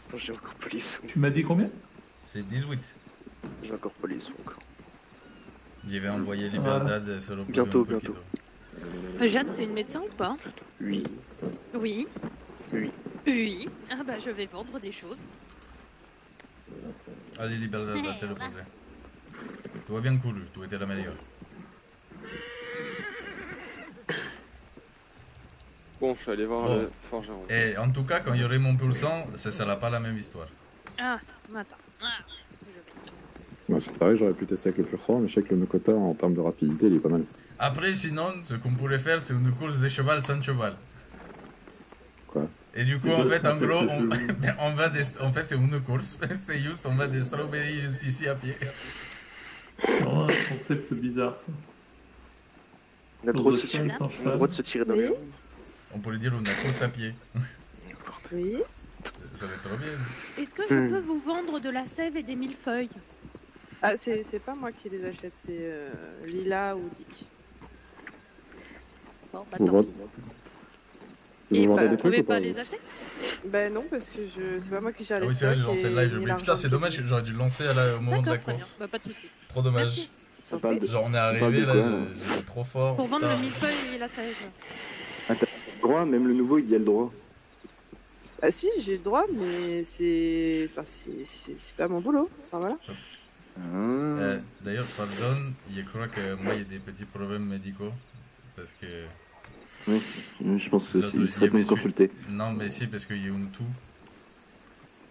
l'instant, j'ai encore pas les sous. Tu m'as dit combien? C'est 18. J'ai encore pas les sous encore. J'y vais envoyer Liberdad se reposer Bientôt, bientôt. Jeanne, c'est une médecin ou pas? Oui. Oui. Oui. Oui. Ah bah je vais vendre des choses. Allez, Liberdad, va te reposer. Tu vas bien couru, tu étais la meilleure. Bon, je suis allé voir Bon. le forgeron. Et en tout cas, quand il y aurait mon pulsant, ce sera pas la même histoire. Ah, attends. Ah. Moi, c'est pareil, j'aurais pu tester avec le pur sang, mais je sais que le Mokota, en termes de rapidité, il est pas mal. Après, sinon, ce qu'on pourrait faire, c'est une course de cheval sans cheval. Quoi? Et du coup, en fait, en gros, on, va des... en fait, c'est une course. c'est juste, on va des strawberries jusqu'ici à pied. C'est vraiment un concept bizarre ça. On a le droit de se tirer, dans les Oui. On pourrait dire une course à pied. Oui. Ça va être trop bien. Est-ce que je Hmm. peux vous vendre de la sève et des millefeuilles Ah, c'est c'est pas moi qui les achète, c'est euh, Lila ou Dick. Bon, bah Vous tant vendez- pis. Vous Et vendez vous des trucs pouvez ou pas pas les acheter? Ben non, parce que je c'est pas moi qui gère Ah les oui, c'est vrai, j'ai stocks lancé et le live. ni l'argent Putain, c'est qui- dommage, j'aurais dû le lancer à la- au moment de la D'accord, très bien. course. Bah, pas de soucis. Trop dommage. Merci. De- Genre, on est parle arrivé de là, quoi, je- j'étais trop fort. Pour vendre le millefeuille et la sève. Ah, droit, même le nouveau, il y a le droit. Ah si, j'ai le droit, mais c'est enfin c'est c'est c'est pas mon boulot. Enfin voilà. Euh, D'ailleurs, pardon, je crois que moi, il y a des petits problèmes médicaux. Parce que. Oui, je pense qu'il il serait consulter. su- Non, mais si, parce qu'il y a une toux.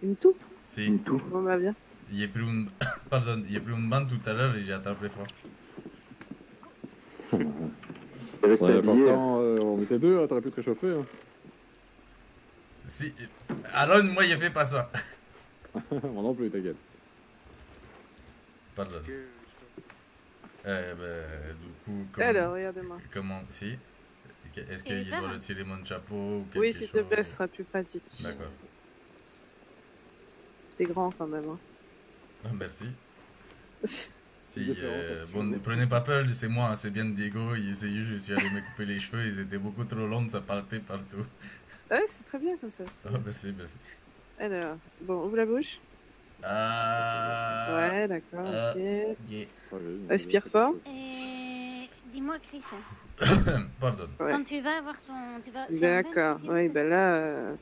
Une toux? Si. Une toux Bon bah bien. Il y a pris une. Pardon, il y a pris une bande tout à l'heure et j'ai attrapé froid. Ouais, habillé. pourtant, euh, on était deux, hein, t'aurais pu te réchauffer. Hein. Si. Aaron, moi, il fait pas ça. Moi non plus, t'inquiète. Pardon. Euh, bah, du coup, comment. Alors, regardez-moi. Comment. Si. Est-ce qu'il doit retirer mon chapeau ou quelque Oui, s'il te plaît, ce sera plus pratique. D'accord. T'es grand quand même. Hein. Ah, Merci. Euh, bon, ne prenez pas peur, c'est moi, c'est bien Diego, il essayait, je suis allé me couper les cheveux, ils étaient beaucoup trop longs, ça partait partout. Ouais, c'est très bien comme ça. Ah, bien. merci, merci. Alors, bon, ouvre la bouche. Ah, Ouais, d'accord, ah, ok. yeah. Respire fort. Et dis-moi, Chris, Pardon. Ouais. quand tu vas avoir ton. Tu vas... D'accord, oui, ben là, euh,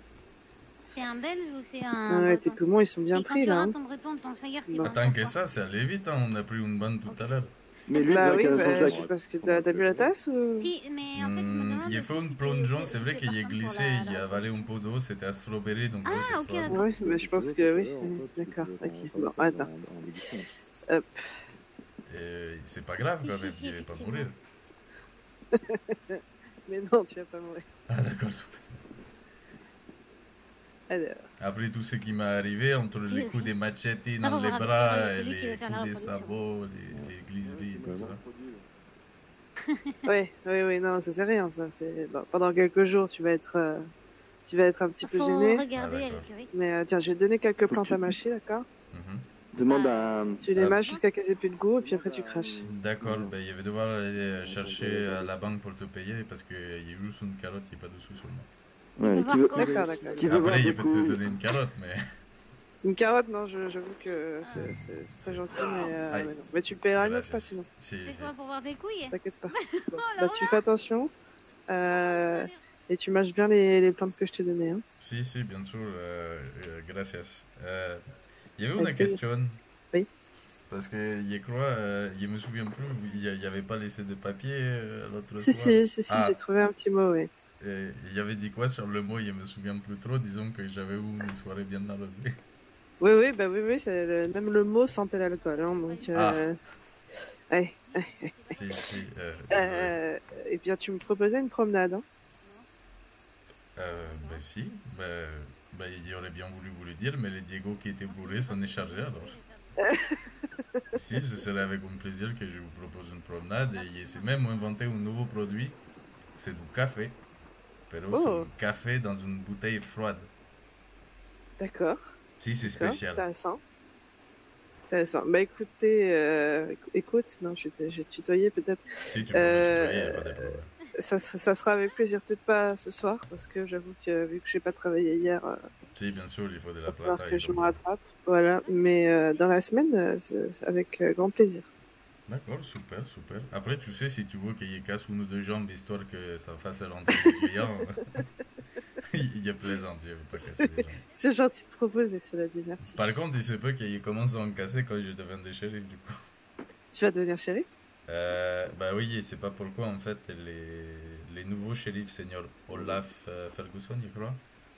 C'est un belge ou c'est un. ouais, tes poumons ils sont bien pris là. hein. ton breton, ton Attends que ça, c'est allé vite, hein, on a pris une bande tout à l'heure. Mais lui, bah oui, bah, Jacques. parce que t'as bu la tasse ou? Si, mais en fait, je me Hmm, demande. il a fait une plongeon, c'est vrai qu'il y a glissé, il a avalé un pot d'eau, c'était à strawberry, donc Ah, ok, froide. Ouais, bah, je pense que oui. oui, D'accord, ok. Bon, attends. Hop. C'est pas grave quand même, il va pas mourir. Mais non, tu vas pas mourir. Ah d'accord, super. Alors, Après tout ce qui m'est arrivé, entre les coups des machettes dans les bras, et les coups des sabots, les, les glyceries tout ça. oui, oui, oui, non, ça c'est rien, ça. C'est bon, pendant quelques jours, tu vas être, euh, tu vas être un petit peu gêné. regarder l'écurie. Mais euh, tiens, je vais te donner quelques Faut plantes que à mâcher, d'accord? Demande à. Tu les Ah. mâches jusqu'à qu'elles aient plus de goût, et puis après tu craches. D'accord, ben, il va devoir aller chercher à la banque pour te payer parce qu'il y a juste une carotte, il n'y a pas de sous sur moi. Ouais, qui veut, D'accord, d'accord. qui veut voir Après, il peut te donner une carotte, mais. Une carotte, non, je- j'avoue que c'est c'est- c'est très gentil, mais, euh, Aïe. mais non. Mais tu paieras une autre fois sinon. C'est quoi pour voir tes couilles? T'inquiète pas. Oh là Bah, tu fais attention. Euh, et tu mâches bien les, les plantes que je t'ai données. Hein. Si, si, bien sûr, euh, gracias. Euh, il y avait une question. Oui. Parce que je crois, je me souviens plus, il n'y avait pas laissé de papier l'autre Si, soir. si, si, si, Ah, j'ai trouvé un petit mot, oui. Et il y avait dit quoi sur le mot, je me souviens plus trop, disons que j'avais eu une soirée bien arrosée. Oui, oui, bah oui, oui, le- même le mot sentait l'alcool. Hein, donc, Ah. euh, ouais. si, si, euh, Euh, et bien, tu me proposais une promenade. Hein. euh, ben si, ben, il aurait bien voulu vous le dire, mais le Diego qui était bourré s'en est chargé alors. si, ce serait avec un plaisir que je vous propose une promenade et c'est même inventé un nouveau produit, c'est du café. Pero c'est Oh. un café dans une bouteille froide. D'accord. Si, c'est spécial. Intéressant. Intéressant. Bah écoutez, euh, éc- écoute, non, je vais tutoyer peut-être. Si tu peux Euh, tutoyer, pas de problème. ça, ça, sera avec plaisir. Peut-être pas ce soir, parce que j'avoue que vu que j'ai pas travaillé hier, euh, Si, bien sûr, il faut de la plata. que je me rattrape. Voilà, mais euh, dans la semaine, euh, c'est- c'est avec grand plaisir. D'accord, super, super. Après, tu sais, si tu veux qu'il y casse une ou deux jambes histoire que ça fasse rentrer les clients, il y a plaisant, tu veux pas casser les jambes. C'est gentil de proposer, cela dit, merci. Par contre, il se peut qu'il commence à en casser quand je deviens des shérifs, du coup. Tu vas devenir chéri? Euh, bah oui, et c'est pas pourquoi, en fait, les, les nouveaux shérifs, seigneur Olaf euh, Ferguson, je crois,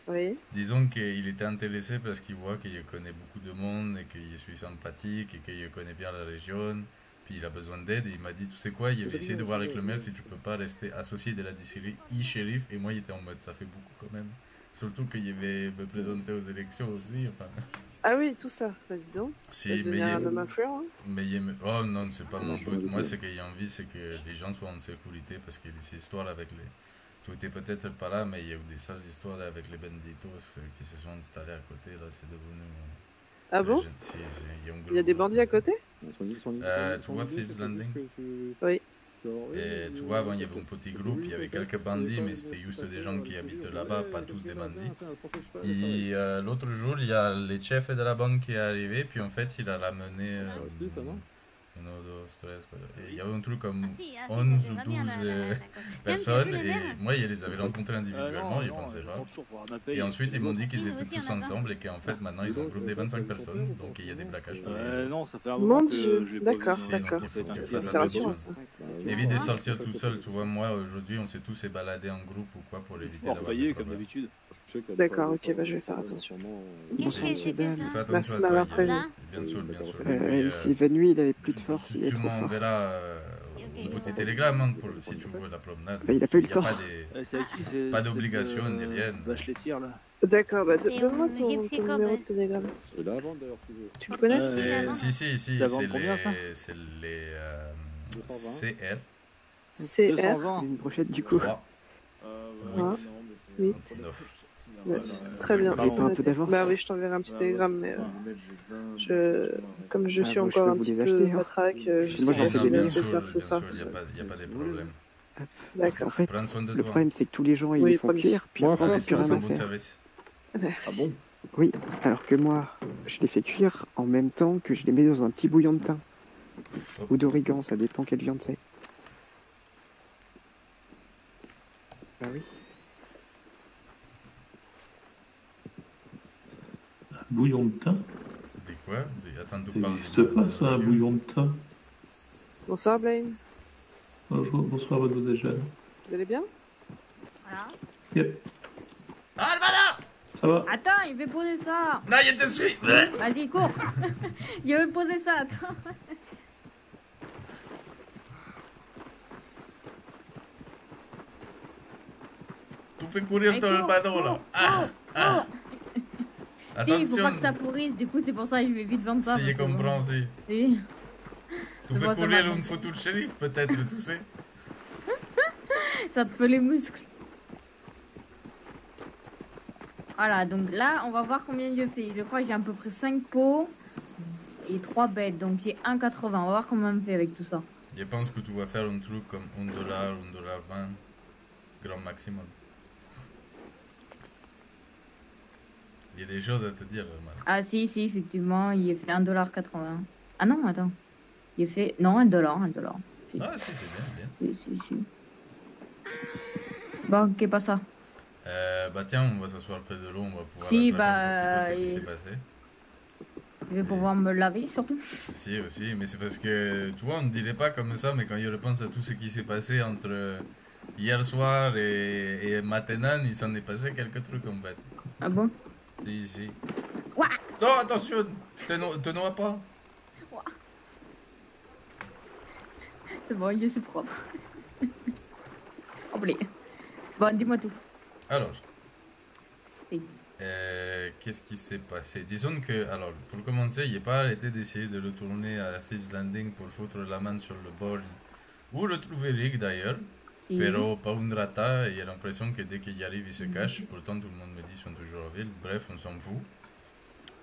Oui. disons qu'il était intéressé parce qu'il voit que je connais beaucoup de monde et je suis sympathique et que je connais bien la région. Puis il a besoin d'aide et il m'a dit, tu sais quoi, il avait essayé de voir avec le maire si tu peux pas rester associé de la distillerie e-shérif. Et moi, il était en mode, ça fait beaucoup quand même. Surtout qu'il avait me présenté aux élections aussi. Enfin, Ah oui, tout ça. Bah, dis donc. Si, mais un il- homme influent. hein. mais il aime- Oh non, c'est pas mon je but. Moi, ce que j'ai envie, c'est que les gens soient en sécurité parce que les histoires avec les. Tu étais peut-être pas là, mais il y a eu des sales histoires avec les banditos euh, qui se sont installés à côté. Là, c'est devenu. Ah bon il y a, des bandits à côté Euh, tu vois Thieves Landing Oui. Et tu vois, avant, il y avait un petit groupe, il y avait quelques bandits, mais c'était juste des gens qui habitent là-bas, pas tous des bandits. Et euh, l'autre jour, il y a le chef de la bande qui est arrivé, puis en fait, il a ramené euh, si, ça va. une, deux, trois, quatre, et il y avait un truc comme Ah, si, ah, si, 11 ça ou va bien, 12 là, là, euh, personnes, les et moi, je les avais rencontrés Euh, individuellement, je pensais pas. Et ensuite, ils m'ont dit qu'ils étaient tous ensemble et qu'en fait, maintenant, ils ont un groupe de 25 personnes, donc il y a des plaquages tous les Euh, jours. non, ça fait un Mon moment que Dieu, d'accord, d'accord. C'est rassurant, ça. Évite de sortir tout seul, tu vois, moi, aujourd'hui, on s'est tous baladés en groupe ou quoi pour éviter d'avoir comme d'habitude. D'accord, ok, bah, je vais faire attention. Qu'est-ce Bonsoir, monsieur Merci de m'avoir prévenu. Bien sûr, bien sûr. Euh, Et puis, il s'est évanoui, il avait plus de force, tu, il est tu trop fort. m'enverras euh, un petit télégramme hein, pour, si tu veux la promenade. Bah, il a pas eu le temps. pas Euh, d'obligation, euh, ni rien. Là. D'accord, bah, C'est donne-moi ton, numéro de télégramme. C'est la vente d'ailleurs, tu le connais Euh, C'est- avant. Si, si, si, C'est les, c'est les euh, 220. CR C'est R. 220. Une brochette du coup. 3 Ouais. 8 Huit. 9. Ouais, Très bien. Un peu d'avance. Bah oui, je t'enverrai un petit télégramme, mais euh, je, comme je Ah, suis je encore un petit peu acheter, hein. patraque, euh, je Moi, sais bien autres faire ce soir. il n'y a, pas- de problème. D'accord. fait, le problème c'est que tous les gens ils Oui, les font cuire, puis après on plus rien un à faire. Ah Merci. bon Oui, alors que moi, je les fais cuire en même temps que je les mets dans un petit bouillon de thym. Oh. Ou d'origan, ça dépend quelle viande c'est. Bah oui. Bouillon de thym Des quoi Des- Attends, Ça n'existe pas, ça, un bouillon de thym. Bonsoir Blaine. Bonjour, bonsoir, votre déjeuner. Vous allez bien? Voilà. Yep. Ah, le malin Ça va? Attends, il va poser ça. Non, il te suit Vas-y, cours. il veut poser ça, attends. Tu fais courir ton cours, bâton, là. Ah, ah. Cours. Si, il faut Attention, pas que ça pourrisse, du coup c'est pour ça il vais vite vendre ça. si je que comprends, si. Si. Tu Je fais courir une photo de shérif, peut-être, tu sais. Ça te fait les muscles. Voilà, donc là, on va voir combien je fais. Je crois que j'ai à peu près 5 pots et 3 bêtes. Donc j'ai 1,80. On va voir comment on fait avec tout ça. Je pense que tu vas faire un truc comme 1 dollar, 1 dollar 20, grand maximum. Il y a des choses à te dire, man. Ah si, si, effectivement, il est fait 1,80$. Ah non, attends. Il est fait... Non, 1$, 1$. Ah, si, c'est bien, bien. Si, si, si. Bon, ok, pas ça. Euh, bah tiens, on va s'asseoir près de l'eau, on va pouvoir Si, bah, ce qui s'est passé. Je vais pouvoir me laver, surtout. Si, aussi, mais c'est parce que, tu vois, on ne dirait pas comme ça, mais quand je repense à tout ce qui s'est passé entre hier soir et, et maintenant, il s'en est passé quelques trucs en fait. Ah bon? Ouah. Non, attention, te, no- te noies pas. C'est bon, je suis propre. Oublié. Bon, dis-moi tout. Alors, Oui. euh, qu'est-ce qui s'est passé? Disons que, alors, pour commencer, il n'est pas arrêté d'essayer de retourner à Fish Landing pour foutre la main sur le bord ou retrouver Rick d'ailleurs? Si. Pero pas un rata, il a l'impression que dès qu'il y arrive, il se cache. Pourtant, tout le monde me dit qu'ils sont toujours en ville. Bref, on s'en fout.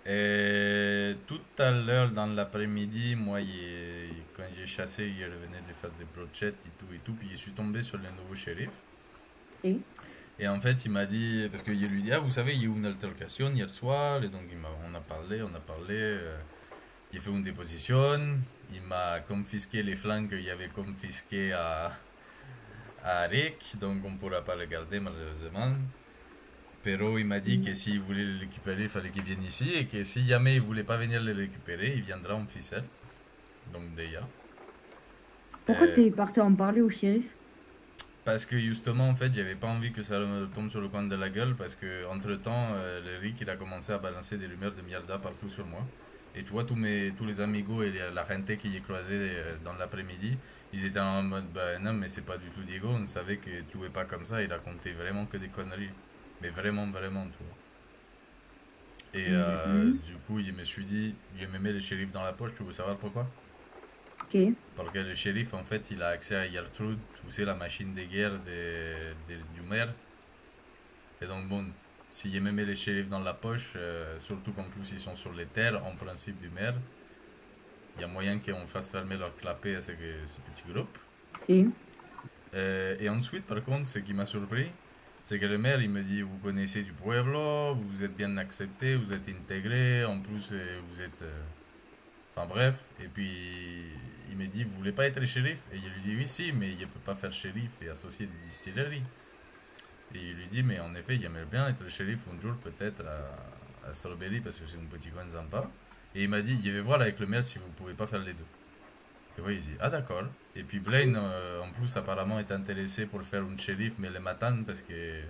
Et tout à l'heure dans l'après-midi, moi, il quand j'ai chassé, il revenait de faire des brochettes et tout et tout, puis je suis tombé sur le nouveau shérif. Oui. Et en fait, il m'a dit, parce que je lui dit, ah, vous savez, il y a eu une altercation hier soir, et donc il on a parlé, on a parlé, euh, il a fait une déposition, il m'a confisqué les flingues qu'il avait confisqués à, à Rick, donc on ne pourra pas le garder malheureusement. Pero il m'a dit que s'il voulait le récupérer, il fallait qu'il vienne ici, et que si jamais il voulait pas venir le récupérer, il viendra en ficelle. Donc déjà. Pourquoi Euh, t'es parti en parler au shérif? Parce que justement, en fait, j'avais pas envie que ça me tombe sur le coin de la gueule parce que entre temps, le Rick il a commencé à balancer des rumeurs de mierda partout sur moi. Et tu vois, tous, mes, tous les amigos et la gente qui j'ai croisé euh, dans l'après-midi, ils étaient en mode bah non, mais c'est pas du tout Diego, on savait que tu es pas comme ça, il racontait vraiment que des conneries. Mais vraiment, vraiment, tu vois. Et euh, Mhm. du coup, je me suis dit, je me mets le shérif dans la poche, tu veux savoir pourquoi? Ok. parce que le shérif, en fait, il a accès à Gertrude, tu sais, la machine de guerre de, de- du maire. Et donc, bon, si je me mets les shérifs dans la poche, euh, surtout qu'en plus ils sont sur les terres, en principe du maire, il y a moyen qu'on fasse fermer leur clapet à ce, ce petit groupe. Euh, et ensuite, par contre, ce qui m'a surpris, c'est que le maire, il me dit, vous connaissez du pueblo, vous êtes bien accepté, vous êtes intégré, en plus, euh, vous êtes... euh, Enfin bref, et puis il me dit, vous voulez pas être shérif? Et je lui dis, oui, si, mais je peux pas faire shérif et associé des distilleries. Et il lui dit, mais en effet, j'aimerais bien être shérif un jour peut-être à, à Strawberry parce que c'est un petit coin sympa. Et il m'a dit, je vais voir avec le maire si vous pouvez pas faire les deux. Et oui, il dit, ah d'accord. Et puis Blaine, euh, en plus, apparemment, est intéressé pour faire un shérif, mais le matin, parce que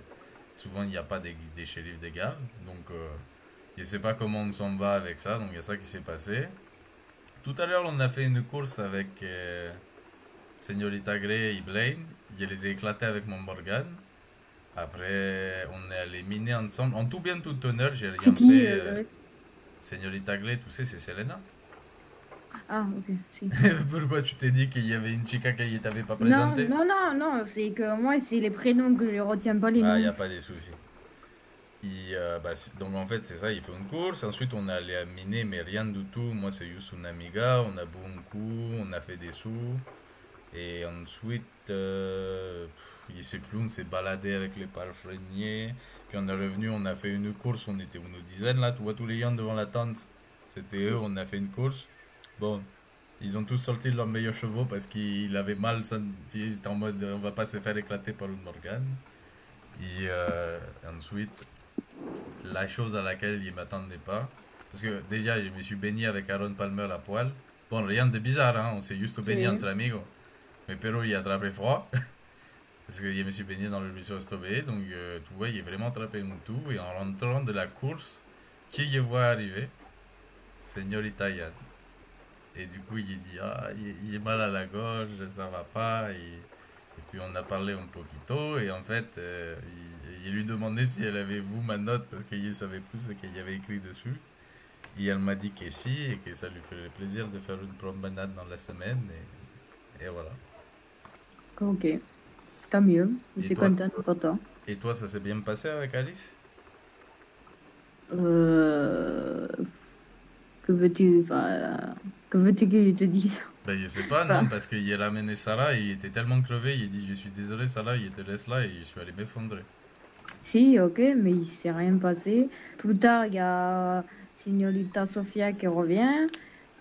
souvent, il n'y a pas des, des shérifs de garde. Donc, euh, je sais pas comment on s'en va avec ça. Donc, il y a ça qui s'est passé. Tout à l'heure, on a fait une course avec euh, Señorita Grey et Blaine. Je les ai éclatés avec mon Morgan. Après, on est allé miner ensemble. En tout bien, tout honneur, j'ai rien qui fait. euh, euh, Señorita Grey, tu sais, c'est Selena. Ah, ok. si. Pourquoi tu t'es dit qu'il y avait une chica qui t'avait pas non, présenté? non, non, non, c'est que moi, c'est les prénoms que je retiens pas les Ah, il noms. n'y a pas de soucis. Il, euh, bah, donc en fait, c'est ça, il fait une course. Ensuite, on est allé à miner, mais rien du tout. Moi, c'est juste une amiga. On a bu un coup, on a fait des sous. Et ensuite, euh, je sais plus, on s'est baladé avec les palefreniers. Puis on est revenu, on a fait une course. On était une dizaine là. Tu vois tous les gens devant la tente. C'était eux, on a fait une course. Bon, ils ont tous sorti leurs meilleurs chevaux parce qu'ils avaient mal senti. Ils étaient en mode on va pas se faire éclater par une Morgane. Et euh, ensuite, la chose à laquelle je ne m'attendais pas, parce que déjà je me suis baigné avec Aaron Palmer à poil. Bon, rien de bizarre, hein, on s'est juste baigné Oui. entre amigos. Mais Perro il a attrapé froid. Parce que je me suis baigné dans le ruisseau Strobé, donc euh, tu vois, il a vraiment attrapé un tout. Et en rentrant de la course, qui je vois arriver? Señorita Yann. Et du coup, il dit Ah, il, est mal à la gorge, ça va pas. Et, puis on a parlé un poquito. Et en fait, euh, il, il lui demandait si elle avait vu ma note parce qu'il savait plus ce qu'il y avait écrit dessus. Et elle m'a dit que si, et que ça lui ferait plaisir de faire une promenade dans la semaine. Et voilà. Ok. Tant mieux. Je Et suis toi contente pour toi. Et toi, ça s'est bien passé avec Alice Euh... Que veux-tu enfin, Que veux-tu que je te dise? Ben, je sais pas, non, parce qu'il a ramené Sarah, il était tellement crevé, il a dit Je suis désolé, Sarah, il te laisse là, et je suis allé m'effondrer. Si, ok, mais il s'est rien passé. Plus tard, il y a Signorita Sofia qui revient.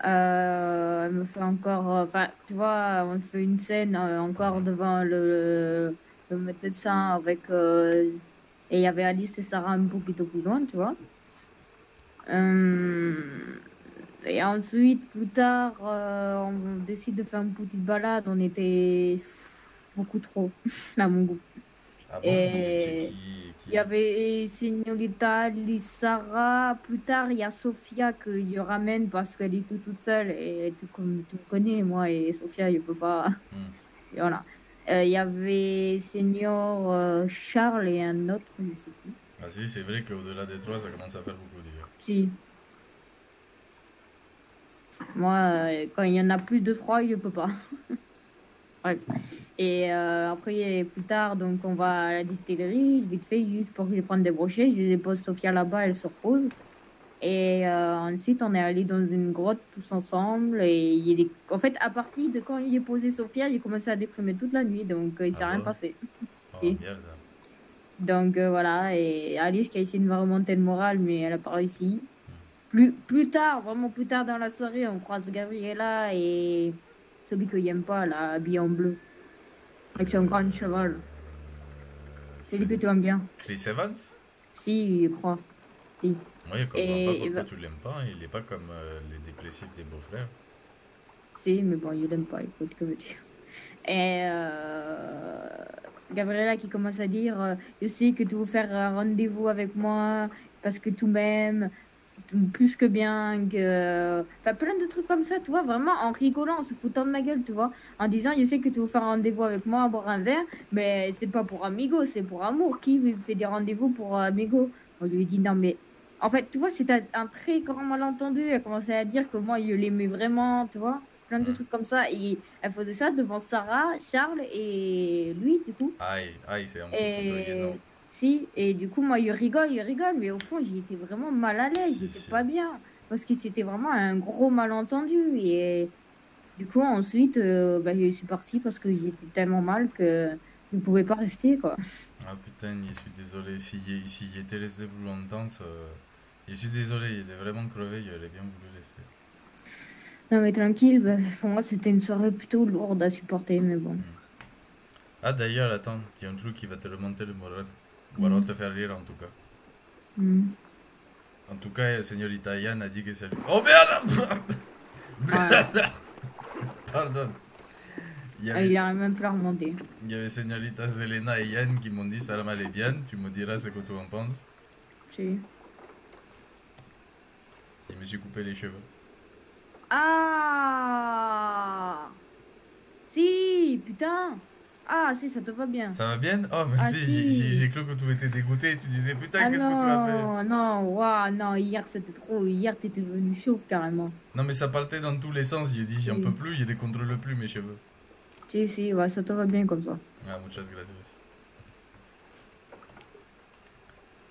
Euh, elle me fait encore. euh, Enfin, tu vois, on fait une scène euh, encore devant le, le médecin avec. euh, et il y avait Alice et Sarah un peu plus loin, tu vois. Euh, et ensuite, plus tard, euh, on décide de faire une petite balade. On était beaucoup trop, à mon goût. Ah bon, Et- Il y avait Signorita Lissara. Plus tard, il y a Sofia que je ramène parce qu'elle est toute, toute seule. Et tu, comme tu me connais, moi et Sofia, je peux pas. Et voilà. Euh, Il y avait Seigneur euh, Charles et un autre, je sais plus. Ah si, c'est vrai qu'au-delà des trois, ça commence à faire beaucoup déjà. Si. Moi, euh, quand il y en a plus de trois, je peux pas. Bref. Et euh, après, plus tard, donc on va à la distillerie, vite fait, juste pour que je prenne des brochets. Je dépose Sophia là-bas, elle se repose. Et euh, ensuite, on est allé dans une grotte tous ensemble. Et il y a des... en fait, à partir de quand il est posé Sophia, il commencé à déprimer toute la nuit. Donc, euh, il s'est Ah rien bon passé. Oh, Et-. Donc, euh, voilà. Et Alice qui a essayé de me remonter le moral, mais elle n'a pas réussi. Plus, plus tard, vraiment plus tard dans la soirée, on croise Gabriella et celui que j'aime pas, là, habillé en bleu. Avec son grand cheval. C'est lui que tu aimes bien. Chris Evans? Si, je crois. Si. Moi, je comprends Et- pas et pourquoi tu l'aimes pas. Il est pas comme euh, les dépressifs des beaux-frères. Si, mais bon, je l'aime pas, écoute, que veux-tu. Et euh, Gabriella qui commence à dire euh, Je sais que tu veux faire un rendez-vous avec moi parce que tu m'aimes plus que bien. Enfin, plein de trucs comme ça, tu vois, vraiment en rigolant, en se foutant de ma gueule, tu vois. En disant Je sais que tu veux faire un rendez-vous avec moi, boire un verre, mais c'est pas pour amigo, c'est pour amour. Qui fait des rendez-vous pour amigo? On lui dit Non, mais. En fait, tu vois, c'est un, très grand malentendu. Elle commençait à dire que moi, je l'aimais vraiment, tu vois. Plein de Mm. trucs comme ça. Et elle faisait ça devant Sarah, Charles et lui, du coup. Aïe, aïe, c'est un peu Et. Si, et du coup, moi, je rigole, je rigole, mais au fond, j'étais vraiment mal à l'aise, Si, j'étais si. pas bien. Parce que c'était vraiment un gros malentendu. Et du coup, ensuite, euh, bah, je suis partie parce que j'étais tellement mal que je ne pouvais pas rester, quoi. Ah putain, je suis désolé. Y était resté plus longtemps, je suis désolé. Il était vraiment crevé. Il aurait bien voulu laisser. Non, mais tranquille, bah, pour moi, c'était une soirée plutôt lourde à supporter, mais bon. Ah d'ailleurs, attends, il y a un truc qui va te remonter le moral. Ou alors te faire rire en tout cas. Mm. En tout cas, señorita Yann a dit que c'est lui. Oh merde Merde Pardon. Il y, Ah, avait, il a même plus à remonter. il y avait señorita Selena et Yann qui m'ont dit ça m'allait bien. Tu me diras ce que tu en penses. Si. Je me suis coupé les cheveux. Ah Si, putain Ah, si, ça te va bien. Ça va bien? Oh Ah, merci, si. j'ai- cru que tu étais dégoûté et tu disais putain, Ah qu'est-ce que tu as fait? non, non, waouh, non, hier c'était trop. Hier t'étais devenu chauve carrément. Non mais ça partait dans tous les sens. J'ai dit j'en Oui. peux plus, je ne contrôle plus mes cheveux. Si, si, ouais, ça te va bien comme ça. Ah, muchas gracias.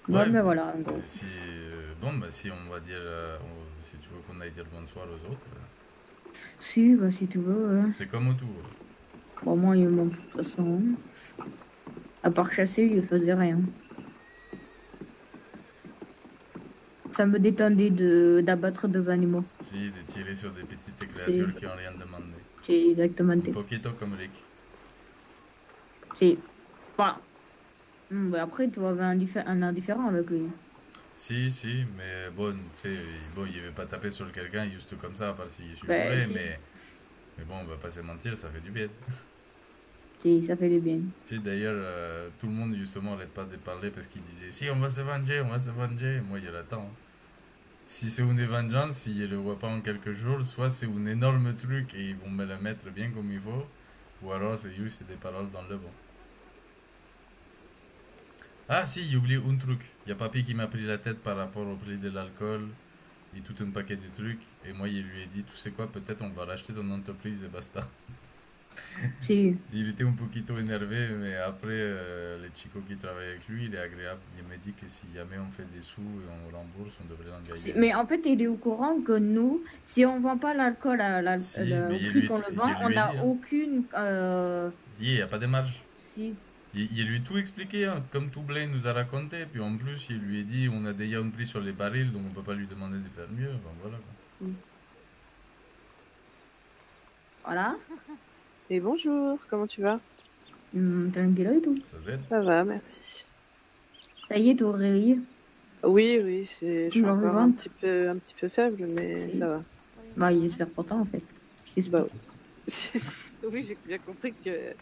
Bon, Ouais, mais voilà, en gros. Si, euh, bon, bah, si on va dire, euh, si tu veux qu'on aille dire bonsoir aux autres, euh, Si, bah si tu veux. hein. c'est comme tout. Moi, il m'en fout de toute façon. À part chasser, il faisait rien. Ça me détendait de d'abattre des animaux. Si, de tirer sur des petites créatures qui n'ont rien demandé. C'est exactement dit. poquito comme Rick. C'est. Enfin. Hmm, après, tu avais un, un indifférent avec lui. Si, si, mais bon, tu sais, bon, il ne va pas taper sur quelqu'un juste comme ça, à part s'il est si. mais, mais bon, on va pas se mentir, ça fait du bien. Si, ça fait du bien. Sais, d'ailleurs, euh, tout le monde, justement, n'arrête pas de parler parce qu'il disait Si, on va se venger, on va se venger. Moi, il l'attend. Si c'est une vengeance, s'il ne le voit pas en quelques jours, soit c'est un énorme truc et ils vont me le mettre bien comme il faut, ou alors c'est juste des paroles dans le vent. Ah, si, j'ai oublié un truc. Il y a papy qui m'a pris la tête par rapport au prix de l'alcool et tout un paquet de trucs. Et moi, il lui ai dit Tu sais quoi, peut-être on va racheter ton entreprise et basta. Si. Il était un poquito énervé, mais après, euh, les chicos qui travaillent avec lui, il est agréable. Il m'a dit que si jamais on fait des sous et on rembourse, on devrait gagner. Mais en fait, il est au courant que nous, si on vend pas l'alcool à la, Si, le- au prix qu'on le vend, on n'a hein. aucune. euh, Si, il n'y a pas de marge. si. Il, il lui a tout expliqué, hein, comme tout Blaine nous a raconté. Puis en plus, il lui a dit on a déjà un prix sur les barils, donc on peut pas lui demander de faire mieux. Enfin, voilà. quoi. Voilà. Et bonjour, comment tu vas? Hum, Tranquille et tout. Ça va, merci. Ça y est, t'es réveillé. Oui, oui, c'est, je suis encore un petit peu, un petit peu faible, mais Oui. ça va. Bah, j'espère pourtant, en fait. C'est Bah, oui, j'ai bien compris que,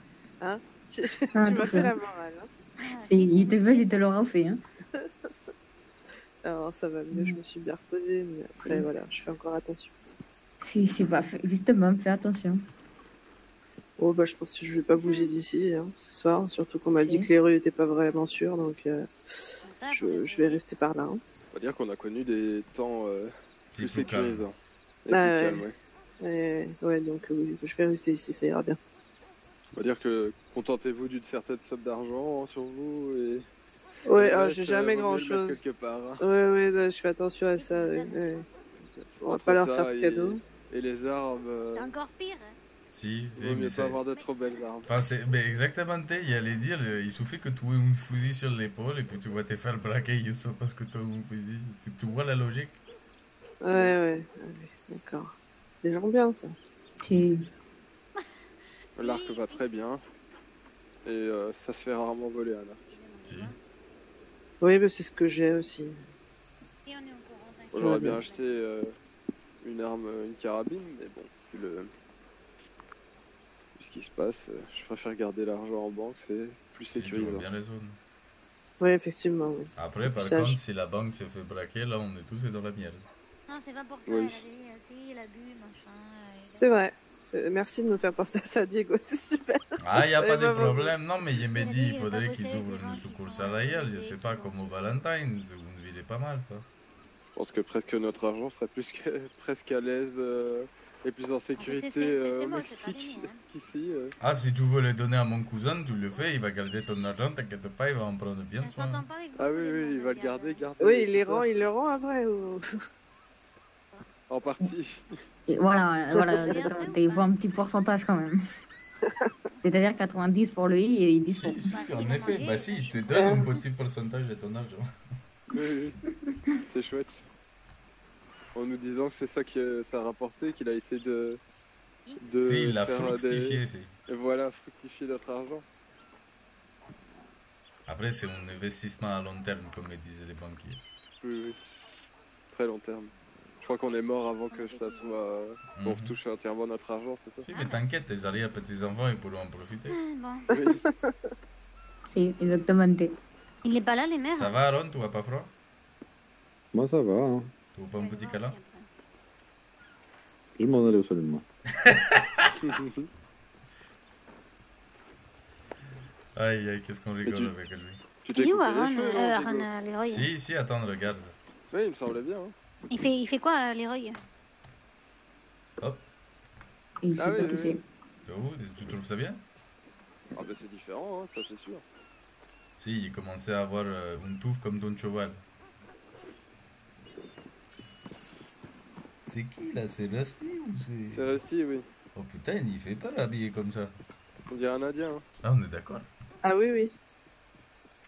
hein, tu, tu Ah, m'as tout fait fait. la morale. Hein. C'est- Il te veut, il te l'aura fait. Hein. Alors ça va mieux, je me suis bien reposée, mais après voilà, je fais encore attention. Si, si, bah, justement, fais attention. Oh bah je pense que je vais pas bouger d'ici hein, ce soir, surtout qu'on m'a dit que les rues étaient pas vraiment sûres, donc euh, je, je vais rester par là. hein. On va dire qu'on a connu des temps euh, plus sécurisants. Et Ah plus ouais. ouais. Et, ouais, donc euh, oui, je vais rester ici, ça ira bien. On va dire que contentez-vous d'une certaine somme d'argent sur vous et Ouais, ah, ouais, j'ai jamais grand chose. quelque part. hein. Ouais, ouais, je fais attention à ça. ouais, ouais. On va pas leur faire de cadeaux. Et les armes, euh, C'est encore pire. hein. Si, si, vaut mais pas avoir de trop belles armes. Enfin, c'est mais exactement, il allait dire, euh, il suffit que tu aies un fusil sur l'épaule et puis tu vas te faire braquer juste parce que tu as un fusil. Tu, tu vois la logique? Ouais, ouais, ouais, d'accord. Des gens bien, ça. L'arc va très bien. Et euh, ça se fait rarement voler un arc. Si. Oui, mais c'est ce que j'ai aussi. Et on est au courant. t'inquiète. J'aurais bien acheté euh, une arme, euh, une carabine, mais bon, vu, le... vu ce qui se passe, euh, je préfère garder l'argent en banque, c'est plus sécurisant. vois bien les zones. Oui, effectivement, oui. Après, par Sage. contre, si la banque se fait braquer, là, on est tous dans la miel. Non, c'est pas pour ça. Oui. Elle a dit, si, il a bu, machin. C'est vrai. C'est- Merci de me faire penser à ça, Diego, c'est super. Ah, il n'y a Je pas de problème. Non, mais il me Il dit, il faudrait qu'ils ouvrent une succursale ailleurs. Je sais pas, comme au. Valentine's, une ville est pas mal, ça. Je pense que presque notre argent serait plus que, presque à l'aise euh, et plus en sécurité c'est- euh, au Mexique miens, qu'ici. euh. Ah, si tu veux le donner à mon cousin, tu le fais, il va garder ton argent, t'inquiète pas, il va en prendre bien soin. Ah oui, oui, il va le garder, garder. Oui, il les rend, il le rend après ou... En partie. Et voilà, voilà, il faut un petit pourcentage quand même. C'est-à-dire 90 pour lui et 10 pour Si, si, Bah, en effet, bah si, je je te donne un petit pourcentage de ton argent. Oui, oui. C'est chouette. En nous disant que c'est ça que ça a rapporté, qu'il a essayé de. de Si, il a des- fructifié, si. Et voilà, fructifier notre argent. Après, c'est un investissement à long terme, comme disaient les banquiers. Oui, oui. Très long terme. Je crois qu'on est mort avant que ça soit. On Mhm. retouche entièrement notre argent, c'est ça Si, mais t'inquiète, tes arrière petits-enfants, ils pourront en profiter. Bon. Oui. Si, exactement. Il est pas là, les mères Ça va, Aaron Tu vas pas froid? Moi, ça va. Hein. Tu veux pas un petit câlin? Je m'en allais au seulement. Aïe, aïe, qu'est-ce qu'on rigole tu- avec lui? tu t'es coupé les cheveux, non, euh, euh, Si, si, attends, regarde. Oui, il me semblait bien. hein. Il, fait, il fait quoi, euh, Leroy Il sait Ah pas oui, qui oui, c'est. Tu trouves- Tu trouves ça bien? Ah, bah c'est différent, hein, ça c'est sûr. Si, il commençait à avoir euh, une touffe comme ton cheval. C'est qui là? C'est Rusty ou C'est c'est. resté, oui. Oh putain, il fait pas habillé comme ça. On dirait un indien. hein. Ah, on est d'accord. Ah oui, oui.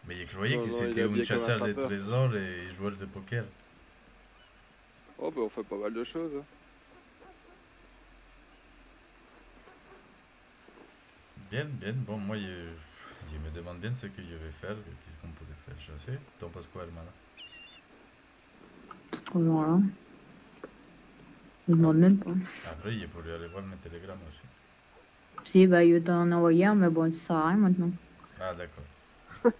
Mais il croyait Non, que il c'était un chasseur de trésors et joueur de poker. Oh, bah on fait pas mal de choses. hein. Bien, bien. Bon, moi, je, je me demande bien ce que je vais faire. Qu'est-ce qu'on pourrait faire Chasser T'en penses quoi, Hermana Voilà. Je me demande même pas. Après, je pourrais aller voir mes télégrammes aussi. Si, bah, il t'en a envoyé un, mais bon, ça sert à rien maintenant. Ah, d'accord.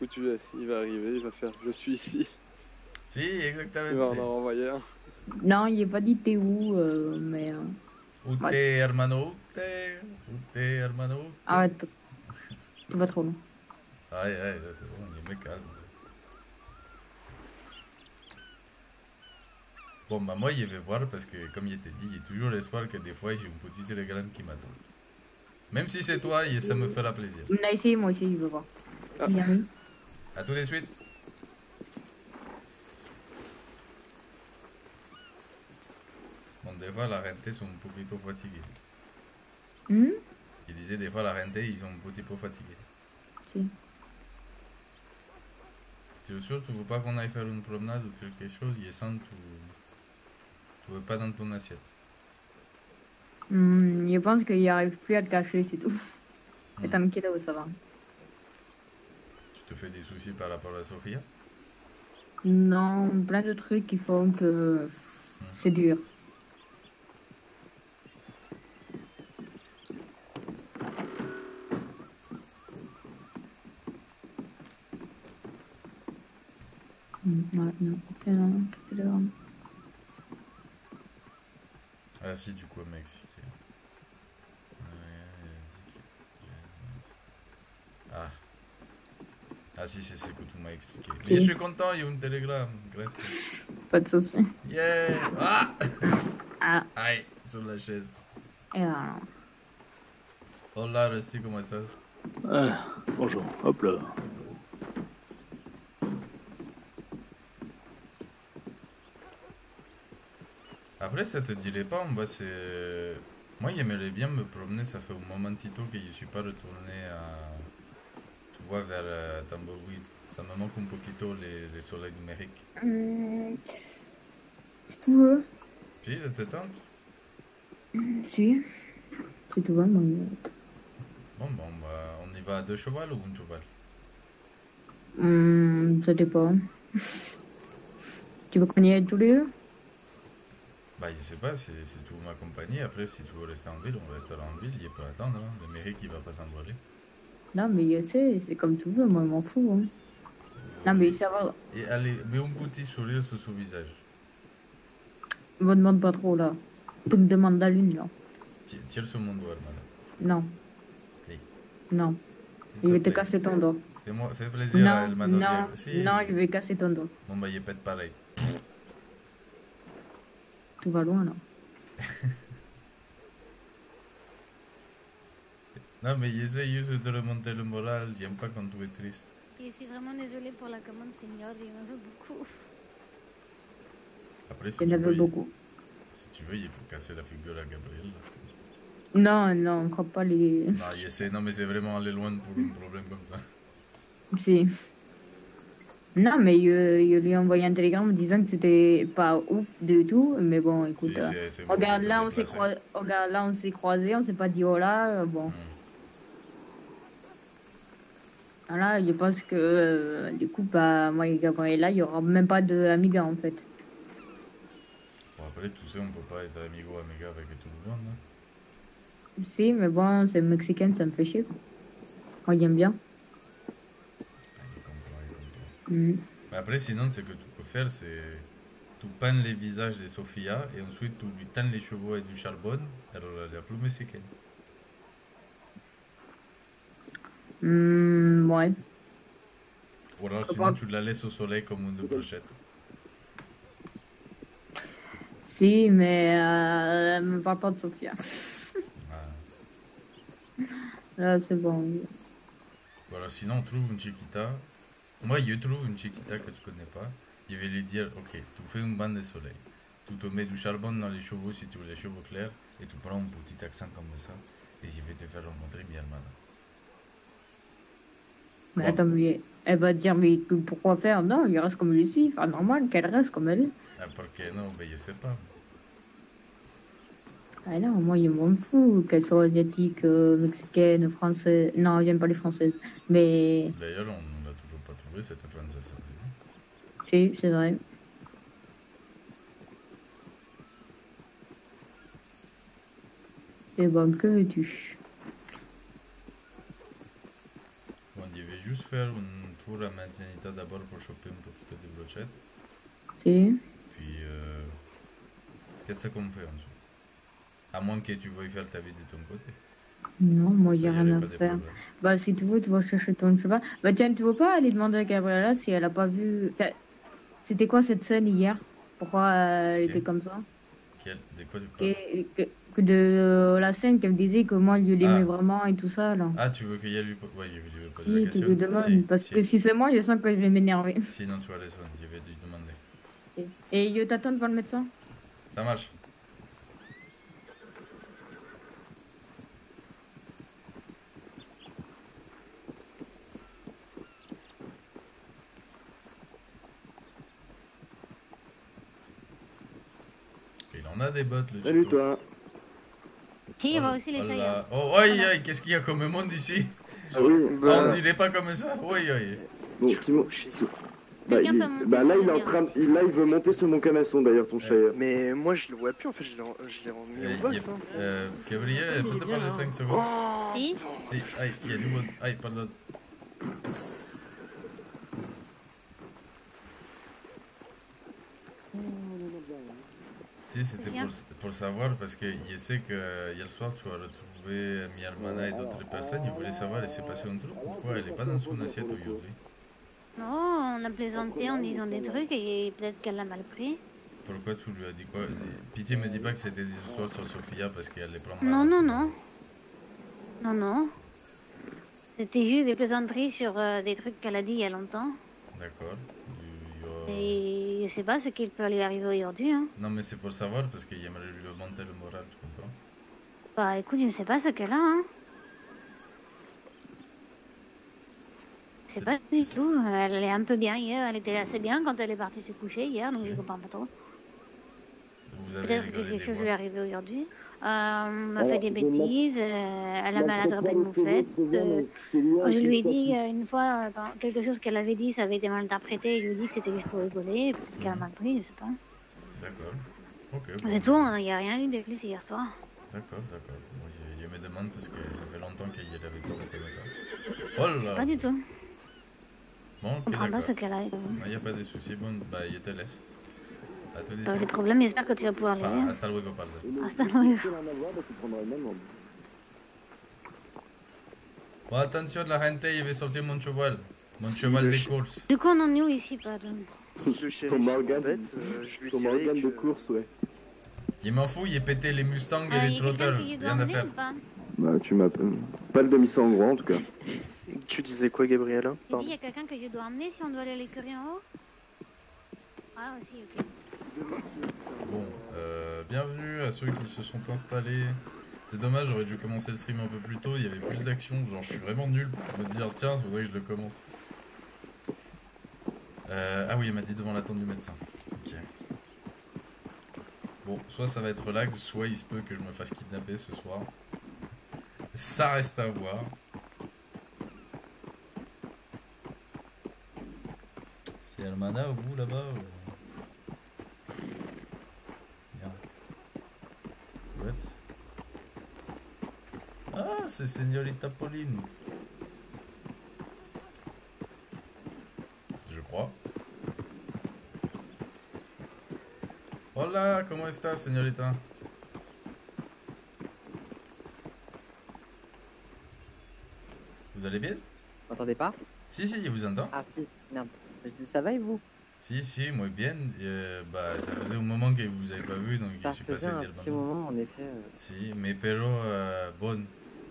Où tu es? Il va arriver, il va faire Je suis ici. Si, Il va en exactement. renvoyer un. Non, il est pas dit t'es où, euh, mais. euh, Où Ouais. t'es, hermano Où t'es Où t'es, hermano t'es Arrête. Tu vas trop loin. Aïe, aïe, là, c'est bon, je me calme. Bon, bah, moi, je vais voir parce que, comme je t'ai dit, il y a toujours l'espoir que des fois, j'ai un petit télégramme qui m'attend. Même si c'est toi, ça me fera plaisir. On a essayé, moi aussi, je veux voir. Ah. Il arrive. À tout de suite. Des fois, la rentée sont un poquito fatigués. Hmm? Il disait, des fois, la rentée, ils sont un petit peu fatigués. Si. Tu es sûr, tu veux pas qu'on aille faire une promenade ou quelque chose et sans tu... Tu veux pas dans ton assiette Hmm, je pense qu'il arrive plus à le cacher, c'est tout. Et Hmm. t'inquiète, ça va. Tu te fais des soucis par rapport à Sofia Non, plein de trucs qui font que c'est dur. Hmm, Ouais, non, c'est un télégramme. Ah si, du coup, elle m'a expliqué. Ah. Ah si, c'est ce que tu m'as expliqué. Mais je suis content, il y a un télégramme. Pas de soucis. Yeah Ah Ah, Aïe, sur la chaise. et alors. Hola, Rusty, comment estás Ah, bonjour, hop là. Après, ça te dirait pas, on va c'est... Moi, j'aimerais bien me promener, ça fait un momentito que je suis pas retourné à... Tu vois, vers euh. Ça me manque un poquito les, les soleils numériques. Hum, Si tu veux. Puis, ça te tente Si. Si tu veux, moi. Bon, bon, bah, on y va à deux chevals ou un cheval? Hum, ça dépend. tu veux qu'on y aille tous les deux? Bah, je sais pas, tu veux m'accompagner, après, si tu veux rester en ville, on restera en ville, il peut attendre, hein. le mairie qui va pas s'envoler. Non, mais je sais, c'est comme tu veux, moi, je m'en fous. hein. Non, mais ça va. Et allez, mets un petit sourire sur son visage. Me demande pas trop, là. Tu me demandes la lune, là. Ti- Tire sur mon doigt, madame. Non. Oui. Non. Il va te casser ton doigt. Fais-moi, fais plaisir à Non, El non. Si. non, il va casser ton doigt. Bon, bah, il pète pareil. Tout va loin, là. Non, mais j'essaie juste de remonter le moral, j'aime pas quand tu es triste. Et je suis vraiment désolée pour la commande, Seigneur, j'en veux beaucoup. Après, si Il en il- beaucoup. si tu veux, il faut casser la figure à Gabriel. Non, non, on croit pas les. Non, non, mais c'est vraiment aller loin pour un problème comme ça. Si. Non, mais je, je lui ai envoyé un télégramme disant que c'était pas ouf du tout. Mais bon, écoute. Si, euh, bon regarde, de là, on croisé, regarde, là, on s'est croisés, on s'est pas dit oh là, bon. Voilà, je pense que euh, du coup, bah, moi et Gabriela, il y aura même pas de Amiga en fait. Bon, après, tout ça, on peut pas être amigo amiga avec tout le monde. hein. Si, mais bon, c'est mexicain, ça me fait chier. quoi. Moi, j'aime bien. Mm. Mais après, sinon, ce que tu peux faire, c'est. Tu peins les visages de Sofia et ensuite tu lui teins les cheveux avec du charbon. Alors, est plus mexicaine. Mm, ouais. Ou alors, sinon, pas- tu la laisses au soleil comme une brochette. Si, mais euh, elle me parle pas de Sophia. Ah. Là, c'est bon. Alors, sinon, on trouve une chiquita. Moi, je trouve une chiquita que tu connais pas. Je vais lui dire Ok, tu fais une bande de soleil. Tu te mets du charbon dans les cheveux si tu veux les cheveux clairs. Et tu prends un petit accent comme ça. Et je vais te faire rencontrer hermana. Mais attends, mais elle va dire, mais pourquoi faire? Non, il reste comme est. Enfin, normal qu'elle reste comme elle est. Ah, parce que non, ben, je sais pas. Ah non, moi, je m'en fous qu'elle soit asiatique, euh, mexicaine, française. Non, j'aime pas les françaises. Mais D'ailleurs, on ne l'a toujours pas trouvé, cette française. si, c'est vrai. Et bon, que veux-tu? Bon, je vais juste faire un tour à Manzanita d'abord pour choper un petit peu de brochette. Si Puis, euh, qu'est-ce qu'on fait ensuite? À moins que tu veuilles faire ta vie de ton côté. Non, moi, il n'y a rien à faire. Bah, si tu veux, tu vas chercher ton cheval. Bah, tiens, tu veux pas aller demander à Gabriela si elle a pas vu. C'était quoi cette scène hier? Pourquoi euh, elle était comme ça? Quel- De quoi tu parles? Que, que- que de euh, la scène qu'elle disait que moi, je l'aimais Ah. vraiment et tout ça, là. Ah, tu veux qu'il y ait lui. Ouais, je vais lui poser Si, la tu lui demandes. Si, parce si. que si c'est moi, je sens que je vais m'énerver. Sinon, tu as raison, je vais lui demander. Et je t'attends devant le médecin Ça marche. Il en a des bottes, le Salut Chico. toi. Si, il va aussi les Oh chayer. là. Oh, aïe, aïe, qu'est-ce qu'il y a comme monde ici? Ah oui, On bah, dirait pas comme ça Oui, oui. bon, Timo- Bah, il- bah là, il est en train il, là, il veut monter sur mon canasson d'ailleurs, ton chat. Mais moi je le vois plus en fait, je l'ai remis Euh, boss. y a- hein. euh, Gabriel, peut-être parler hein. 5 secondes Si Si, Aïe, il y a du monde. Aïe, pardon. Si, c'était pour, pour savoir parce que je sais que hier soir tu as retrouvé mi hermana et d'autres personnes. Je voulais savoir, il s'est passé un truc Pourquoi elle n'est pas dans son assiette aujourd'hui Non, on a plaisanté en disant des trucs et peut-être qu'elle l'a mal pris. Pourquoi tu lui as dit quoi? Pitié, me dis pas que c'était des histoires sur Sophia parce qu'elle les prend mal. Non, non, non. Non, non. C'était juste des plaisanteries sur euh, des trucs qu'elle a dit il y a longtemps. D'accord. Et je sais pas ce qu'il peut lui arriver aujourd'hui. Hein. Non, mais c'est pour savoir parce qu'il aimerait lui augmenter le moral, tu comprends Bah écoute, je ne sais pas ce qu'elle a. Hein. Je sais pas du tout. Elle est un peu bien hier. Elle était assez bien quand elle est partie se coucher hier, donc je comprends pas trop. Peut-être que quelque chose lui est arrivé aujourd'hui. Euh, on m'a fait des bêtises. euh, elle a Moi, mal je peux attrapé faire une le moufette. cheveu, euh, je lui ai dit une fois euh, quelque chose qu'elle avait dit, ça avait été mal interprété. Je lui ai dit que c'était juste pour rigoler. Peut-être qu'elle a mal pris, je sais pas. D'accord. Ok. C'est tout, il n'y a rien eu de plus hier soir. D'accord, d'accord. Je, je me demande parce que ça fait longtemps qu'il avait pas reconnu ça. Oh là là Pas du tout. Bon, Je ok, comprends pas ce qu'elle a. eu. Il n'y a pas de souci. Bon, bah, je te laisse. Les T'as des problèmes, j'espère que tu vas pouvoir Enfin, l'aider. hasta luego, padre. Hasta luego. Bon, attention la gente, je vais sortir mon cheval. Mon cheval de course. Du coup, on en est où ici, pardon Ton organe, euh, ton organe de course, ouais. Il m'en fout, il a pété les Mustangs et Il les doit Rien à faire. Bah, tu m'appelles. Pas le demi-sangre en tout cas. Tu disais quoi, Gabriela Pardon. il y a quelqu'un que je dois emmener si on doit aller à l'écurie en haut Ah, aussi, ok. Bon, euh, bienvenue à ceux qui se sont installés. C'est dommage, j'aurais dû commencer le stream un peu plus tôt, il y avait plus d'action. Genre, je suis vraiment nul pour me dire, tiens, faudrait que je le commence. Euh, ah oui, il m'a dit devant la tente du médecin. Ok. Bon, soit ça va être relax, soit il se peut que je me fasse kidnapper ce soir. Ça reste à voir. C'est Almana au bout là-bas ou- Merde. What? Ah, c'est Señorita Pauline. Je crois. Hola, ¿cómo estás, señorita? Vous allez bien? Vous m'entendez pas? Si, si, je vous entends. Ah si, merde. Je dis ça va et vous? Si, si, moi bien. Euh, bah, ça faisait un moment que vous avez pas vu, donc Ça je suis passé faisait un petit moment en effet. euh, Si, mais pero, euh, bon,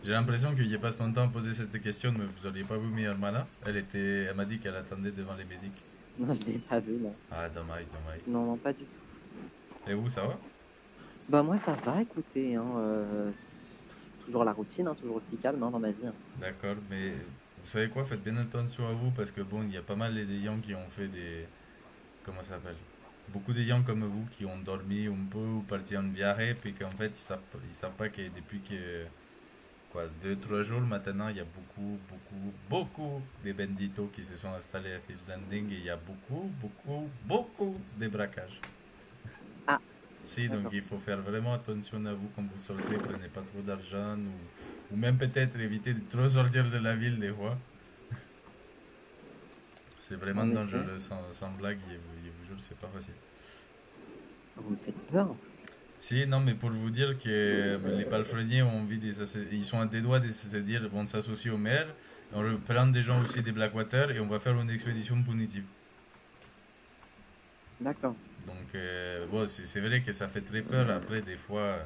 j'ai l'impression qu'il passe mon temps à poser cette question, mais vous n'auriez pas vu mi hermana. Elle était, elle m'a dit qu'elle attendait devant les médics. Non, je l'ai pas vu non. Ah, dommage, dommage. Non, non, pas du tout. Et vous, ça va? Bah moi ça va, écoutez, hein, toujours la routine, hein, toujours aussi calme hein, dans ma vie. hein. D'accord, mais vous savez quoi, faites bien attention à vous, parce que bon, il y a pas mal de gens qui ont fait des... Comment ça s'appelle Beaucoup de gens comme vous qui ont dormi un peu ou parti en viaje, puis qu'en fait, ils savent, ils savent pas que depuis que... Quoi, deux, trois jours maintenant, il y a beaucoup, beaucoup, beaucoup de benditos qui se sont installés à Thieves Landing et il y a beaucoup, beaucoup, beaucoup de braquages. Ah. Si, donc il faut faire vraiment attention à vous quand vous sortez, prenez pas trop d'argent ou, ou même peut-être éviter de trop sortir de la ville des fois. C'est vraiment dangereux, sans, sans blague, c'est pas facile. Vous me faites peur. Si, non, mais pour vous dire que les palefreniers ont envie de s'asso- ils sont à des doigts de se dire on s'associe au maire, on reprend des gens aussi des Blackwater et on va faire une expédition punitive. D'accord. Donc, euh, bon, c'est vrai que ça fait très peur. Après, des fois,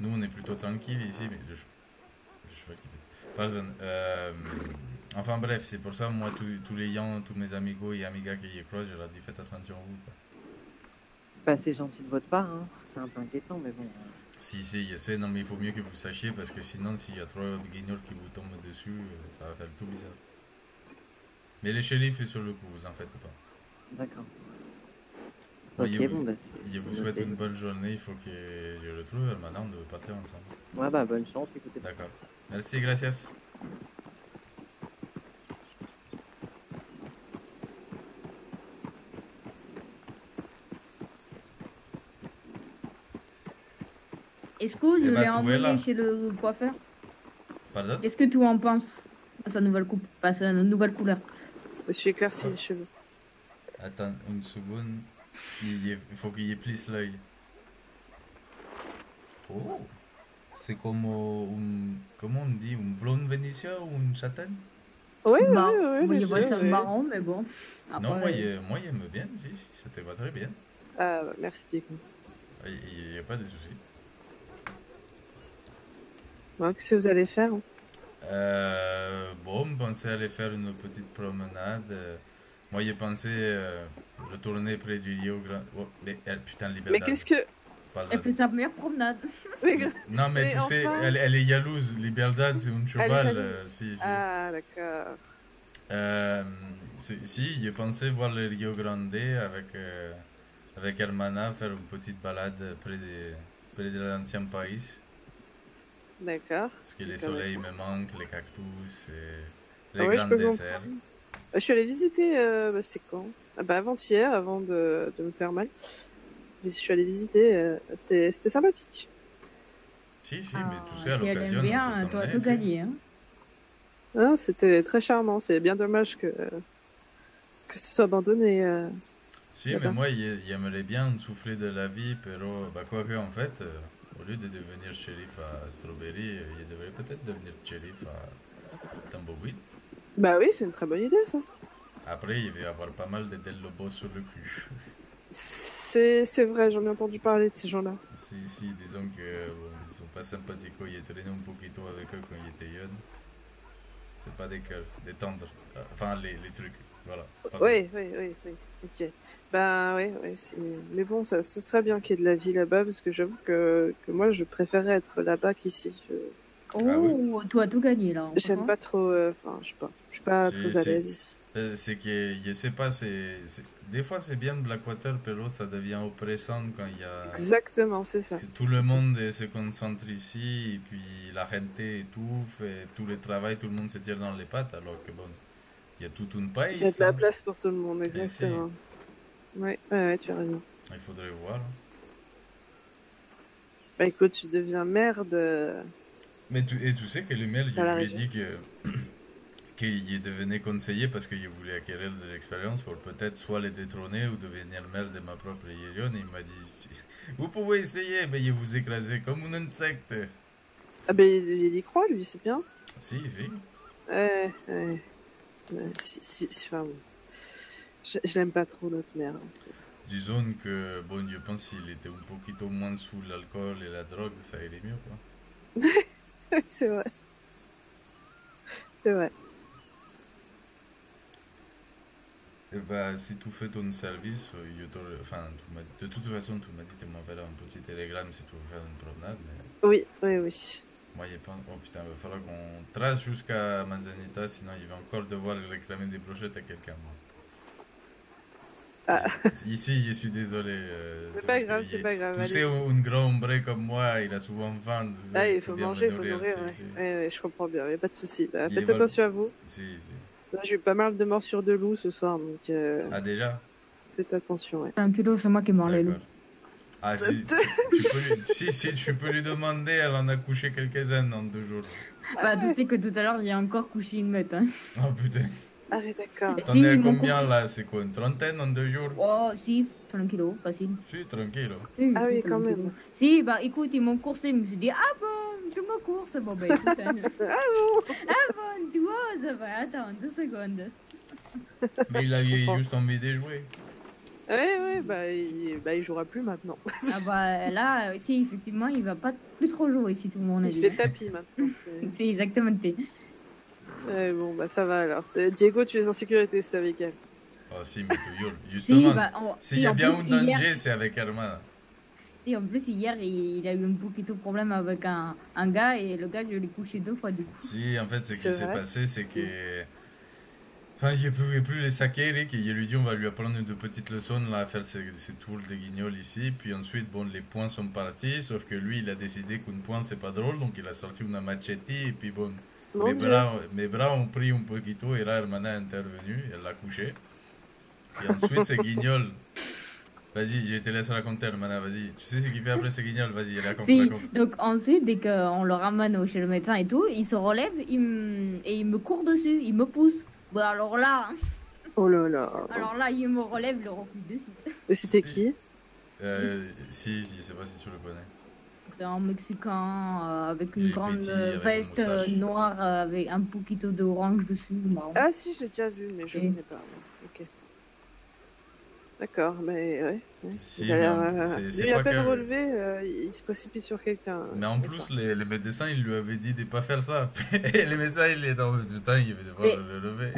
nous, on est plutôt tranquille ici, mais je, je fatigué. Pardon. euh, enfin, bref, c'est pour ça, moi, tous les gens, tous mes amigos et amigas qui y croient, je leur dis faites attention à vous. quoi. Bah c'est gentil de votre part, hein. c'est un peu inquiétant, mais bon. Si, si, je sais, non, mais il faut mieux que vous sachiez parce que sinon, s'il y a trois guignols qui vous tombent dessus, euh, ça va faire tout bizarre. Mais le shérif est sur le coup, vous en faites pas. D'accord. Ok, je bon, vous- bah, c'est- Je vous souhaite noté. une bonne journée, il faut que je le trouve. Maintenant, on doit partir ensemble. Ouais, bah bonne chance, écoutez. D'accord. Merci, gracias. Est-ce que je l'ai emmené chez le coiffeur Pardon Qu'est-ce que tu en penses à sa nouvelle coupe, à sa nouvelle couleur Je suis éclairci les cheveux. Attends une seconde. Il, faut qu'il y ait plus l'œil. Oh C'est comme euh, un... Comment on dit Un blonde vénitien ou une châtaigne Oui, oui, oui, Moi, oui, je vois ça marrant, mais bon. Non, moi, il, moi, il aime bien, si, si, ça te va très bien. Ah, merci Diego. Il n'y a pas de souci. Bon, Qu'est-ce que vous allez faire hein Euh, bon, on pensait aller faire une petite promenade. Moi, j'ai pensé euh, retourner près du Rio Grande. Oh, mais elle, putain, Libertad. Mais qu'est-ce que. Pardon. Elle fait sa meilleure promenade. Mais- Non, mais, Mais tu sais, elle, elle est jalouse. Libertad, c'est un Elle est cheval. euh, si, si. Ah, d'accord. Euh, si, si, j'ai pensé voir le Rio Grande avec, euh, avec Hermana, faire une petite balade près de, près de l'ancien pays. D'accord. Parce que les D'accord, soleils me manquent, les cactus, et les Ah ouais, je grands déserts. comprendre. Euh, Je suis allée visiter, euh, bah, c'est quand? Ah, bah, Avant-hier, avant de, de me faire mal. Je suis allée visiter, euh, c'était c'était sympathique. Si, si, Ah, mais tout ça à si elle l'occasion. aime bien, toi, tout gagner. Hein. Ah, c'était très charmant, c'est bien dommage que, que ce soit abandonné. euh. Si, mais moi, il- j'aimerais bien souffler de la vie, pero, bah, quoique, en fait, euh, au lieu de devenir shérif à Strawberry, euh, il devrait peut-être devenir shérif à Tumbleweed. Bah oui, c'est une très bonne idée ça. Après, il va y avoir pas mal de Del Lobos sur le cul. C'est vrai, j'en ai entendu parler de ces gens-là. Si, si, disons que bon, ils sont pas sympathiques. J'ai traîné un poquito avec eux quand ils étaient jeunes. C'est pas des cœurs, des tendres. Euh, Enfin, les, les trucs, voilà. Pardon. Oui, oui, oui, oui. Ok. Ben oui, oui. c'est- Mais bon, ça, ce serait bien qu'il y ait de la vie là-bas parce que j'avoue que, que moi je préférais être là-bas qu'ici. Je- Oh, toi, tout gagné là. J'aime pas trop. euh, Enfin, je sais pas. Je suis pas très à l'aise ici. euh, C'est que, je sais pas, c'est. c'est- Des fois c'est bien Blackwater, pero ça devient oppressant quand il y a. Exactement, c'est ça. tout le monde euh, se concentre ici, et puis la rentée étouffe, et tout le travail, tout le monde se tire dans les pattes, alors que bon, il y a toute une paille. Il y a de la place pour tout le monde, exactement. Ouais, ouais, ouais, tu as raison. Il faudrait voir. Bah écoute, tu deviens merde. euh, Mais tu, et tu sais que le mail, je lui ai dit que qu'il est devenu conseiller parce qu'il voulait acquérir de l'expérience pour peut-être soit les détrôner ou devenir maire de ma propre région. Il m'a dit Vous pouvez essayer, mais il vous écraser comme un insecte. Ah ben il, il y croit lui, c'est bien. Si, si. Ouais, ouais. Ouais, si, si, si, enfin, bon. Je, je l'aime pas trop notre mère. Disons que, bon, je pense s'il était un poquito moins sous l'alcool et la drogue, ça irait mieux, quoi. c'est vrai. C'est vrai. Et bah, si tu fais ton service, je t'aurais- enfin, tu de toute façon, tu m'as dit que tu m'enverras un petit télégramme si tu veux faire une promenade, mais Oui, oui, oui. moi, je pense, oh putain, il va falloir qu'on trace jusqu'à Manzanita, sinon il va encore devoir réclamer des brochettes à quelqu'un. moi. Ici, je suis désolé. euh. C'est pas grave, c'est il- pas grave, Tu allez. sais, un grand hombre comme moi, il a souvent faim. tu sais, Ah, il faut manger, il faut nourrir, nourrir. si, Ouais. si. Ouais, ouais, je comprends bien, y a pas de souci. Bah, Il faites attention à vous. Si. Là, J'ai eu pas mal de morsures de loup ce soir, donc euh, Ah, déjà? faites attention. Ouais. Un kilo, c'est moi qui mords les loups. Ah, si, tu peux lui, si, si, tu peux lui demander, elle en a couché quelques-uns en deux jours. Bah, tu sais que tout à l'heure, j'ai encore couché une meute. Hein. Oh putain. Ah oui, d'accord. T'en Si, es à mon combien là? C'est quoi Une trentaine en deux jours? Oh, si, tranquillo, facile. Si, tranquille. Si, Ah oui, quand même. Si, bah écoute, ils m'ont coursé, je me suis dit, ah bon, tu m'as course. Bon, bah écoute. hein. ah bon? Ah bon, tu vois, ça va, attends, deux secondes. Mais il avait juste envie de jouer. Ouais, ouais, bah il, bah il jouera plus maintenant. Ah bah là, si, effectivement, il va pas plus trop jouer si tout le monde est Il fait tapis maintenant. C'est exactement Ouais, bon, bah ça va alors. Euh, Diego, tu es en sécurité, c'est avec elle. Oh si, mais. Justement, bah, on- s'il si, y a en bien plus, un danger, hier- c'est avec Herman. Et en plus, hier, il, il a eu un petit problème avec un, un gars et le gars, je l'ai couché deux fois du coup. Si, en fait, ce qui s'est passé, c'est que. Enfin, je ne pouvais plus les saquer, et il lui dit on va lui apprendre une petite leçon là, à faire ses, ses tours de guignol ici. Puis ensuite, bon, les points sont partis, sauf que lui, il a décidé qu'une point, c'est pas drôle, donc il a sorti une machette, et puis bon, Mon mes Dieu. bras, mes bras ont pris un poquito, et là, Hermana est intervenue, elle l'a couché. Et ensuite, ce guignol. Vas-y, je te laisse raconter, Hermana, vas-y. Tu sais ce qu'il fait après ce guignol? Vas-y, raconte, Si, raconte. donc ensuite, dès qu'on le ramène au- chez le médecin et tout, il se relève il et il me court dessus, il me pousse. Bon, alors là, Oh là là. alors là, il me relève, le refuse dessus. C'était qui? Euh, si, si, je sais pas si tu le connais. C'est un Mexicain euh, avec une grande euh, avec veste euh, noire euh, avec un poquito d'orange dessus. marron. Ah si, j'ai déjà vu, mais je Et- ne connais pas. Ok. D'accord, mais ouais. ouais. Si, il a euh, lui, à peine que- relevé, euh, il se précipite sur quelqu'un. Mais en plus, les, les médecins, ils lui avaient dit de pas faire ça. Et les médecins, il est dans le temps, il va devoir Mais- le lever.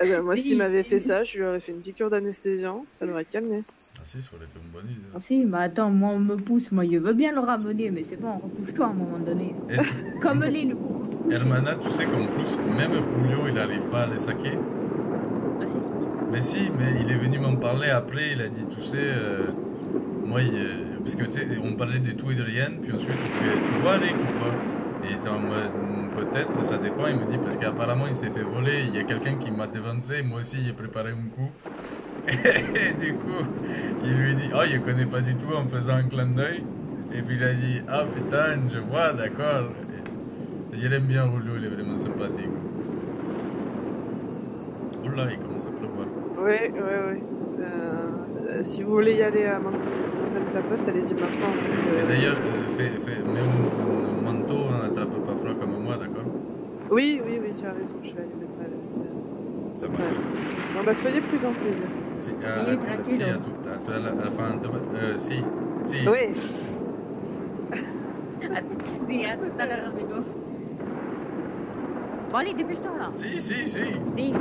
Ah ben, moi, s'il m'avait fait ça, je lui aurais fait une piqûre d'anesthésiant, ça l'aurait calmé. Ah si, ça aurait été une bonne idée. Ah si, mais attends, moi on me pousse, moi je veux bien le ramener, mais c'est bon, recouche-toi à un moment donné. Comme les le coup. Hermana, tu sais qu'en plus, même Julio, il n'arrive pas à les saquer. Ah si. Mais si, mais il est venu m'en parler après, il a dit, tu sais, euh, moi, il, euh, parce que tu sais, on parlait de tout et de rien, puis ensuite il fait, tu vois Rick ou pas? Et il était en mode, Hmm, peut-être, ça dépend, il me dit, parce qu'apparemment il s'est fait voler, il y a quelqu'un qui m'a devancé, moi aussi j'ai préparé un coup. Et du coup, il lui dit, oh, il connaît pas du tout en faisant un clin d'œil. Et puis il a dit, ah putain, je vois, d'accord. Il aime bien Julio, il est vraiment sympathique. Oula, il commence à pleuvoir. Ouais, ouais, ouais. Euh, euh, si vous voulez y aller à Manzanita de la Poste, allez-y maintenant. Et Euh, d'ailleurs, euh, mets un, manteau, hein, attrape pas froid comme moi, d'accord Oui, oui, oui, tu as raison, je vais aller mettre ma veste. Ça va. Bon, bah, soyez prudents, les. Si, Oui, à, à, tranquille. si, à tout, à, tout- à la, à la fin, de- euh, si, si. Oui. Tout à tout à l'heure, amigo. Bon allez, dépêche-toi là. Si, si, si. Si.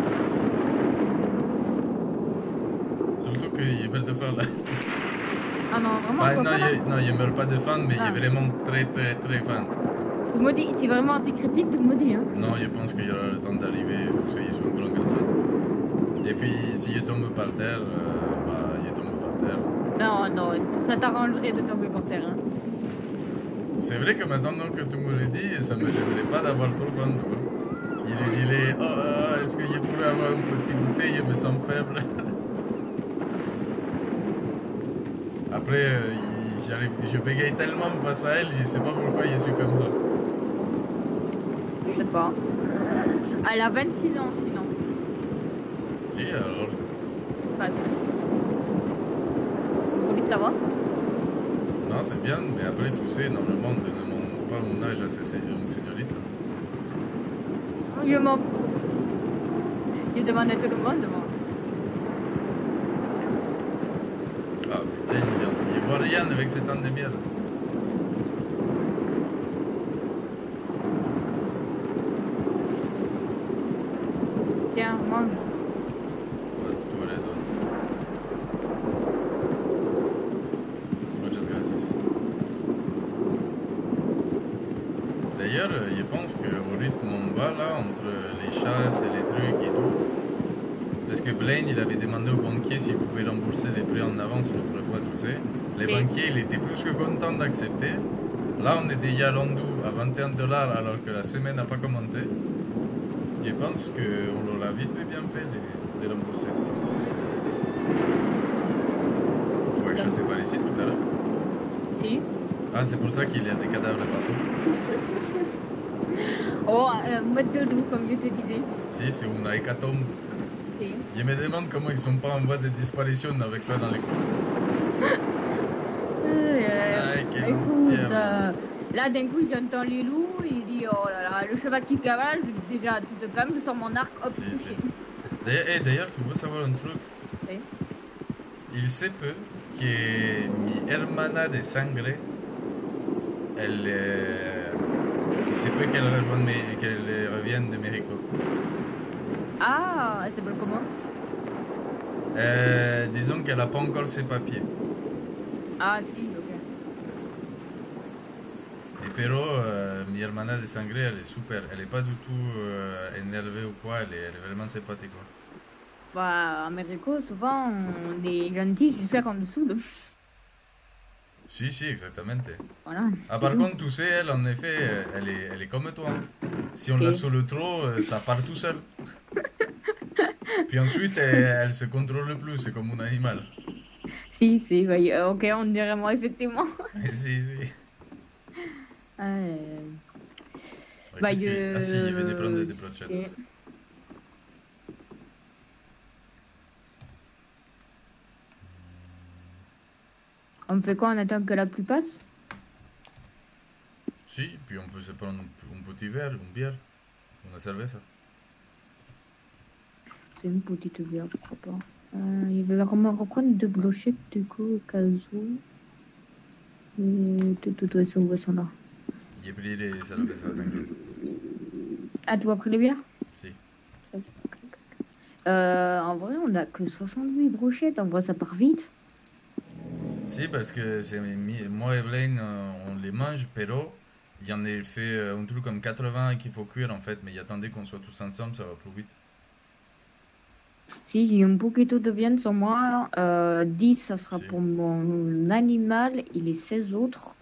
Surtout qu'il veut de faire là. Ah non, vraiment, non, il, non, il meurt pas de fan, mais il Ah. est vraiment très, très, très fan. Tu me dis, c'est vraiment assez critique, tu me dis, hein. Non, je pense qu'il y aura le temps d'arriver, est un grand garçon. Et puis, si je tombe par terre, euh, bah, je tombe par terre. Non, non, ça t'arrangerait de tomber par terre, hein. C'est vrai que maintenant que tu me le dis, ça me gênerait pas d'avoir trop faim. Il est, il est, oh, oh, est-ce que je pourrais avoir un petit goûter, je me sens faible. Après, euh, j'arrive, je bégaye tellement face à elle, je sais pas pourquoi je suis comme ça. Je sais pas. Elle a 26 ans. Si, alors, Vous voulez savoir? Non, c'est bien, mais après, tu sais, normalement, on ne demande pas mon âge à ces señorita. Je m'en. Je demande à tout le monde, moi. Ah putain, il ne voit rien avec ses temps de miel. Tiens, mange. Ouais, tú eres otro. Muchas gracias. D'ailleurs, euh, je pense qu'au rythme où on va là, entre les chasses et les trucs et tout, parce que Blaine il avait demandé au banquier s'il pouvait rembourser les prix en avance l'autre fois, tu sais. Les Oui. banquiers, il était plus que content d'accepter. Là, on est déjà à Londou à 21 dollars alors que la semaine n'a pas commencé. Je pense qu'on l'aura vite fait bien fait de, rembourser. Ouais, je sais pas ici tout à l'heure. Si. Ah, c'est pour ça qu'il y a des cadavres partout. Oh, euh, mode de loup, comme je te disais. Si, c'est une hécatombe. Si. Je me demande comment ils sont pas en voie de disparition avec toi dans les coups. Euh, écoute, euh, là d'un coup j'entends les loups, il dit oh là là, le cheval qui cavale, je dis déjà tu te calmes, je sors mon arc, hop, si. D'ailleurs, eh, d'ailleurs, tu veux savoir un truc Oui. Il se peut que mi hermana de sangre, elle, euh, il se peut qu'elle rejoigne, qu'elle revienne de Mexico. Ah, elle s'appelle comment? Euh, disons qu'elle n'a pas encore ses papiers. Ah si, ok. Et pero, euh, mi hermana de sangre, elle est super. Elle est pas du tout euh, énervée ou quoi, elle est, elle est vraiment sympathique. quoi. Bah, Américo, souvent on est gentil jusqu'à qu'on nous saoule. Si, si, exactement. Voilà. Ah, par contre, tu sais, elle, en effet, elle est, elle est comme toi. Si on la saoule trop, euh, ça part tout seul. Puis ensuite, elle, elle se contrôle plus, c'est comme un animal. Si, si, bah, ok, on dirait moi, effectivement. si, si. Ouais, bah, que- Ah si, il je- prendre des ok. On fait quoi On attend que la pluie passe? Si, puis on peut se prendre un, petit verre, une bière, une cerveza. C'est une petite bière, pourquoi pas. Euh, il va vraiment reprendre deux blochettes du coup au cas où. Et tout, tout, tout, elles sont où elles là. T'inquiète. Ah, tu pris les bières Si. Euh, en vrai, on a que 68 brochettes. En vrai, ça part vite. Si, parce que moi et Blaine, euh, on les mange, pero il y en a fait euh, un truc comme 80 qu'il faut cuire en fait, mais il attendait qu'on soit tous ensemble, ça va plus vite. Si j'ai un poquito de viande sur moi, euh, 10 ça sera Si. pour mon animal et les 16 autres,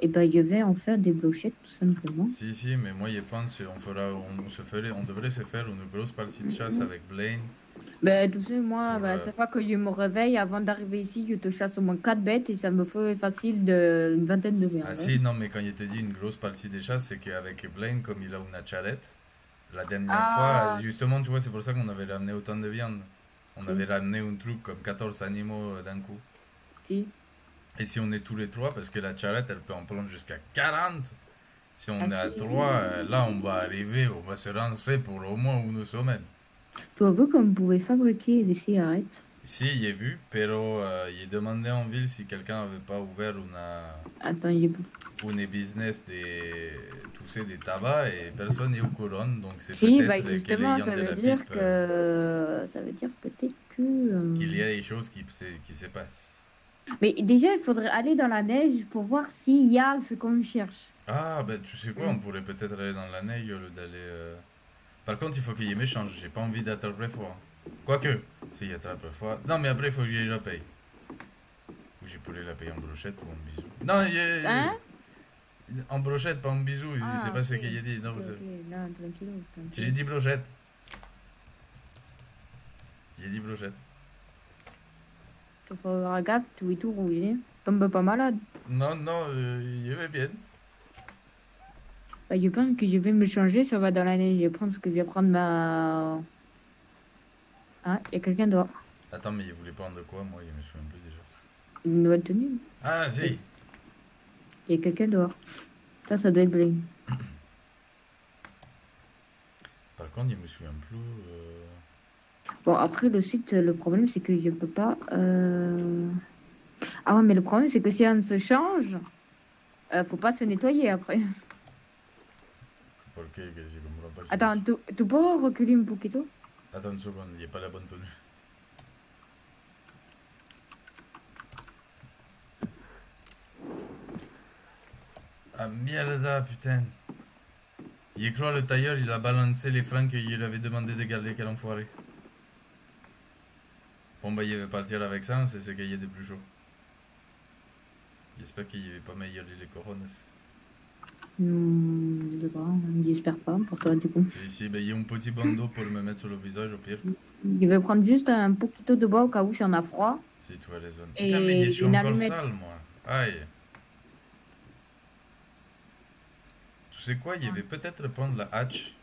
et ben je vais en faire des brochettes tout simplement. Si, si, mais moi je pense, on, fera, on, se ferait, on devrait se faire une grosse partie de chasse avec Blaine. Ben, tu sais, moi, ben, euh, chaque fois que je me réveille, avant d'arriver ici, je te chasse au moins 4 bêtes et ça me fait facile de une vingtaine de viandes. Ah si, non, mais quand il te dit une grosse partie des chasses, c'est qu'avec Blaine, comme il a une charrette, la dernière Ah. fois, justement, tu vois, c'est pour ça qu'on avait ramené autant de viande. On avait ramené un truc comme 14 animaux euh, d'un coup. Si. Et si on est tous les trois, parce que la charrette, elle peut en prendre jusqu'à 40. Si on Ah, est à si. 3, là, on va arriver, on va se lancer pour au moins une semaine. Tu as vu qu'on pouvait fabriquer des cigarettes Si, j'ai vu, pero euh, j'ai demandé en ville si quelqu'un avait pas ouvert une, Attends, j'ai une business des, tu sais, des tabacs et personne n'est au courant. Donc c'est Si, peut-être bah justement, ça veut dire pipe, euh, que... Ça veut dire peut-être que... euh, qu'il y a des choses qui, qui se passent. Mais déjà, il faudrait aller dans la neige pour voir s'il y a ce qu'on cherche. Ah, ben tu sais quoi, on pourrait peut-être aller dans la neige au lieu d'aller. euh, Par contre, il faut qu'il y ait m'échange, j'ai pas envie d'attraper froid. Quoique, si il attrape froid. Non, mais après, il faut que j'y la paye. Ou j'ai pourrais la payer en brochette ou en bisou. Non, il y a- Hein? En brochette, pas en bisou, je Ah, sais pas ce ok. qu'il a dit. Non, Ok, c'est- ok, non, tranquille, tranquille. J'ai dit brochette. J'ai dit brochette. Tu feras gaffe, tout et tout rouillé. Tombe pas malade. Non, non, euh, il va bien. Bah, je pense que je vais me changer, ça va dans la neige. Je pense que je vais prendre ma... Ah, il y a quelqu'un dehors. Attends, mais il voulait prendre quoi, moi, je me souviens plus déjà. Une nouvelle tenue. Ah, si Il y a quelqu'un dehors. Ça, ça doit être Blaine. Par contre, je me souviens plus. euh, Bon, après, le site, le problème, c'est que je peux pas... euh, Ah ouais, mais le problème, c'est que si on se change, euh, faut pas se nettoyer après. Por qué, que Attends, tu, tu peux reculer un poquito? Attends une seconde, il n'y a pas la bonne tenue. Ah merde, putain. Il croit le tailleur, il a balancé les francs qu'il lui avait demandé de garder, quel enfoiré. Bon bah il va partir avec ça, c'est ce qu'il y a de plus chaud. J'espère qu'il va pas meilleur les corones. Hmm, je sais pas, j'espère pas, pour toi, du coup. Si, si, bah, il y a un petit bandeau pour me mettre sur le visage au pire. Je vais prendre juste un poquito de bois au cas où si on a froid. Si tu as raison. Et Putain, mais je suis encore allumette. sale, moi. Aïe. Tu sais quoi, il va peut-être prendre la hache.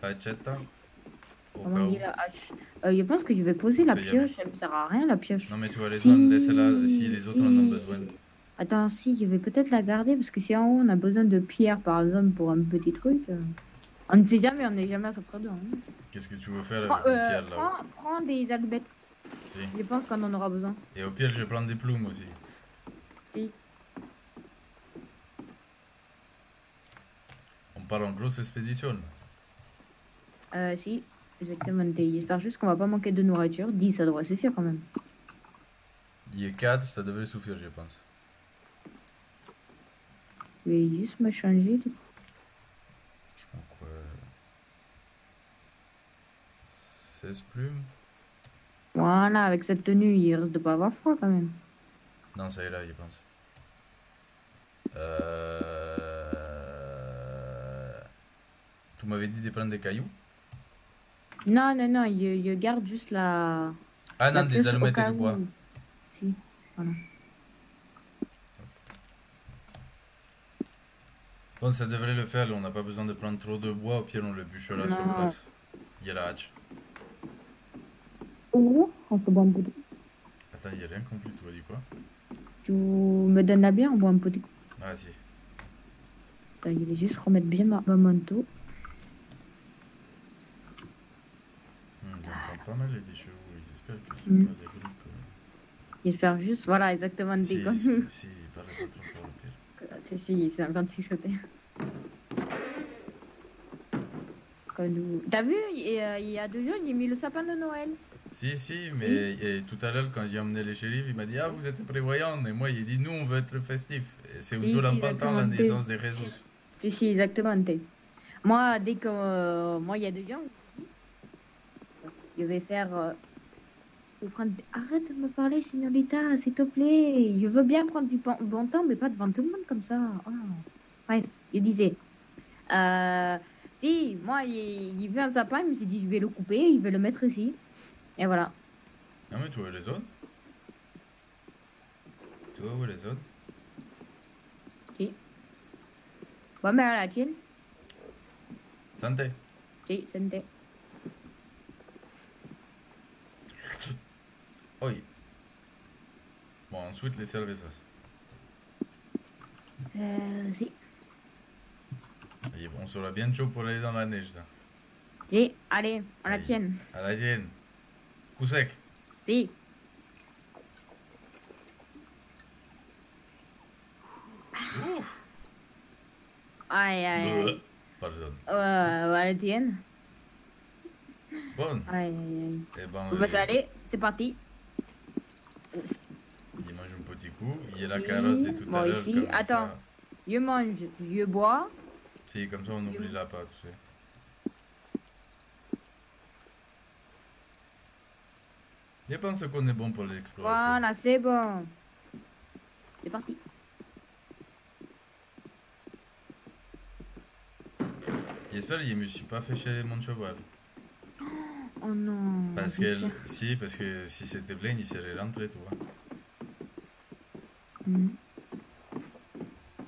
La hachetta. Comment Euh, Je pense que je vais poser la pioche, ça me sert à rien la pioche. Non, mais tu as raison, laisse-la si les autres en ont si. besoin. Attends, si, je vais peut-être la garder parce que si en haut on a besoin de pierres par exemple pour un petit truc, euh, on ne sait jamais, on n'est jamais à près dedans. hein. Qu'est-ce que tu veux faire avec Prends, une euh, pierre là prends, prends des allumettes, Si. je pense qu'on en aura besoin. Et au pire, je prends des plumes aussi. Oui. On part en grosse expédition. Euh, si, exactement. J'espère juste qu'on va pas manquer de nourriture. 10, ça devrait suffire quand même. Il y a 4, ça devrait suffire, je pense. Je vais juste me changer. du coup. Je prends quoi? 16 plumes Voilà, avec cette tenue, il risque de pas avoir froid quand même. Non, ça ira, je pense. Euh... Tu m'avais dit de prendre des cailloux Non, non, non, je, je garde juste la. Ah la non, des pioche au allumettes et du bois. où. Si, voilà. Bon, ça devrait le faire, là, on n'a pas besoin de prendre trop de bois, au pire on le bûchera sur Non. place. Il y a la hache. Oh, on peut boire un peu. Attends, il n'y a rien compris, tu as dit quoi Tu me donnes la bière, on boit un. Ah si. Attends, je vais juste remettre bien ma, ma manteau. Hmm, J'entends pas mal les déchets, j'espère que c'est Mm. pas des groupes. euh, J'espère juste, voilà, exactement des Si, comme si, si, pas au pire. Si, si, c'est un grand chuchoté. Nous. T'as vu, il y a- il y a deux jours, j'ai mis le sapin de Noël. Si, si, mais tout à l'heure, quand j'ai emmené les shérifs, il m'a dit Ah, vous êtes prévoyant. Et moi, il dit Nous, on veut être festif. C'est Si, toujours si, important la naissance des réseaux. Si, si, exactement. t'es. Moi, dès que. euh, moi, il y a des gens. Je vais faire. euh, je vais prendre- Arrête de me parler, signorita, s'il te plaît. Je veux bien prendre du bon, bon temps, mais pas devant tout le monde comme ça. Oh. Bref, je disais. Euh, si, moi, il, il veut un sapin, il me s'est dit, je vais le couper, il veut le mettre ici. Et voilà. Non, mais tu vois les autres Tu vois où les autres Si. Bon, mais à la tienne. Santé. Si, c'était. Oui. Bon, ensuite, les cervezas. Euh, si. Et on sera bien chaud pour aller dans la neige, ça. Si, allez, à la tienne. À la tienne. Coup sec. Si. Ouf. Aïe, aïe. Pardon. Euh, à la tienne. Bon. Aïe. Eh ben, Bon, bah, euh, allez, c'est parti. il mange un petit coup. Il y a la carotte et tout moi à l'heure. comme Attends. ça. Je mange, je bois. Si, comme ça, on n'oublie la pâte, tu sais. Je pense qu'on est bon pour l'exploration. Voilà, c'est bon. C'est parti. J'espère que je me suis pas fait chier mon cheval. Oh non. Parce que, si, parce que si c'était plein, il serait rentré, tu vois. Hmm.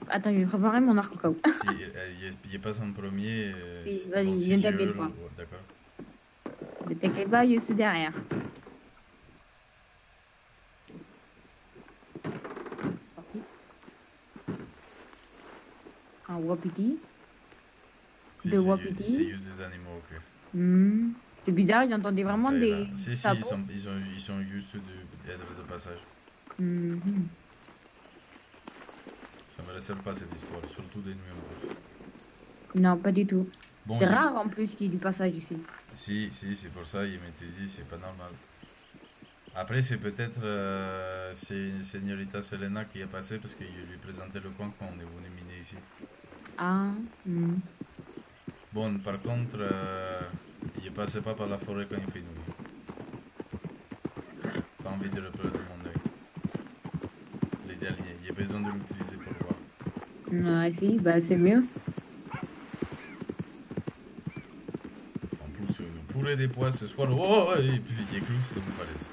Attends, je vais préparer mon arc au cas où. Si, il, il passe en premier. euh, Si, vas-y, bon, viens si taper point. ouais, D'accord. Ne t'inquiète pas, je suis derrière. Un wapiti. Si, Deux wapitis. C'est juste des animaux, ok. Hmm. C'est bizarre, j'entendais vraiment Ça des. Si, si, ils sont, ils, sont, ils sont juste de- d'être de passage. Mhm. Ça me laisse pas cette histoire, surtout des nuits en plus. Non, pas du tout. Bon, c'est il- rare en plus qu'il y ait du passage ici. Si, si, c'est pour ça, il m'était dit, c'est pas normal. Après, c'est peut-être euh, c'est Señorita Selena qui est passée parce qu'il lui présentait le coin quand on est venu miner ici. Ah. hmm. Bon, par contre, euh, il ne passait pas par la forêt quand il fait nuit. Pas envie de le perdre de mon œil. Les derniers, il y a besoin de l'utiliser pour voir. Ah, si, bah c'est mieux. En plus, euh, le poulet des pois ce soir, oh, et puis il y a cru que c'était une falaise.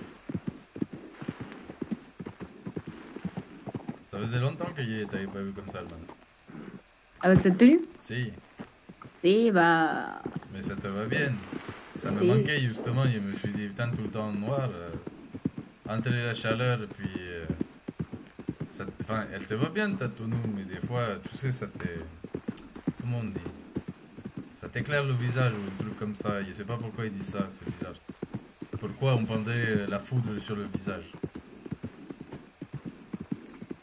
Ça faisait longtemps que t'avais pas vu comme ça, le man. Avec cette tenue Si, Si, bah. Mais ça te va bien. Ça me Oui. manquait justement, je me suis dit, putain, tout le temps noir. euh, entre la chaleur, puis. euh, ça te- Enfin, elle te va bien ta tenue, mais des fois, tu sais, ça te. Comment on dit? Ça t'éclaire le visage ou un truc comme ça. Je sais pas pourquoi il dit ça, c'est bizarre. Pourquoi on prendrait la foudre sur le visage?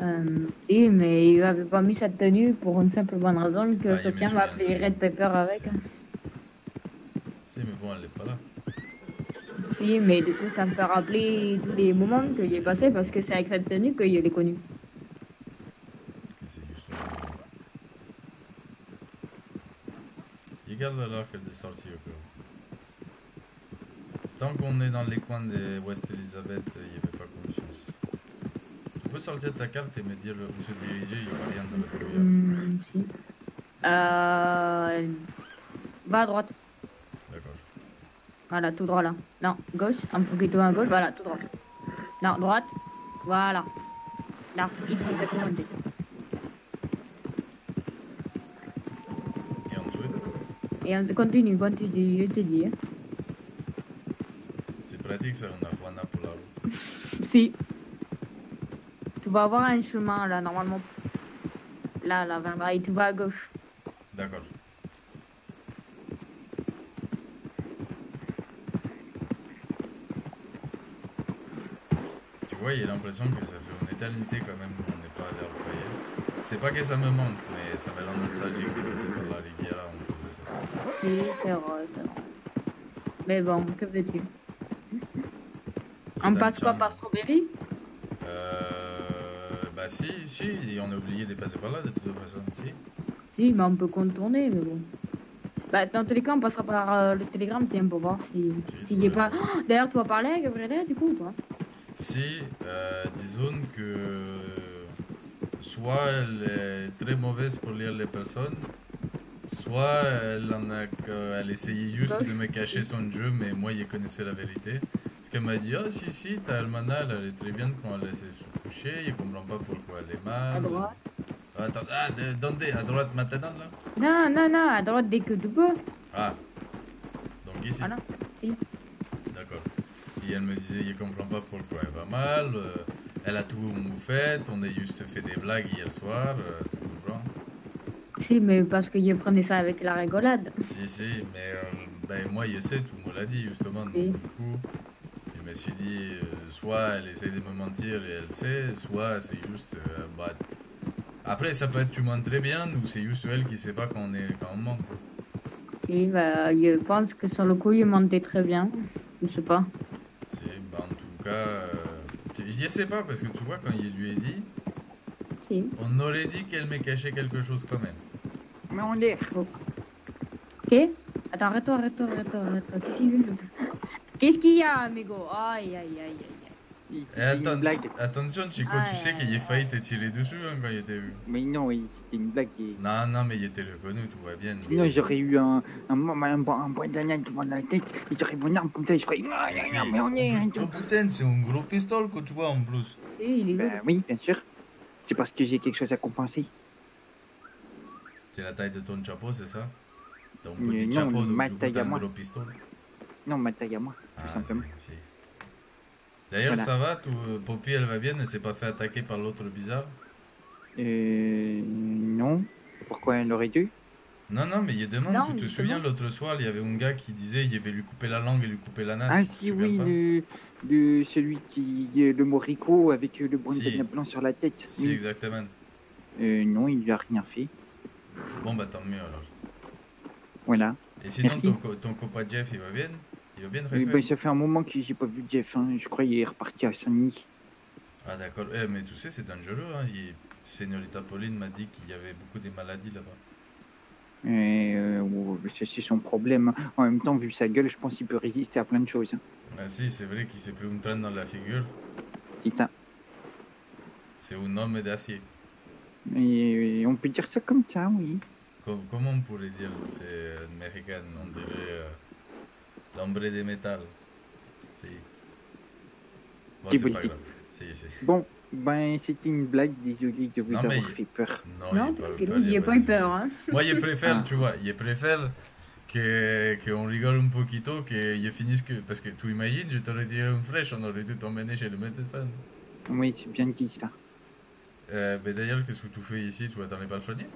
Euh, oui, mais il avait pas mis cette tenue pour une simple bonne raison que Ah, Sophia m'a si. Red Pepper avec. Elle est pas là. Si, mais du coup, ça me fait rappeler tous les moments que j'ai passé parce que c'est avec cette tenue que je l'ai connue. Que c'est juste. Il garde l'heure qu'elle est sortie au cas. Tant qu'on est dans les coins de West Elizabeth, il n'y avait pas confiance. Tu peux sortir ta carte et me dire où se diriger, il n'y a rien dans le brouillard. Hmm, si. Euh... Va à droite. Voilà, tout droit là. Non, gauche, un poquito à gauche, voilà, tout droit. Non, droite. Voilà. Là, ici, exactement. Et ensuite, Et on continue, continue, je te dis. hein. c'est pratique ça, on a Juana pour la route. Si. Tu vas avoir un chemin là, normalement. Là, là, vers là, et tu vas à gauche. D'accord. j'ai l'impression que ça fait une éternité quand même qu'on n'est pas allé au foyer. C'est pas que ça me manque, mais ça me rend nostalgique de passer par la rivière en plus de ça. Oui, c'est vrai, c'est vrai. Mais bon, que veux-tu? On passe pas par Strawberry Euh, bah si, si, on a oublié de passer par là de toute façon, si. Si, mais on peut contourner, mais bon. Bah, dans tous les cas, on passera par euh, le télégramme, tiens, pour voir si- s'il y est pas. Oh, D'ailleurs, tu vas parler à Gabriela, du coup, ou pas? Si, euh, disons que soit elle est très mauvaise pour lire les personnes, soit elle en a elle essayait juste de me cacher son jeu, mais moi je connaissais la vérité. Parce qu'elle m'a dit, oh si si, ta almanach, elle est très bien quand elle essaie de se coucher, je comprends pas pourquoi elle est mal. À droite Attends, ah, d'onde À droite maintenant là Non, non, non, à droite dès que tu peux. Ah, donc ici. Ah non, si. D'accord. Et elle me disait, je comprends pas pourquoi elle va mal. euh, elle a tout fait, on a juste fait des blagues hier soir, euh, tu comprends? Si, mais parce que je prenais ça avec la rigolade. Si, si, mais euh, ben, moi je sais, tout le monde l'a dit justement. Donc, Oui. du coup, je me suis dit, euh, soit elle essaie de me mentir et elle sait, soit c'est juste. bah, Après, ça peut être tu mens très bien, ou c'est juste elle qui sait pas quand on, est, quand on ment. Si, bah, je pense que sur le coup, il montait très bien. Je sais pas. Si, bah, en tout cas, euh, je sais pas, parce que tu vois, quand il lui ai dit, on aurait dit qu'elle m'ait caché quelque chose quand même. Mais en l'air. Ok Attends, arrête-toi, arrête-toi, arrête-toi, arrête-toi. Qu'est-ce qu'il y a Qu'est-ce qu'il y a, amigo Aïe, aïe, aïe, atten- attention, Chico, Ah, tu sais qu'il a failli te tirer dessus hein, quand il était vu. Mais non, oui, c'était une blague. et- Non, non, mais il était reconnu, tout va bien. Sinon, j'aurais eu un, un, un, un, un point d'ananas devant la tête et j'aurais mon arme comme ça et je ferais. Si. mais on est. tout. Oh putain, c'est un gros pistolet que tu vois en plus. Si, il est Bah lourd. oui, bien sûr. C'est parce que j'ai quelque chose à compenser. C'est la taille de ton chapeau, c'est ça? Ton Euh, petit non, chapeau, donc ma taille à un moi. gros pistolet. Non, ma taille à moi, tout Ah, simplement. si, si. D'ailleurs, Voilà. ça va tout, euh, Poppy, elle va bien, elle s'est pas fait attaquer par l'autre bizarre Euh. Non. Pourquoi elle aurait dû Non, non, mais il demande, Non, tu te souviens l'autre soir, il y avait un gars qui disait il avait lui couper la langue et lui couper la natte. Ah, tu te si, oui, le, le- celui qui. euh, Le Morico avec euh, le Si. bandana blanc sur la tête. Si, Oui. exactement. Euh, non, il lui a rien fait. Bon, bah tant mieux alors. Voilà. Et sinon, Merci. ton, ton copain Jeff, il va bien? Il va bien, Oui, bah, ça fait un moment que j'ai pas vu Jeff. hein. Je crois qu'il est reparti à Saint-Denis. Ah d'accord, eh, mais tu sais, c'est dangereux. Hein. Il... Señorita Pauline m'a dit qu'il y avait beaucoup de maladies là-bas. Et, euh, oh, ça, c'est son problème. En même temps, vu sa gueule, je pense qu'il peut résister à plein de choses. hein. Ah si, c'est vrai qu'il s'est pris une traîne dans la figure. C'est ça. C'est un homme d'acier. Et, euh, on peut dire ça comme ça, oui. Com- comment on pourrait dire? C'est américain, on dirait euh, l'ombre de métal. Si. Bon, c'est pas grave. Si, si. Bon, ben, c'était une blague. Désolé de vous Non, avoir il- fait peur. Non, Non, il n'y a pas eu peur, hein. Moi, je préfère, Ah. tu vois, je préfère que qu'on rigole un poquito, que je finisse que... Parce que tu imagines, je t'aurais tiré une flèche, on aurait dû t'emmener chez le médecin. Oui, c'est bien dit ça. Euh, mais d'ailleurs, qu'est-ce que tu fais ici? Tu vas dans les palefreniers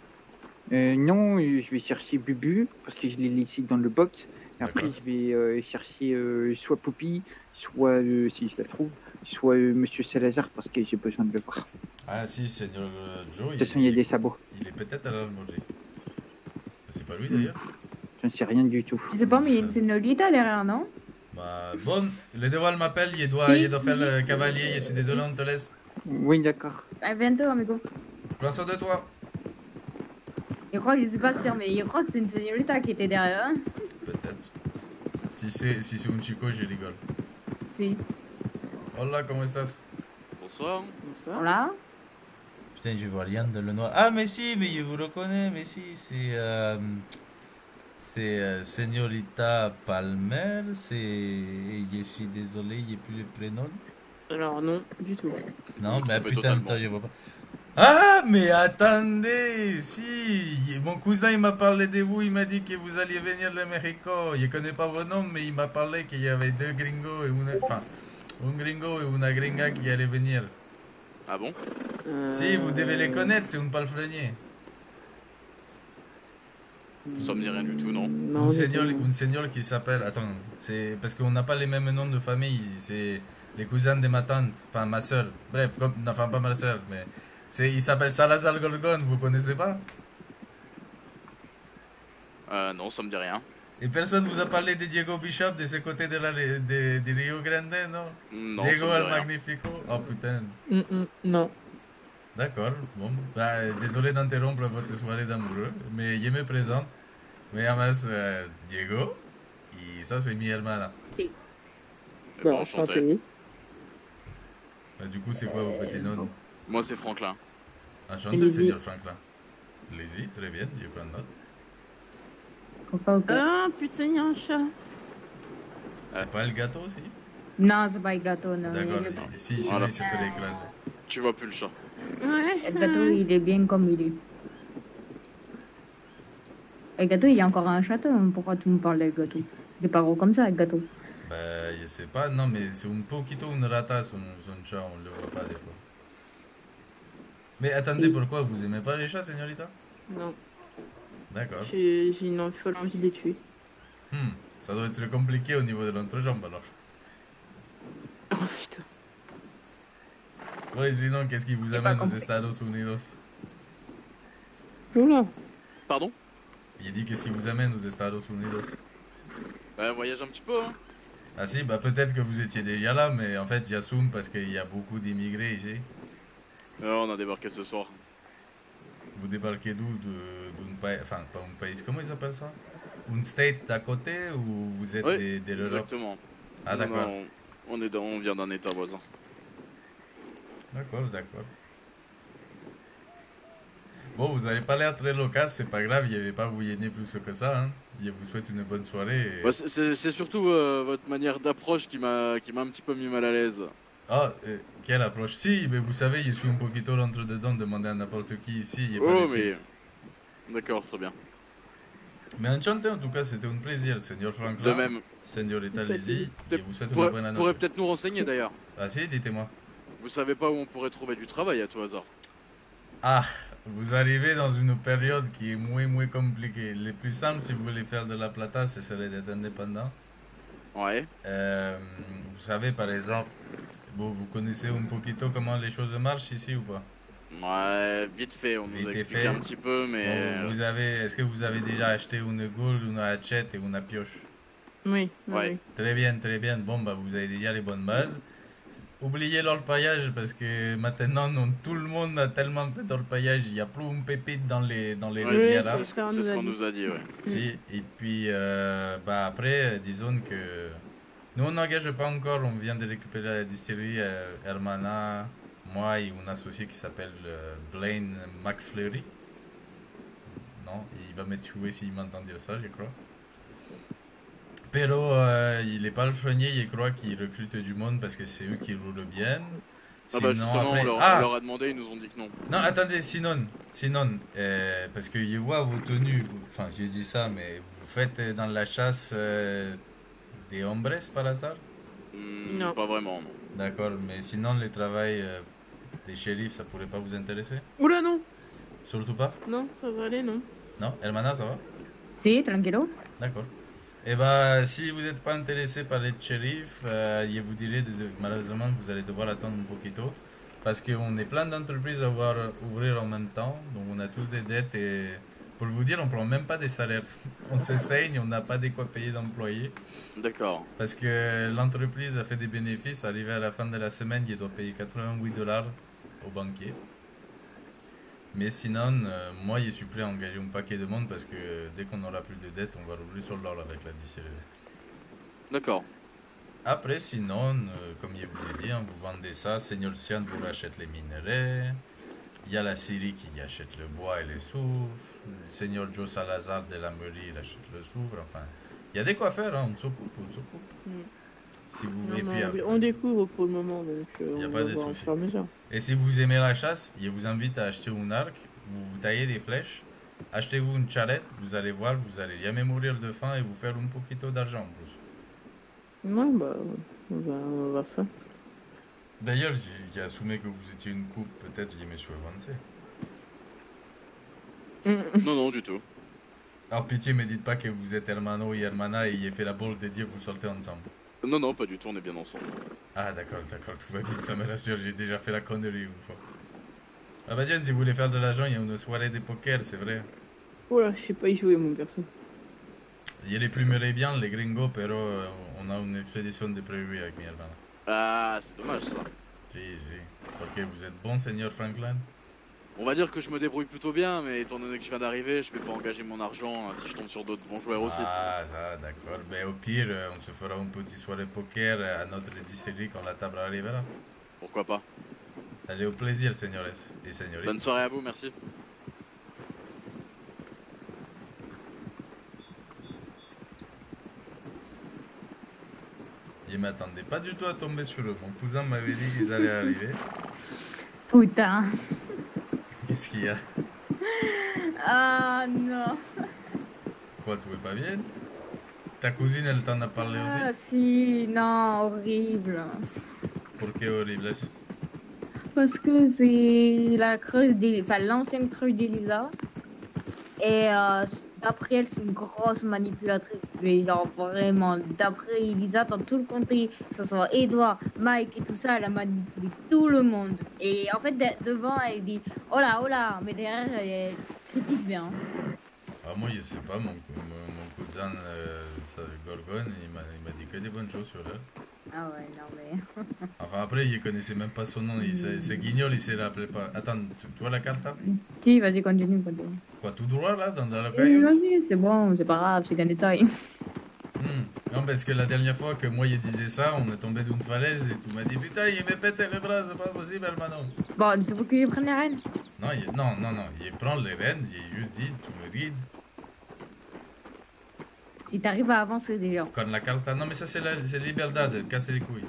Euh, non, je vais chercher Bubu parce que je l'ai laissé dans le box. Et après, je vais euh, chercher euh, soit Poppy, soit, euh, si je la trouve, soit euh, Monsieur Salazar parce que j'ai besoin de le voir. Ah si, Seigneur Joe, De toute façon, il y a des sabots. il est peut-être à l'almogerie. C'est pas lui Hmm. d'ailleurs Je ne sais rien du tout. Je sais pas, mais il y a une Señorita derrière, non? Bah, bon, le devoir m'appelle, il doit, il doit faire le cavalier, je suis désolé, on te laisse. Oui, d'accord. À bientôt, amigo. Prends soin de toi. Je crois, je suis pas sûr, mais je crois que c'est une Señorita qui était derrière. hein. Peut-être. Si c'est si c'est un chico, je rigole. Si. Hola, comment estás? Bonsoir. Voilà. Putain, je vois rien dans le noir. Ah, mais si, mais je vous reconnais, mais si, c'est. euh, c'est euh, Señorita Palmer, c'est. Je suis désolé, il n'y a plus le prénom. Alors non, du tout. Non, mais putain, totalement. attends, je vois pas. Ah, mais attendez, si, mon cousin il m'a parlé de vous, il m'a dit que vous alliez venir de Mexico. Je connais pas vos noms, mais il m'a parlé qu'il y avait deux gringos et une, enfin, un gringo et une gringa qui allaient venir. Ah bon? Si, vous devez les connaître, c'est un palefrenier. Ça me dit rien du tout, non Non, un du seigneur, tout. un seigneur qui s'appelle. Attends, c'est parce qu'on n'a pas les mêmes noms de famille. C'est les cousins de ma tante, enfin ma soeur. Bref, comme, enfin pas ma soeur, mais il s'appelle Salazar Gorgon, vous connaissez pas? Euh, non, ça me dit rien. Et personne vous a parlé de Diego Bishop de ce côté de la, de, de Rio Grande, non? Non, Diego ça me el dit rien. Magnifico? Oh putain. Mm, mm, non. D'accord, bon, bah, désolé d'interrompre votre soirée d'amoureux, mais je me présente. Me llamas euh, Diego, y ça c'est mi hermana. Eh Bon, ben, enchanté. Bah, du coup, c'est quoi vos petits noms? Moi, c'est Franklin. Enchanté, Lizzie. Seigneur Franklin. Lizzie, très bien, je prends note. Ah, putain, il y a un chat. C'est pas le gâteau aussi? Non, c'est pas le gâteau, non. D'accord, si, sinon Voilà. écraser. Tu vois plus le chat. Ouais. Le gâteau, il est bien comme il est. Le gâteau, il y a encore un château. hein. Pourquoi tu me parles du gâteau? Il est pas gros comme ça, le gâteau. Bah, je sais pas, non, mais c'est un poquito une rata son, son chat, on le voit pas des fois. Mais attendez, pourquoi vous aimez pas les chats, señorita? Non, D'accord. j'ai j'ai une folle envie de les tuer. Hmm, ça doit être compliqué au niveau de l'entrejambe alors. Oh putain. Ouais, sinon, qu'est-ce qui vous amène aux. Estados Unidos? Oula. Pardon? Il dit qu'est-ce qui vous amène aux Estados Unidos? Bah, voyage un petit peu, hein. Ah si, bah peut-être que vous étiez déjà là, mais en fait j'assume parce qu'il y a beaucoup d'immigrés ici. Euh, on a débarqué ce soir. Vous débarquez d'où D'un pays, enfin pas un pays, comment ils appellent ça? Un state d'à côté ou vous êtes Oui, des- de l'Europe Exactement. Ah d'accord, on, est dans- on vient d'un état voisin. d'accord, d'accord. Bon, vous avez pas l'air très loquace, c'est pas grave, il n'y avait pas vous gêner plus que ça. Hein. Je vous souhaite une bonne soirée. et- Bah, c'est- surtout euh, votre manière d'approche qui m'a qui m'a un petit peu mis mal à l'aise. Ah, euh, quelle approche Si, mais vous savez, je suis un poquito rentre dedans, demander à n'importe qui ici, il a pas Oh, de mais. D'accord, très bien. Mais enchanté en tout cas, c'était un plaisir, Seigneur Franklin. De même. Señorita Lizzie, je vous souhaite Vous une pourrez, bonne pourrez annonce. peut-être nous renseigner d'ailleurs. Ah si, dites-moi. Vous savez pas où on pourrait trouver du travail à tout hasard Ah, vous arrivez dans une période qui est moins, moins compliquée. Le plus simple, si vous voulez faire de la plata, ce serait d'être indépendant. Ouais. Euh, vous savez, par exemple, vous, vous connaissez un poquito comment les choses marchent ici ou pas? Ouais, vite fait, on Vite nous a expliqué fait. un petit peu, mais. Bon, vous avez, Est-ce que vous avez déjà acheté une gourde, une hachette et une pioche Oui, oui, Ouais. oui. Très bien, très bien. Bon, bah, vous avez déjà les bonnes bases. Oubliez l'orpaillage parce que maintenant, non, tout le monde a tellement fait d'orpaillage, il n'y a plus une pépite dans les, dans les rizières. c'est ce, qu'on nous a dit, ouais. Si, et puis euh, bah après, euh, disons que nous on n'engage pas encore, on vient de récupérer la distillerie euh, Hermana, moi et un associé qui s'appelle euh, Blaine McFlurry. Non, il va me tuer s'il m'entend dire ça, je crois. Pero euh, il est pas le freinier, je crois qu'il recrute du monde parce que c'est eux qui roulent bien. Ah bah justement, après- on, leur, Ah on leur a demandé, ils nous ont dit que non. non, attendez, sinon, sinon, parce que je vois vos tenues, enfin, j'ai dit ça, mais vous faites dans la chasse des hombres par hasard? Hmm, Non. Pas vraiment, non. D'accord, mais sinon, le travail euh, des shérifs, ça pourrait pas vous intéresser? Oula, non. Surtout pas? Non, ça va aller, non. Non? Hermana, ça va? Si, tranquilo. D'accord. Et bah, si vous n'êtes pas intéressé par les shérifs, euh, je vous dirais, de, de- malheureusement, vous allez devoir attendre un poquito. Parce qu'on est plein d'entreprises à voir ouvrir en même temps. Donc, on a tous des dettes et pour vous dire, on prend même pas des salaires. On se saigne, on n'a pas de quoi payer d'employés. D'accord. Parce que l'entreprise a fait des bénéfices. Arrivé à la fin de la semaine, il doit payer 88 dollars au banquier. Mais sinon, euh, moi, je suis prêt à engager un paquet de monde parce que euh, dès qu'on aura plus de dettes, on va rouler sur l'or avec la distillerie. D'accord. Après, sinon, euh, comme je vous ai dit, hein, vous vendez ça, Seigneur Sian vous rachète les minerais. Il y a la Syrie qui achète le bois et les soufres. Le Seigneur Joe Salazar de la mairie il achète le soufre. Enfin, il y a des faire, hein, on s'occupe, on s'occupe. Mm. Si vous Non, et non, puis, on- découvre pour le moment, donc euh, Y a on pas de souci. et si vous aimez la chasse, je vous invite à acheter un arc, vous taillez des flèches, achetez-vous une charrette, vous allez voir, vous allez jamais mourir de faim et vous faire un poquito d'argent en plus. Ouais, bah, on va, on va voir ça. D'ailleurs, j'ai assumé que vous étiez une coupe, peut-être je me suis avancé. Non, non, du tout. Alors pitié, me dites pas que vous êtes hermano et hermana et il fait la bolle de Dieu, vous sortez ensemble. Non, non, pas du tout, on est bien ensemble. Ah d'accord, d'accord, tout va bien, ça me rassure, j'ai déjà fait la connerie une fois. Ah bah tiens, si vous voulez faire de l'argent, il y a une soirée de poker, c'est vrai. Oh là, je sais pas y jouer, mon perso. Il les plumerait bien, les gringos, pero euh, on a une expédition de prévue avec mi hermana. Ah, c'est dommage ça. Si, si. Ok, vous êtes bon, seigneur Franklin? On va dire que je me débrouille plutôt bien, mais étant donné que je viens d'arriver, je vais pas engager mon argent hein, si je tombe sur d'autres bons joueurs aussi. Ah, ah, d'accord. Ben, au pire, euh, on se fera une petite soirée poker euh, à notre distillerie quand la table arrivera. Pourquoi pas Allez, au plaisir, señores et señoritas. Bonne soirée à vous, merci. Je m'attendais pas du tout à tomber sur eux. Mon cousin m'avait dit qu'ils allaient arriver. Putain. Qu'est-ce qu'il y a? Ah non. Quoi, tu es pas bien Ta cousine, elle t'en a parlé Ah aussi? si, non, horrible. Pour qué horrible Parce que c'est la crue d'E- enfin l'ancienne crue d'Elisa. Et euh, d'après elle, c'est une grosse manipulatrice. Mais genre vraiment, d'après Elisa, dans tout le comté, que ce soit Edouard, Mike et tout ça, elle a manipulé tout le monde. Et en fait, de- devant, elle dit Oh là, oh là, mais derrière, elle critique bien. Ah, moi, je sais pas, mon, mon, mon cousin euh, ça, Gorgon, il m'a dit que des bonnes choses sur elle. Ah ouais, non mais. Enfin, après, il connaissait même pas son nom. Il C'est Guignol, il s'est rappelé pas. Attends, tu, tu vois la carte si, vas-y, continue, continue. Quoi, tout droit là, dans, dans la vas-y, c'est bon, c'est pas grave, c'est qu'un détail. Hmm. Non, parce que la dernière fois que moi, il disait ça, on est tombé d'une falaise et tu m'as dit Putain, il m'a pété le bras, c'est pas possible, hermano. Bon, tu veux que je prenne les rênes? Non, il, non, non, non, il prend les rênes, il juste dit Tu me guides. Si t'arrives à avancer déjà. Quand la carte. Non, mais ça, c'est la Libertad, elle casse les couilles.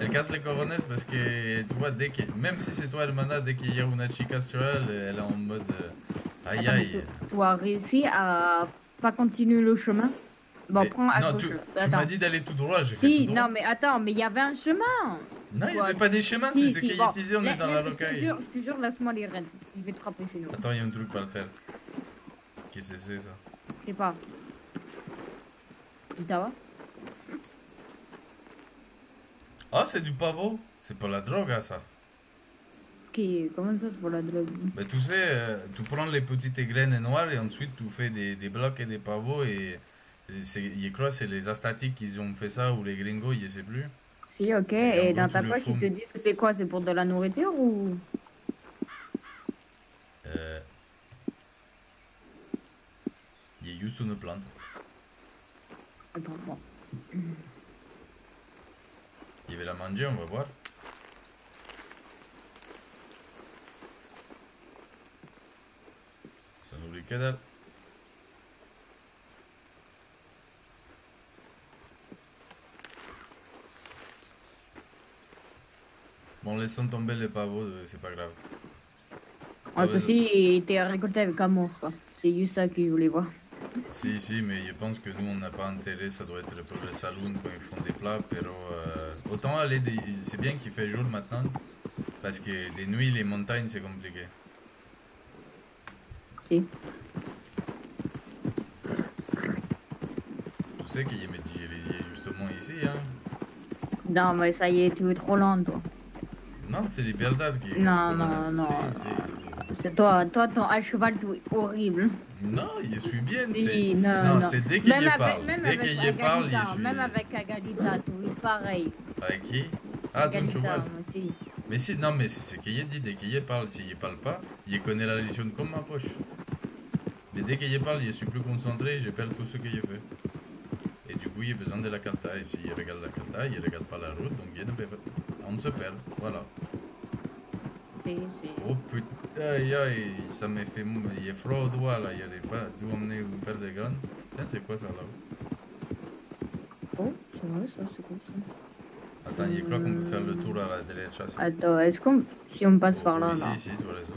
Elle casse les coronets parce que, tu vois, dès que, même si c'est toi, hermana, dès qu'il y a une chica sur elle, elle est en mode euh, aïe aïe. tu- as réussi à pas continuer le chemin Bon, Mais- prends à non, gauche. tu, m'as dit d'aller tout droit, j'ai Si, tout droit. non, mais attends, mais il y avait un chemin. Non, il n'y avait pas des chemins, Si, c'est ce si, qu'il bon. disait, on est dans la Je te rocaille. jure, je te jure, laisse-moi les rênes. Je vais te frapper sinon. Attends, il y a un truc par terre. Qu'est-ce que c'est ça? Je sais pas. Ah, c'est du pavot. C'est pas la drogue, hein, ça. Ok, comment ça c'est pour la drogue? Ben, tu sais, euh, tu prends les petites graines noires et ensuite tu fais des, des blocs et des pavots et, et je crois que c'est les astatiques qui ont fait ça ou les gringos, je sais plus. Si, ok. Et dans ta poche, ils te disent que c'est quoi? C'est pour de la nourriture ou? Euh... Il y a juste une plante. Attends, bon. Il va la manger, on va voir. Ça nourrit que dalle. Bon, laissons tomber les pavots, c'est pas grave. Ah, ceci était récolté avec amour, quoi. C'est juste ça que je voulais voir. Si, si, mais je pense que nous, on n'a pas intérêt, ça doit être pour le saloon quand ils font des plats, pero euh, autant aller, des... c'est bien qu'il fait jour maintenant, parce que des nuits, les montagnes, c'est compliqué. Si. Tu sais qu'il métier, il est justement ici, hein. Non, mais ça y est, tu es trop lent, toi. Non, c'est Libertad qui est Non, non, non. C'est toi, toi, ton à cheval, tu es horrible. Non, il suis bien. Si, non, non, non. c'est dès qu'il y parle. même Dès avec qu'il y parle, il suis. Même avec Agalita, tu es pareil. Avec qui? Ah, cheval. aussi. Mais si, non, mais c'est ce qu'il y dit, dès qu'il y parle, s'il y parle pas, il connaît la religion comme ma poche. Mais dès qu'il y parle, je suis plus concentré, je perds tout ce qu'il fait. Et du coup, il a besoin de la carta, et s'il regarde la carta, il regarde pas la route, donc il ne peut pas. On se perd, voilà. Si, si. Oh putain, aïe aïe, ça me fait. mou- Il est froid au doigt là, il avait pas d'où emmener une paire de gants. Tiens, c'est quoi ça là-haut? Oh, c'est vrai, ça, c'est comme ça. Attends, je crois qu'on peut faire le tour à la derecha. si- Attends, est-ce qu'on. Si on passe par là, Oui, là? si, si, tu as raison.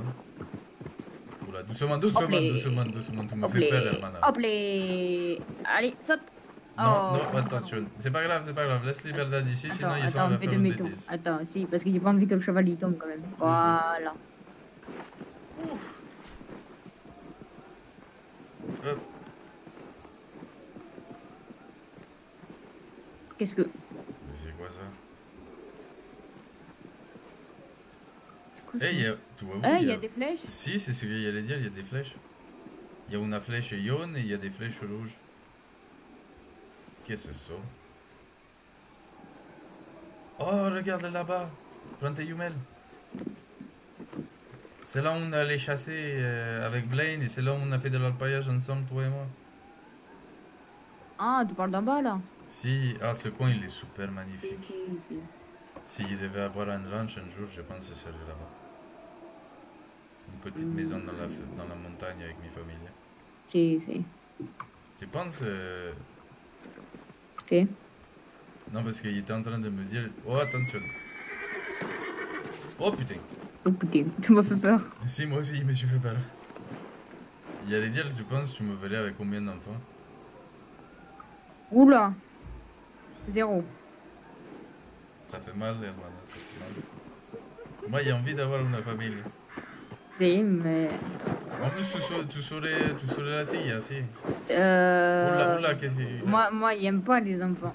Oula, doucement, doucement, les- doucement, doucement, tu me fais les... peur, hermana. Hop les... Allez, saute Non, Oh. non, attention, c'est pas grave, c'est pas grave, laisse Libertad ici, sinon Attends, il s'en attends, va on fait faire une. Attends, si, parce que j'ai pas envie que le cheval y tombe quand même. Voilà. Qu'est-ce que... Mais c'est quoi ça Eh, hey, il y, a... des flèches Si, c'est ce que j'allais dire, il y a des flèches. Il y a une flèche jaune et il y a des flèches rouges. Qu'est-ce que c'est ça Oh, regarde là-bas Plante jumelle c'est là où on est allé chasser euh, avec Blaine et c'est là où on a fait de l'alpaillage ensemble, toi et moi. Ah, tu parles d'en bas là? Si, ah, ce coin il est super Si, magnifique. si, si. S'il devait avoir un ranch un jour, je pense que ce serait là-bas. Une petite maison dans la, f- dans la montagne avec mes familles. Si, si. Tu penses. euh, Ok. Non, parce qu'il était en train de me dire. Oh, attention. Oh putain. Oh putain, tu m'as fait peur. Si, moi aussi, je me suis fait peur. Il allait dire, tu penses, tu me verrais avec combien d'enfants? Oula Zéro. Ça fait mal, Hermana, ça fait mal. Moi, j'ai envie d'avoir une famille. Si, mais. En plus, tu, sau- tu saurais, tu saurais la tille, si. Euh... Oula, oula, qu'est-ce que. Moi, moi, il aime pas les enfants.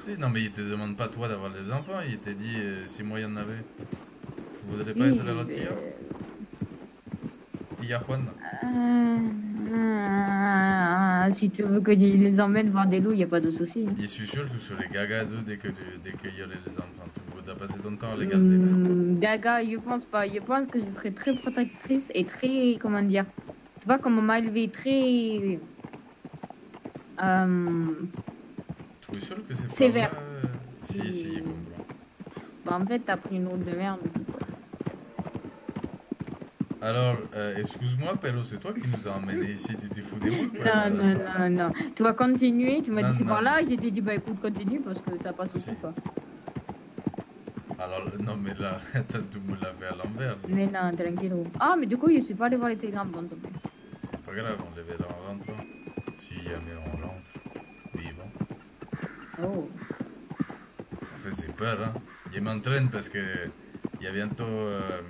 Si, non, mais il te demande pas toi d'avoir des enfants, il te dit euh, si moi il y en avait. Tu voudrais pas être la tia Tia Juan Ah, si tu veux que je les emmène voir des loups, y a pas de souci. Je suis sûr que tu serais gaga d'eux dès que tu- dès qu'il y aurait les enfants. Tu voudrais passer ton temps à les garder. Hum, Gaga, je pense pas. Je pense que je serais très protectrice et très, comment dire, tu vois, comme on m'a élevé très, euh, Tu es sûr que c'est pas Sévère. Si, si, comprends. bah, en fait, t'as pris une route de merde. Alors, euh, excuse-moi, Pero, c'est toi qui nous as emmenés ici, tu t'es fou des quoi, Non, non, non, non. Tu vas continuer, tu m'as dit c'est par là, j'ai dit bah écoute, continue parce que ça passe aussi quoi. Alors, non, mais là, t'as- tu me fait à l'envers. Mais non, tranquille. Ah, mais du coup, je suis pas allé voir les télégrammes bon. C'est pas grave, on les verra en rentrant. Si jamais on rentre, vivant. Oh. Ça faisait peur, hein. Je m'entraîne parce que il y a bientôt, euh,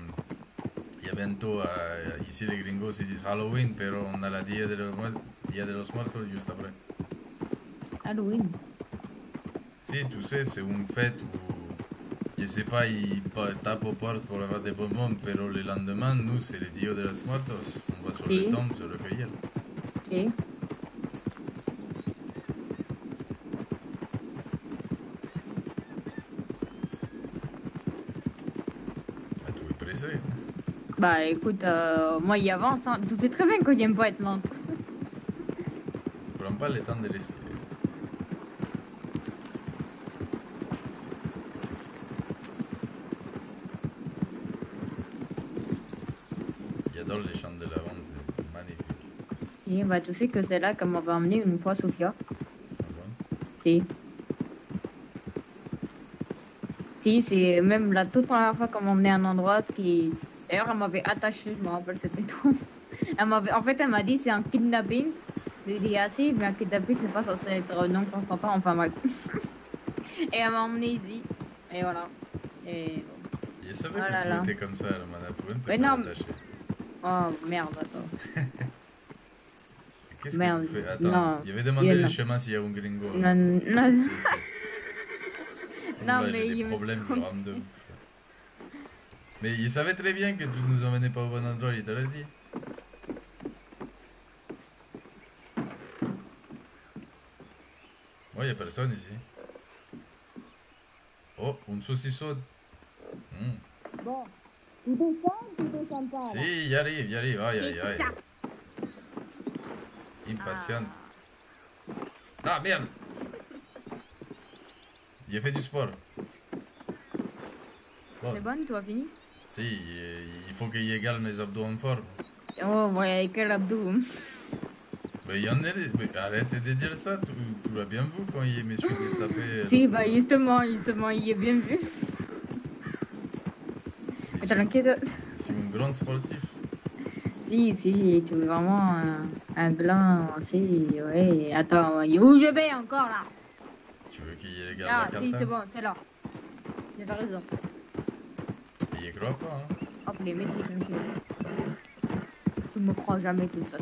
y a bientôt euh, ici les gringos ils disent Halloween, pero on a la Dia de los, de los Muertos juste après. Halloween. Si, tu sais, c'est une fête où, je sais pas, ils tapent aux portes pour avoir des bonbons, pero le lendemain, nous, c'est le Dia de los Muertos. On va sur Si. les tombes se recueillir. Ok. Ah, tu es pressé. Bah écoute, euh, moi il avance, hein. tu sais très bien que j'aime pas être lente. Prends pas le temps de respirer. J'adore les chants de lavande, c'est magnifique. Si, bah tu sais que c'est là qu'elle m'avait emmené une fois Sophia. Si. Si, c'est même la toute première fois qu'on m'a emmené à un endroit qui... D'ailleurs, elle m'avait attaché, je me rappelle, c'était tout. Elle m'avait... En fait, elle m'a dit c'est un kidnapping. J'ai dit ah si, mais un kidnapping, c'est pas censé être non consentant, enfin bref. Et elle m'a emmené ici. Et voilà. Et... Je savais Oh que tu étais comme ça. Tu veux Mais non, attacher. Oh merde, attends. Qu'est-ce Merde, que tu fais? Attends, non. je Il y le en a. chemin s'il y a un gringo. Non, non. Si, si. Non, Là, mais il des me problèmes, je de ouf. Mais il savait très bien que tu nous emmenais pas au bon endroit, il te l'a dit. Ouais, y a personne ici. Oh, un saucisson. Hmm. Bon. Tu descends, tu descends pas. Si, y arrive, y arrive. Aïe, aïe, aïe. Impatiente. Ah, merde J'ai fait du sport. Bon, C'est bon, tu as fini? Si, il faut qu'il égale mes abdos en forme. Oh, ouais, quel abdo. Mais il y en a des... arrête de dire ça, tu, tu l'as bien vu quand il me suis destapé. Si, bah justement, justement, il est bien vu. Tranquille. Suis un grand sportif. Si, si, tu es vraiment un, un blanc, si, ouais. Attends, où je vais encore là? Tu veux qu'il égale Ah, la si, carte c'est bon, c'est là. J'ai raison. Pas, hein. Hop, les mecs, c'est. Tu me crois jamais tout ça.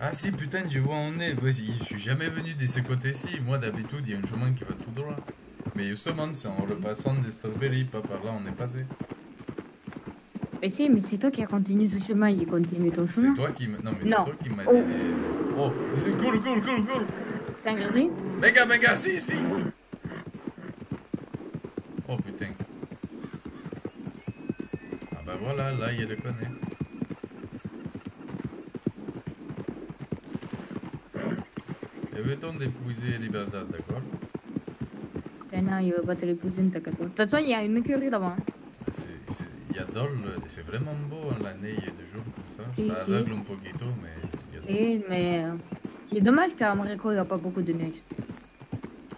Ah si, putain, je vois où on est. Je suis jamais venu de ce côté-ci. Moi, d'habitude, il y a un chemin qui va tout droit. Mais justement, c'est en repassant des strawberries, pas par là, on est passé. Mais si, mais c'est toi qui as continué ce chemin, il continue ton chemin. C'est toi qui. Non, mais c'est toi qui m'as Oh. dit... Oh, c'est cool, cool, cool, cool C'est un gris Venga, venga, si, si Oh putain. Ah là, il le connaît. Et veut-on d'épouser Libertad, d'accord? Ben non, il veut pas te l'épouser, ne t'inquiète pas. De toute façon, il y a une écurie là-bas. hein. Il y a Dol, c'est vraiment beau hein, la neige de jour comme ça. Si, ça aveugle un poquito, mais... il y a- mais euh, c'est dommage qu'à Américo, il n'y a pas beaucoup de neige.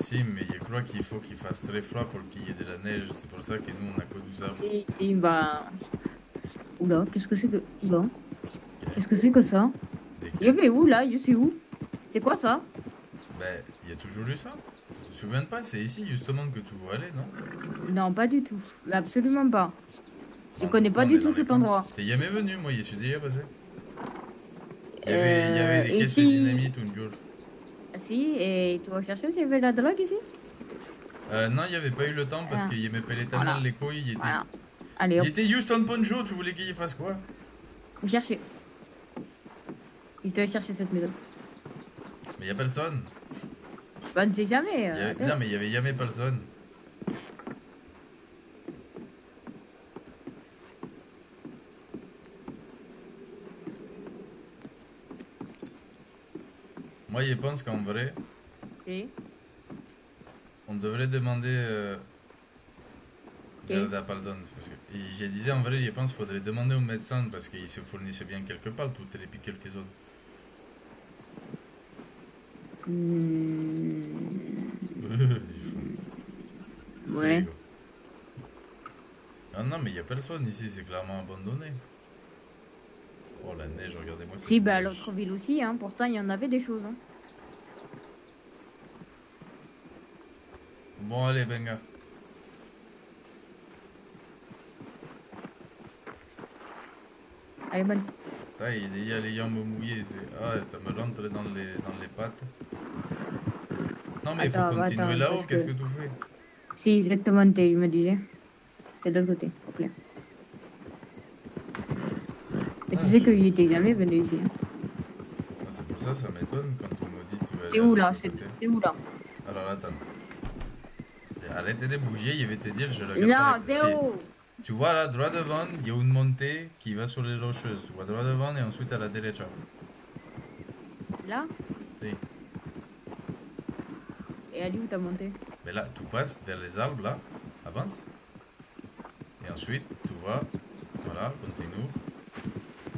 Si, mais je crois qu'il faut qu'il fasse très froid pour qu'il y ait de la neige. C'est pour ça que nous, on a que 12 arbres. Si, si, bah. Oula, qu'est-ce que c'est que. Oula. Qu'est-ce que c'est que ça Je vais où là Je suis où C'est quoi ça Ben, il y a toujours eu ça. Tu te souviens pas C'est ici justement que tu veux aller, non Non, pas du tout. Absolument pas. Je Bon, connais pas du tout cet endroit. T'es jamais venu, moi, je suis déjà passé. Il y avait, il y avait des Euh, caisses de ici- dynamite un jour. Ah, si, et tu vas chercher s'il y avait de la drogue ici Euh, non, il n'y avait pas eu le temps parce Ah. qu'il me pelait tellement Voilà. les couilles. Il était, Voilà. Allez, il était en poncho, tu voulais qu'il fasse quoi? Vous cherchez. Il te chercher cette maison. Mais il n'y a personne. Bah, ne sais jamais. Y euh, Non, mais il n'y avait jamais personne. Moi, je pense qu'en vrai, Ok. on devrait demander. Euh... Pardon, parce que- et je disais en vrai, je pense qu'il faudrait demander au médecin parce qu'il se fournissait bien quelque part, toutes les piqûres qu'ils ont. Hmm, Ils font- Ouais. Ah non, mais il n'y a personne ici, c'est clairement abandonné. Oh la neige, regardez-moi cette Si, bah, à l'autre ville aussi, hein. Pourtant, il y en avait des choses. Hein. Bon, allez, venga. Allez, bonne. Putain, il y a les jambes mouillées. Ah, ça me rentre dans les, dans les pattes. Non, mais il faut continuer là-haut, qu'est-ce que- que tu fais? Si, exactement, je me disais. C'est de l'autre côté, ok. Et tu sais qu'il était jamais venu ici. hein. Ah, C'est pour ça, ça m'étonne quand on me dit tu vas aller T'es où là t'es où là? Alors attends. Arrête de bouger, je vais te dire, je regarde Non, t'es où? Tu vois là, droit devant, il y a une montée qui va sur les rocheuses. Tu vois droit devant et ensuite à la derecha. Là Si. Et elle est où t'as monté Mais là, tu passes vers les arbres là, avance. Et ensuite, tu vas, voilà, continue.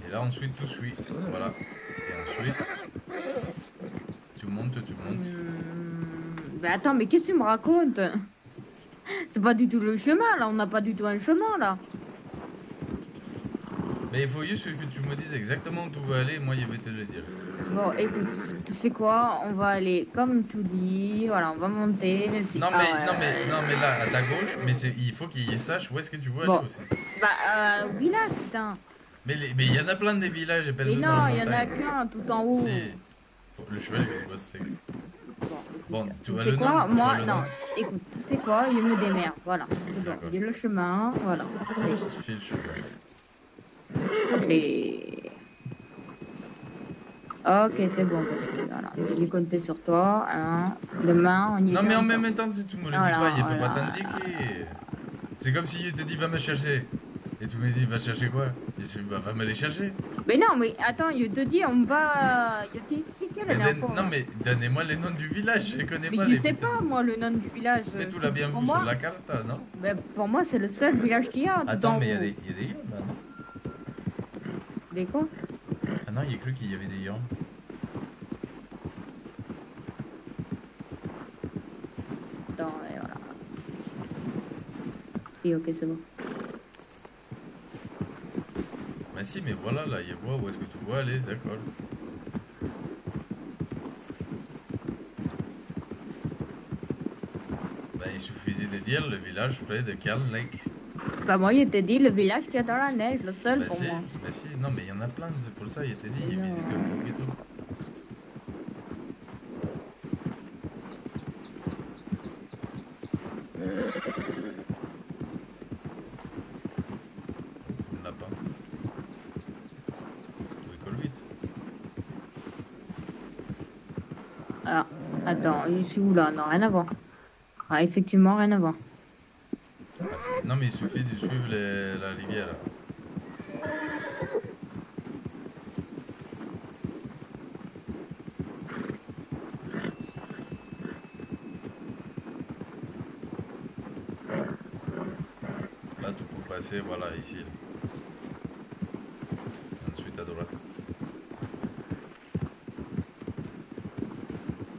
Et là, ensuite, tu suis, voilà. Et ensuite, tu montes, tu montes. Mais attends, mais qu'est-ce que tu me racontes? C'est pas du tout le chemin là, on n'a pas du tout un chemin là. Mais il faut juste que tu me dises exactement où tu veux aller, moi je vais te le dire. Bon, écoute, tu sais quoi? On va aller comme tout dit, voilà, on va monter. même si- Non Ah mais, ouais, non mais, non mais là, à ta gauche, mais il faut qu'il sache où est-ce que tu veux Bon. aller aussi. Bah, euh, au village, putain. Mais mais il y en a plein des villages Mais perdus non, il y en a qu'un tout en haut. Si. Le cheval, il va se. Bon, tu vois le nom Moi, non. Écoute, tu sais quoi Je me démerde, voilà. C'est bon, le chemin, voilà. Fais le cheval. Et... Ok, c'est bon, parce que voilà, je vais compter sur toi. Hein. Demain, on y Non va mais en même temps, si tu me le dis Voilà, pas, il peut pas voilà. t'indiquer. C'est comme si je te dis va me chercher. Et tu me dis va chercher quoi? Je bah, va me les chercher. Mais non, mais attends, je te dis, on va. Je t'ai expliqué la Mais dernière fois. non mais donnez-moi les noms du village, je connais Mais pas je les sais putains. pas, moi, le nom du village. Mais tu l'as bien vu moi. sur la carte, non? Ben, pour moi, c'est le seul village qu'il y a. Attends, en mais il y a des, yams, là, non? Des quoi? Ah non, il a cru qu'il y avait des yams. Attends, et voilà. Si, ok, c'est bon. Bah si, mais voilà, là, il voit où est-ce que tu vois aller, d'accord. Bah il suffisait de dire le village près de Calm Lake. Bah, moi, je t'ai dit le village qui est dans la neige, le seul Bah pour si, moi. bah si, non mais il y en a plein, c'est pour ça, il t'a dit, j'ai visité un poquito. Un Ah, attends, je suis où là? Non, rien à voir. Ah, effectivement, rien à voir. Ah, non, mais il suffit de suivre la rivière. là. Là, tu peux passer, voilà, ici. là. Ensuite, à droite.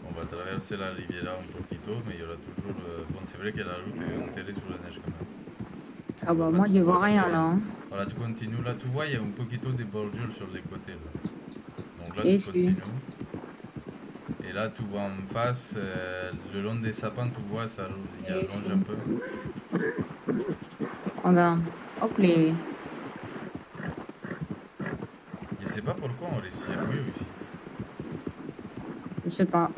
On traverser la rivière un poquito, mais il y aura toujours... euh, Bon, c'est vrai que la route est enterrée sous la neige quand même. Ah bah moi je vois rien là. hein. Voilà, tu continues. Là, tu vois, il y a un poquito de bordure sur les côtés. Là. Donc là, Et tu continues. Et là, tu vois en face, euh, le long des sapins, tu vois, ça il y a un peu. Regarde. Hop les. Je sais pas pourquoi on respire mieux ici. Je sais pas.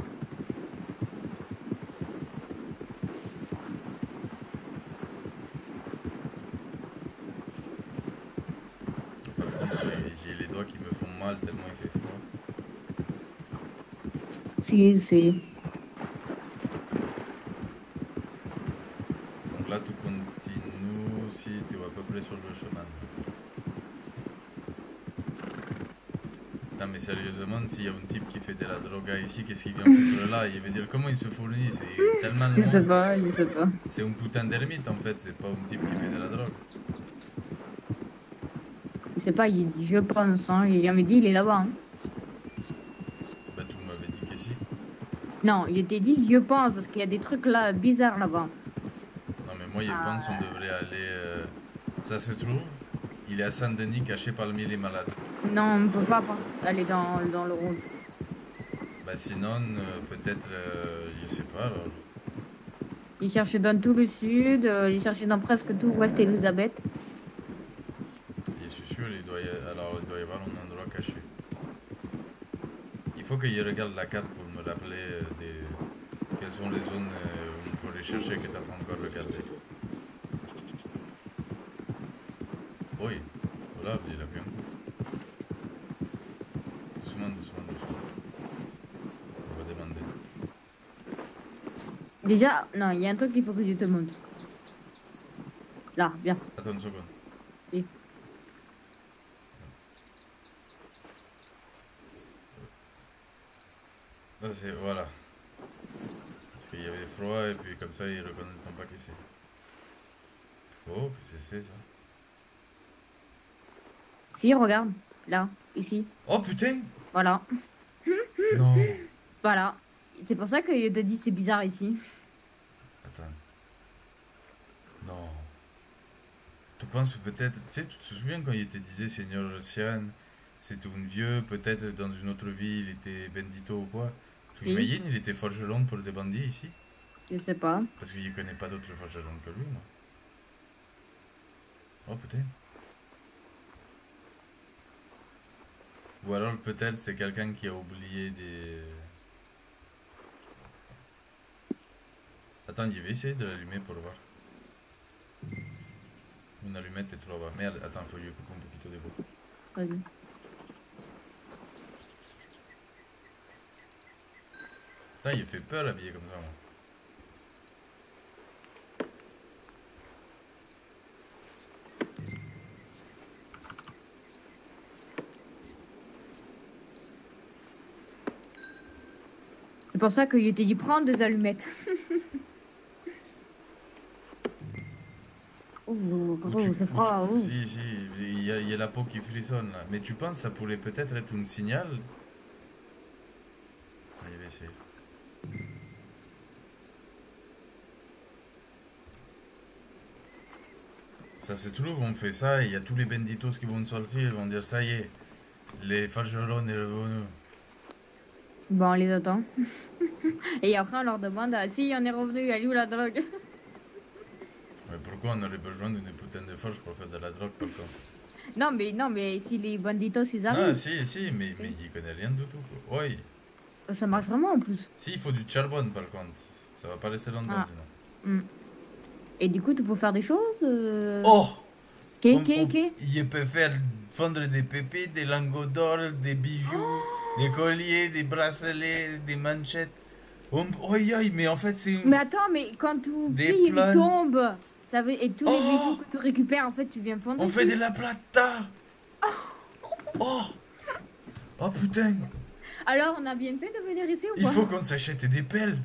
Par contre, j'ai- j'ai les doigts qui me font mal tellement il fait froid. Donc là, tu continues si tu es à peu près sur le chemin. Non mais sérieusement, s'il y a un type qui fait de la droga ici, qu'est-ce qu'il vient foutre là? Il veut dire comment il se fournit? C'est tellement Je sais pas, je sais pas. C'est un putain d'ermite en fait, c'est pas un type qui fait de la drogue. Je sais pas, il dit je pense, hein. Il avait dit il est là-bas. hein. Bah tu m'avais dit que si. Non, il était dit je pense parce qu'il y a des trucs là bizarres là-bas. Non mais moi je Ah. pense on devrait aller... euh, Ça se trouve, il est à Saint-Denis caché parmi les malades. Non, on peut pas pas aller dans, dans le rose. Bah sinon, euh, peut-être, euh, je sais pas alors. Il cherchait dans tout le sud, euh, il cherchait dans presque tout Ouest Elisabeth. Je suis sûr, il doit y, alors, il doit y avoir un endroit caché. Il faut que je regarde la carte pour me rappeler sont les zones euh, où on peut aller chercher que tu pas encore regardé. Oui, voilà, il a bien. Doucement, doucement, doucement. On va demander. Déjà, non, il y a un truc qu'il faut que je te montre. Là, viens. Attends une seconde. Oui. C'est. Voilà. Qu'il y avait froid et puis comme ça, ils reconnaîtront pas c'est. Oh, puis c'est ça. Si, regarde. Là, ici. Oh putain Voilà. Non Voilà. C'est pour ça que je te dis c'est bizarre ici. Attends. Non. Tu penses peut-être. Tu sais, tu te souviens quand il te disait Seigneur Ocean, c'était un vieux, peut-être dans une autre vie, il était bandito ou quoi? Tu imagines, il était forgeron pour des bandits ici? Je sais pas. Parce qu'il ne connaît pas d'autres forgerons que lui, moi. Oh putain. Ou alors peut-être c'est quelqu'un qui a oublié des... Attends, je vais essayer de l'allumer pour voir. Une allumette est trop bas. Merde, attends, faut que je coupe un poquito de bois. Vas-y. Putain, il fait peur habillé comme ça, moi. C'est pour ça que je t'ai dit prendre des allumettes. Ouh, Ou gros, tu- ouh. Si, si, il y, y a la peau qui frissonne là. Mais tu penses que ça pourrait peut-être être un signal Allez, vais essayer. Ça se trouve, on fait ça et il y a tous les benditos qui vont sortir, ils vont dire ça y est, les fagerons est revenu. Bon, on les attend. Et après, on leur demande ah, si on est revenu, elle est où la drogue? Mais pourquoi on aurait besoin d'une putain de forge pour faire de la drogue par contre? Non, mais non, mais si les banditos ils Ah arrivent, si, si, mais, mais il connaît rien du tout. quoi. Oui, ça marche vraiment en plus. si, il faut du charbon par contre. Ça va pas rester longtemps Ah. sinon. Mm. Et du coup, tu peux faire des choses euh... Oh Qu'est, On- qu'est, on- qu'est Il peut faire fondre des pépites, des lingots d'or, des bijoux, des colliers, des bracelets, des manchettes. Aïe aïe, mais en fait, c'est une. Mais attends, mais quand tu Des plies, il planes. tombe. Ça veut... Et tous les Oh bijoux que tu récupères, en fait, tu viens fondre. On fait de la plata Oh Oh putain Alors, on a bien fait de venir ici ou Il pas? faut qu'on s'achète des pelles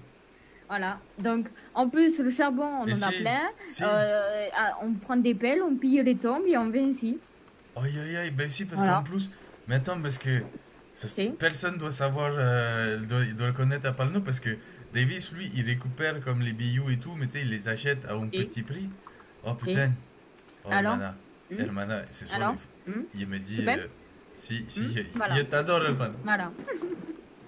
Voilà. Donc, en plus, le charbon, on Mais en a si, plein. si. Euh, ah, on prend des pelles, on pille les tombes et on vient ici. Aïe aïe aïe, ben si, parce Voilà. qu'en plus. Mais attends, parce que. ça se- Si. personne doit savoir. euh, doit, il doit le connaître à part nous, parce que Davis, lui, il récupère comme les bijoux et tout, mais tu sais, il les achète à un Et petit prix. Oh putain Oh, Alors Hermana. Hmm Hermana, ce soir, Alors il, Hmm il me dit. Euh, si, si, Hmm je, Voilà. je t'adore, Hermana. Voilà.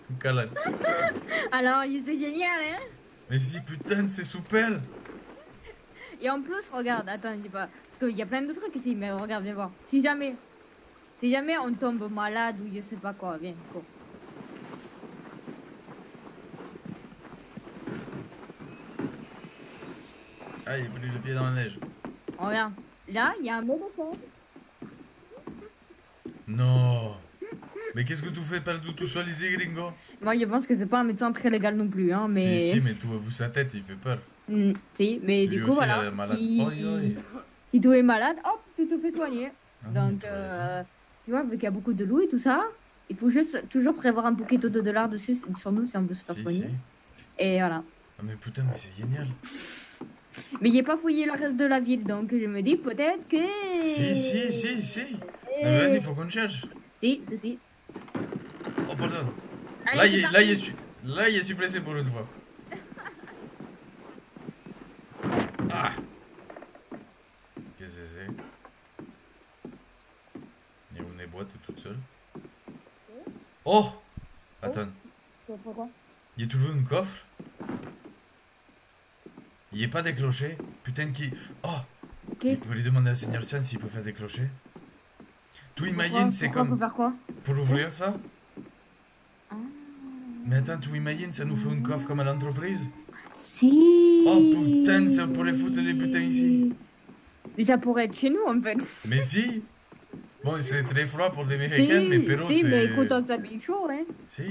Tout. Alors, c'est génial, hein? Mais si, putain, c'est super Et en plus, regarde, attends, je dis pas. Parce qu'il y a plein de trucs ici, mais regarde, viens voir. Si jamais. Si jamais on tombe malade ou je sais pas quoi, viens, cours. Ah, il a pris le pied dans la neige. Regarde. Là, il y a un médecin. Non Mais qu'est-ce que tu fais partout tout seul ici, gringo? Moi, je pense que c'est pas un médecin très légal non plus, hein, mais. Si, si, mais tu vois sa tête, il fait peur. Hmm, si, mais Lui du coup, aussi, il voilà. Si... Oi, oi. si tu es malade, hop, tu te fais soigner. Ah Donc, euh, tu vois, vu qu'il y a beaucoup de loups et tout ça, il faut juste toujours prévoir un bouquet de dollars dessus sur nous si on veut se faire Si, soigner. si. Et voilà. Ah, mais putain, mais c'est génial. Mais j'ai pas fouillé le reste de la ville, donc je me dis peut-être que. Si, si, si, si. Non, mais vas-y, faut qu'on cherche. Si, si, si. Oh, pardon. Allez, là, il est, parti. là, il est, su- là, il est suppressé pour une fois. Ah Qu'est-ce que c'est? Il y a une boîte toute seule? Oh Attends. Il y a toujours un coffre Il n'y a pas décroché Putain qui... Oh Ok. Vous lui demander à Seigneur Sen s'il peut faire décrocher Pourquoi imagines, c'est comme... Pour faire quoi Pour ouvrir ça Ah. Mais attends, tu imagines, ça nous fait un coffre comme à l'entreprise Si. Oh putain, ça pourrait foutre les putains ici Mais ça pourrait être chez nous en fait. Mais si Bon, c'est très froid pour des Si, Américains, mais Perrault, si, c'est... mais écoute, on s'habille chaud, hein. Si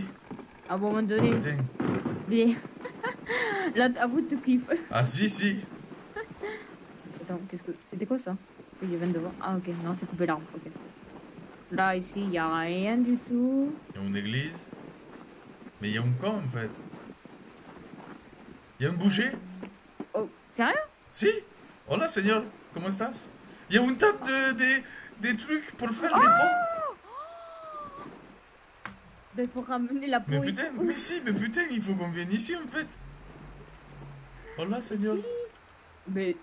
À un moment donné. Putain. Mais. Là, avoue, tu kiffes. Ah si, si Attends, qu'est-ce que. C'était quoi ça? Oui, Je viens de voir. Ah, ok, non, c'est coupé l'arbre, ok. Là, ici, il n'y a rien du tout. Il y a une église. Mais il y a un camp, en fait. Il y a un boucher Oh, sérieux? Si Hola, Seigneur Comment estás? Il y a une table de... Des, des trucs pour faire des pots Ben, faut ramener la peau. Mais putain, mais si, mais putain, il faut qu'on vienne ici, en fait Hola, Seigneur Mais.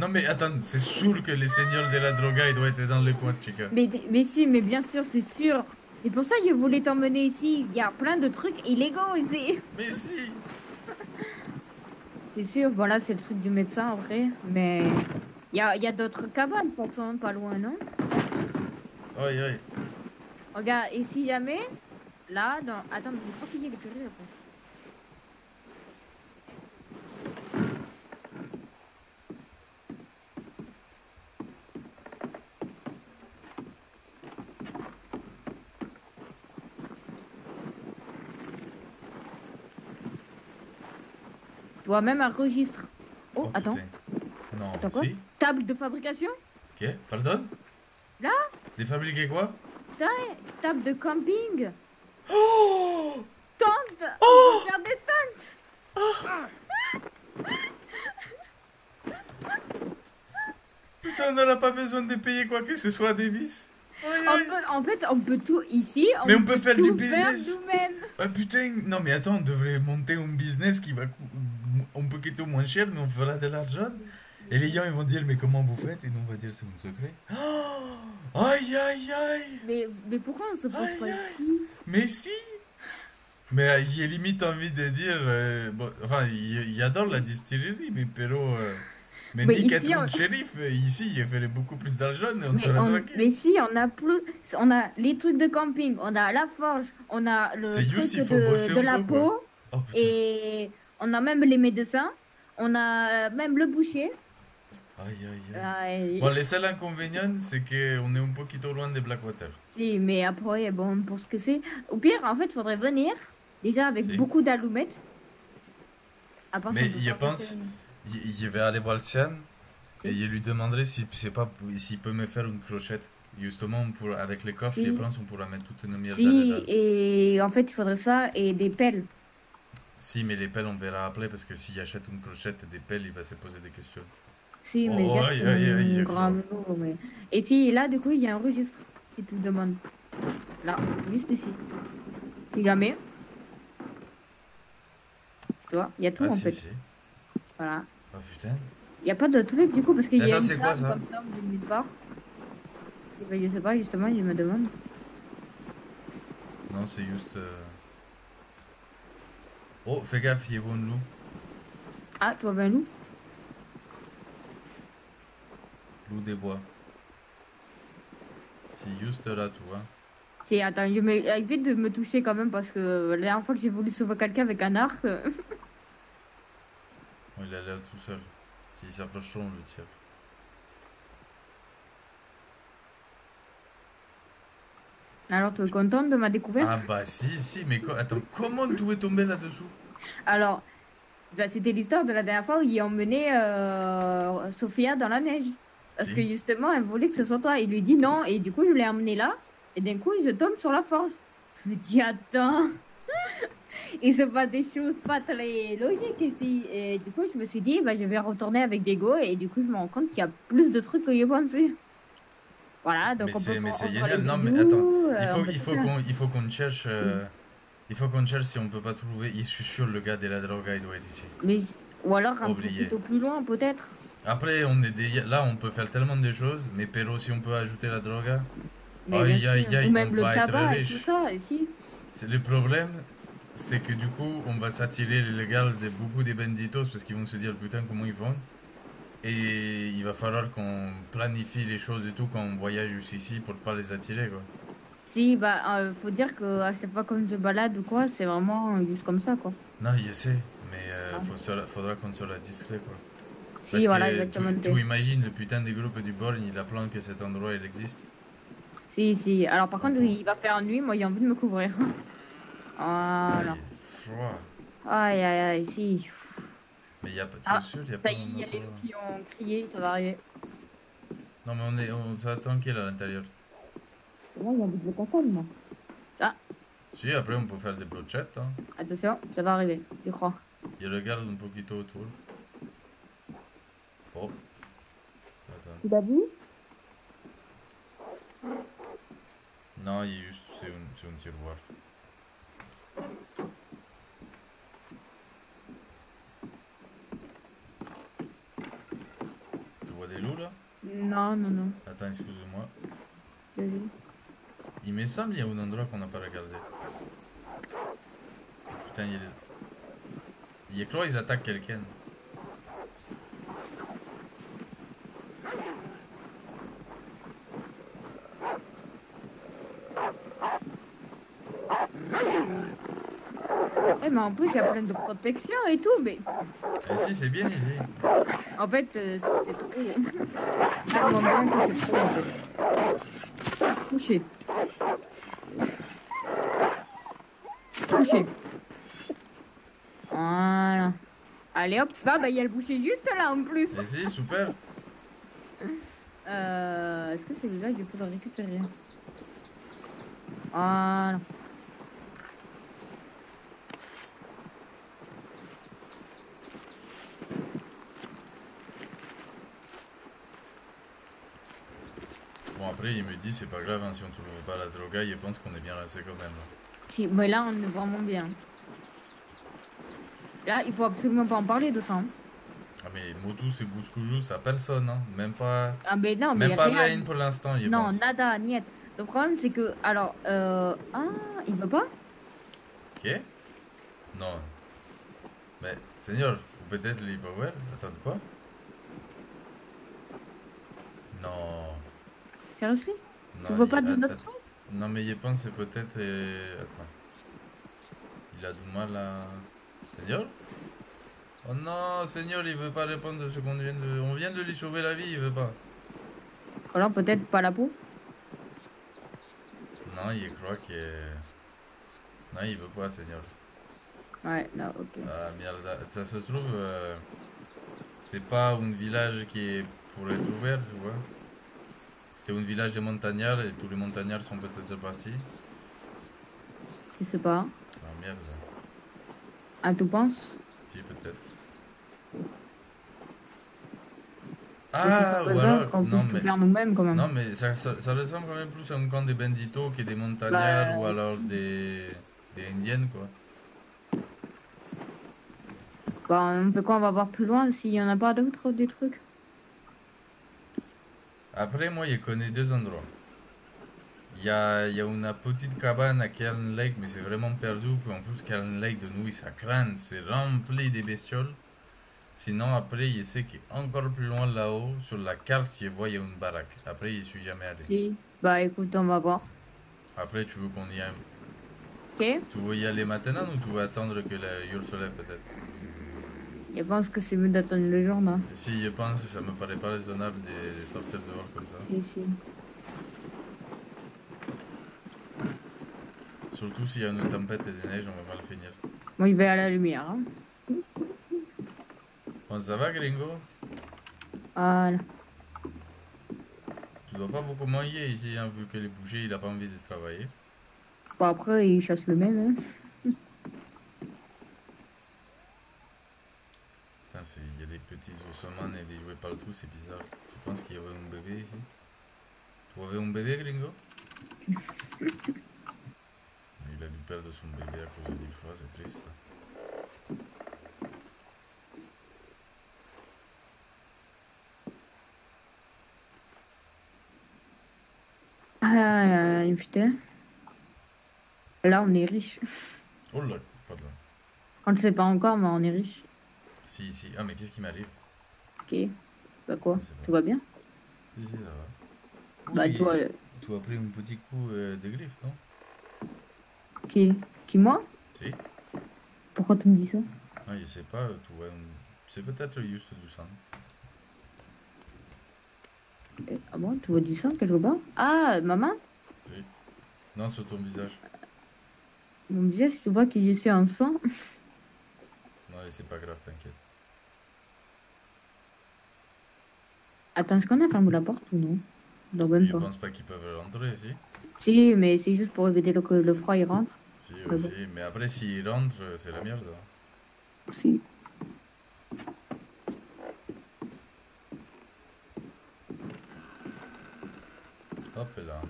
Non mais attends, c'est sûr que les seigneurs de la droga, ils doivent être dans le coin, chica. Mais, mais si, mais bien sûr, c'est sûr. C'est pour ça que je voulais t'emmener ici. Il y a plein de trucs illégaux ici. Mais si C'est sûr, voilà, c'est le truc du médecin en vrai. Mais il y a, y a d'autres cabanes, pour ça, pas loin, non? Aïe aïe. Regarde, et si jamais, là, dans... Attends, mais je crois qu'il y a les purées après. Toi-même un registre. Oh, attends. putain. Non, Attends quoi si. Table de fabrication Ok, pardon Là Des fabriqués quoi Ça, table de camping. Oh Tente Oh On peut faire des tentes Putain, on n'a pas besoin de payer quoi que ce soit Davis. Aïe, On aïe. peut- En fait, on peut tout ici. Mais on peut faire tout du business. nous-mêmes. Ah putain, non mais attends, on devrait monter un business qui va un peu quitter moins cher, mais on fera de l'argent. Et les gens ils vont dire mais comment vous faites? Et nous on va dire c'est un secret. Oh aïe aïe aïe Mais, mais pourquoi on se pose Aïe, pas aïe. ici? Mais si Mais euh, il y a limite envie de dire... euh, bon, enfin, il, adore la distillerie, mais Perrault... Euh, mais Mais dit ici, on- un shérif, euh, ici, il ferait beaucoup plus d'argent et on mais, serait on- tranquille. mais si, on a plus, on a les trucs de camping, on a la forge, on a le C'est truc de, de la peu, peau, Oh, et on a même les médecins, on a même le boucher. Aïe, aïe, aïe. Bon, le seul inconvénient, c'est qu'on est un peu loin de Blackwater. Si, mais après, bon, pour ce que c'est. Au pire, en fait, faudrait venir, déjà avec Si. beaucoup d'allumettes. Mais si il faire pense, passer- il, il va aller voir le sien et il lui demanderait si c'est pas s'il peut me faire une clochette. Justement, pour, avec les coffres, Si. je pense on pourra mettre toute une merde Si, là-dedans. et en fait, il faudrait ça et des pelles. Si, mais les pelles, on verra après parce que s'il achète une clochette et des pelles, il va se poser des questions. Si, mais Oh, aïe, grand mais... Et si, là, du coup, il y a un registre qui te demande. Là, juste ici. Si jamais. Tu vois, il y a tout Ah, en si, fait. si. Voilà. Oh putain. Il n'y a pas de truc du coup parce qu'il y a une c'est quoi, ça comme ça nulle part. Et ben, je sais pas, justement, il me demande. Non, c'est juste. euh, Oh, fais gaffe, il y a un loup. Ah, tu vois bien loup Loup des bois. C'est juste là, tu vois. Si, attends, je me... évite de me toucher quand même parce que la dernière fois que j'ai voulu sauver quelqu'un avec un arc. euh, il a l'air tout seul. S'il s'approche trop, on le tire. Alors, tu es contente de ma découverte? Ah bah si, si, mais co- attends, comment tu es tombé là-dessous? Alors, bah, c'était l'histoire de la dernière fois où ils ont mené euh, Sophia dans la neige. Parce Si. que justement, elle voulait que ce soit toi. Il lui dit non, et du coup, je l'ai emmené là. Et d'un coup, je tombe sur la forge. Je me dis, attends. Il se passe des choses pas très logiques ici. Et du coup, je me suis dit, bah, je vais retourner avec Diego. Et du coup, je me rends compte qu'il y a plus de trucs que je pensais. Voilà, donc Mais on peut mais c'est génial. Non, mais attends, euh, il faut, il qu'on il faut qu'on cherche. euh, Il faut qu'on cherche si on peut pas trouver. Je suis sûr, le gars de la drogue, il doit être ici. Mais, ou alors un peu plutôt plus loin, peut-être. Après, on est des... là, on peut faire tellement de choses, mais Pero, si on peut ajouter la drogue, Mais aïe aïe aïe, Ou même on le va être tabac et tout riche. ça, ici. Le problème, c'est que du coup, on va s'attirer les légales de beaucoup des banditos parce qu'ils vont se dire putain comment ils font? Et il va falloir qu'on planifie les choses et tout quand on voyage jusqu'ici pour pas les attirer quoi. Si, bah, euh, faut dire que à chaque fois qu'on se balade ou quoi, c'est vraiment juste comme ça, quoi. Non, je sais, mais euh, faut faudra qu'on soit discret quoi. Si, Parce voilà, que exactement. tu, tu imagines le putain de groupe du Borgne, il apprend que cet endroit il existe. Si, si. Alors, par contre, il va faire nuit, moi, j'ai envie de me couvrir. Voilà. Froid. Aïe, aïe, aïe, si. Mais il y a pas, Ah, es sûr, il y a pas y est, il y a de les loups qui ont crié, ça va arriver. Non mais on est, on s'attend qu'il à l'intérieur. Là, il y a un bout de calme, moi. Ah, Si, après on peut faire des brochettes. Hein. attention, ça va arriver, je crois. Il y a le garde un poquito autour. Oh. Attends. Tu l'as vu? Non, il est juste, c'est un, c'est un tiroir. Loups là Non, non, non. Attends, excuse-moi. Vas-y. Il me semble qu'il y a un endroit qu'on n'a pas regardé. Putain, il y a des... Il y a crois ils attaquent quelqu'un. Eh, mais en plus, il y a plein de protections et tout, mais. Eh si, c'est bien ici. En fait, euh, c'est trop. Tellement bien que c'est trop, en fait. Couché. Couché. Voilà. Allez hop, bah, bah, il y a le boucher juste là en plus. Eh si, super. Euh, Est-ce que c'est là que je peux le récupérer? Voilà. Bon après, il me dit c'est pas grave hein, si on trouve pas la droga, il pense qu'on est bien lancé quand même. Si, mais là, on est vraiment bien. Là, il faut absolument pas en parler de ça. hein. Ah mais Motu c'est Bouscoujou, ça personne, hein. même pas... Ah, mais non, mais même pas rien. Pour l'instant, il Non, pense. nada, niet. Le problème, c'est que. Alors, euh. Ah, il veut pas? Ok Non. Mais, Seigneur, peut-être les power Attends, quoi? Non. Sérieusement Tu veux il- pas de notre Non, mais il pense peut-être... euh, Attends. Il a du mal à... Seigneur? Oh non, Seigneur, il veut pas répondre à ce qu'on vient de... On vient de lui sauver la vie, il veut pas. Alors, peut-être pas la peau? Non, il croit que... Non, il veut pas, Seigneur. Ouais, non, ok. Ah merde, ça se trouve, euh, c'est pas un village qui est pour être ouvert, tu vois. C'était un village de montagnards et tous les montagnards sont peut-être partis. Je sais pas. Ah merde, Ah, tu penses? Si peut-être. Ah, c'est ou alors, qu'on non puisse mais, faire nous-mêmes quand même. non mais ça, ça, ça ressemble quand même plus à un camp des banditos que des montagnards Bah, ou alors des, des indiennes quoi. Bah, on peut quoi On va voir plus loin s'il y en a pas d'autres des trucs. Après, moi, je connais deux endroits. Il y a, y a une petite cabane à Cairn Lake, mais c'est vraiment perdu. Puis en plus, Cairn Lake de nuit, ça craint, c'est rempli de bestioles. Sinon, après, je sais qu'encore plus loin là-haut, sur la carte, je vois il y a une baraque. Après, je suis jamais allé. Si. Bah, écoute, on va voir. Après, tu veux qu'on y aille? Ok Tu veux y aller maintenant ou tu veux attendre que la jour se lève peut-être? Je pense que c'est mieux d'attendre le jour, non? Si je pense, ça me paraît pas raisonnable de, sortir dehors comme ça. Si. Surtout s'il y a une tempête et de neige, on va mal finir. Moi, je vais à la lumière. Hein. Bon, ça va, gringo? Voilà. Tu dois pas beaucoup manger ici, hein, vu que les bouchers, il a pas envie de travailler. Bon, après, ils chassent le même. Hein. Putain, c'est- il y a des petits ossements et des jouets partout, c'est bizarre. Tu penses qu'il y avait un bébé ici? Tu avais un bébé, gringo? Il a dû perdre son bébé à cause du froid, c'est triste. ça. Ah, putain. Là, on est riche. Oh là, pardon. On ne sait pas encore, mais on est riche. Si, si. Ah, mais qu'est-ce qui m'arrive Ok. Bah quoi Tout va bien Si, si, ça va. Bah, Oui, toi, euh, Tu as pris un petit coup euh, de griffe, non Qui Qui, moi Si. Pourquoi tu me dis ça Ah, je sais pas, tu vois, c'est peut-être juste du sang. Eh, Ah bon, tu vois du sang quelque part Ah, maman Oui. Non, sur ton visage. Mon visage, tu vois que je suis en sang C'est pas grave, t'inquiète. Attends, est-ce qu'on a fermé la porte ou non? Non, même Je pas. pense pas qu'ils peuvent rentrer, si. Si, mais c'est juste pour éviter le- que le froid il rentre. Si, Mais aussi. bon. Mais après, s'ils rentrent, c'est la merde. hein. Si. Hop là.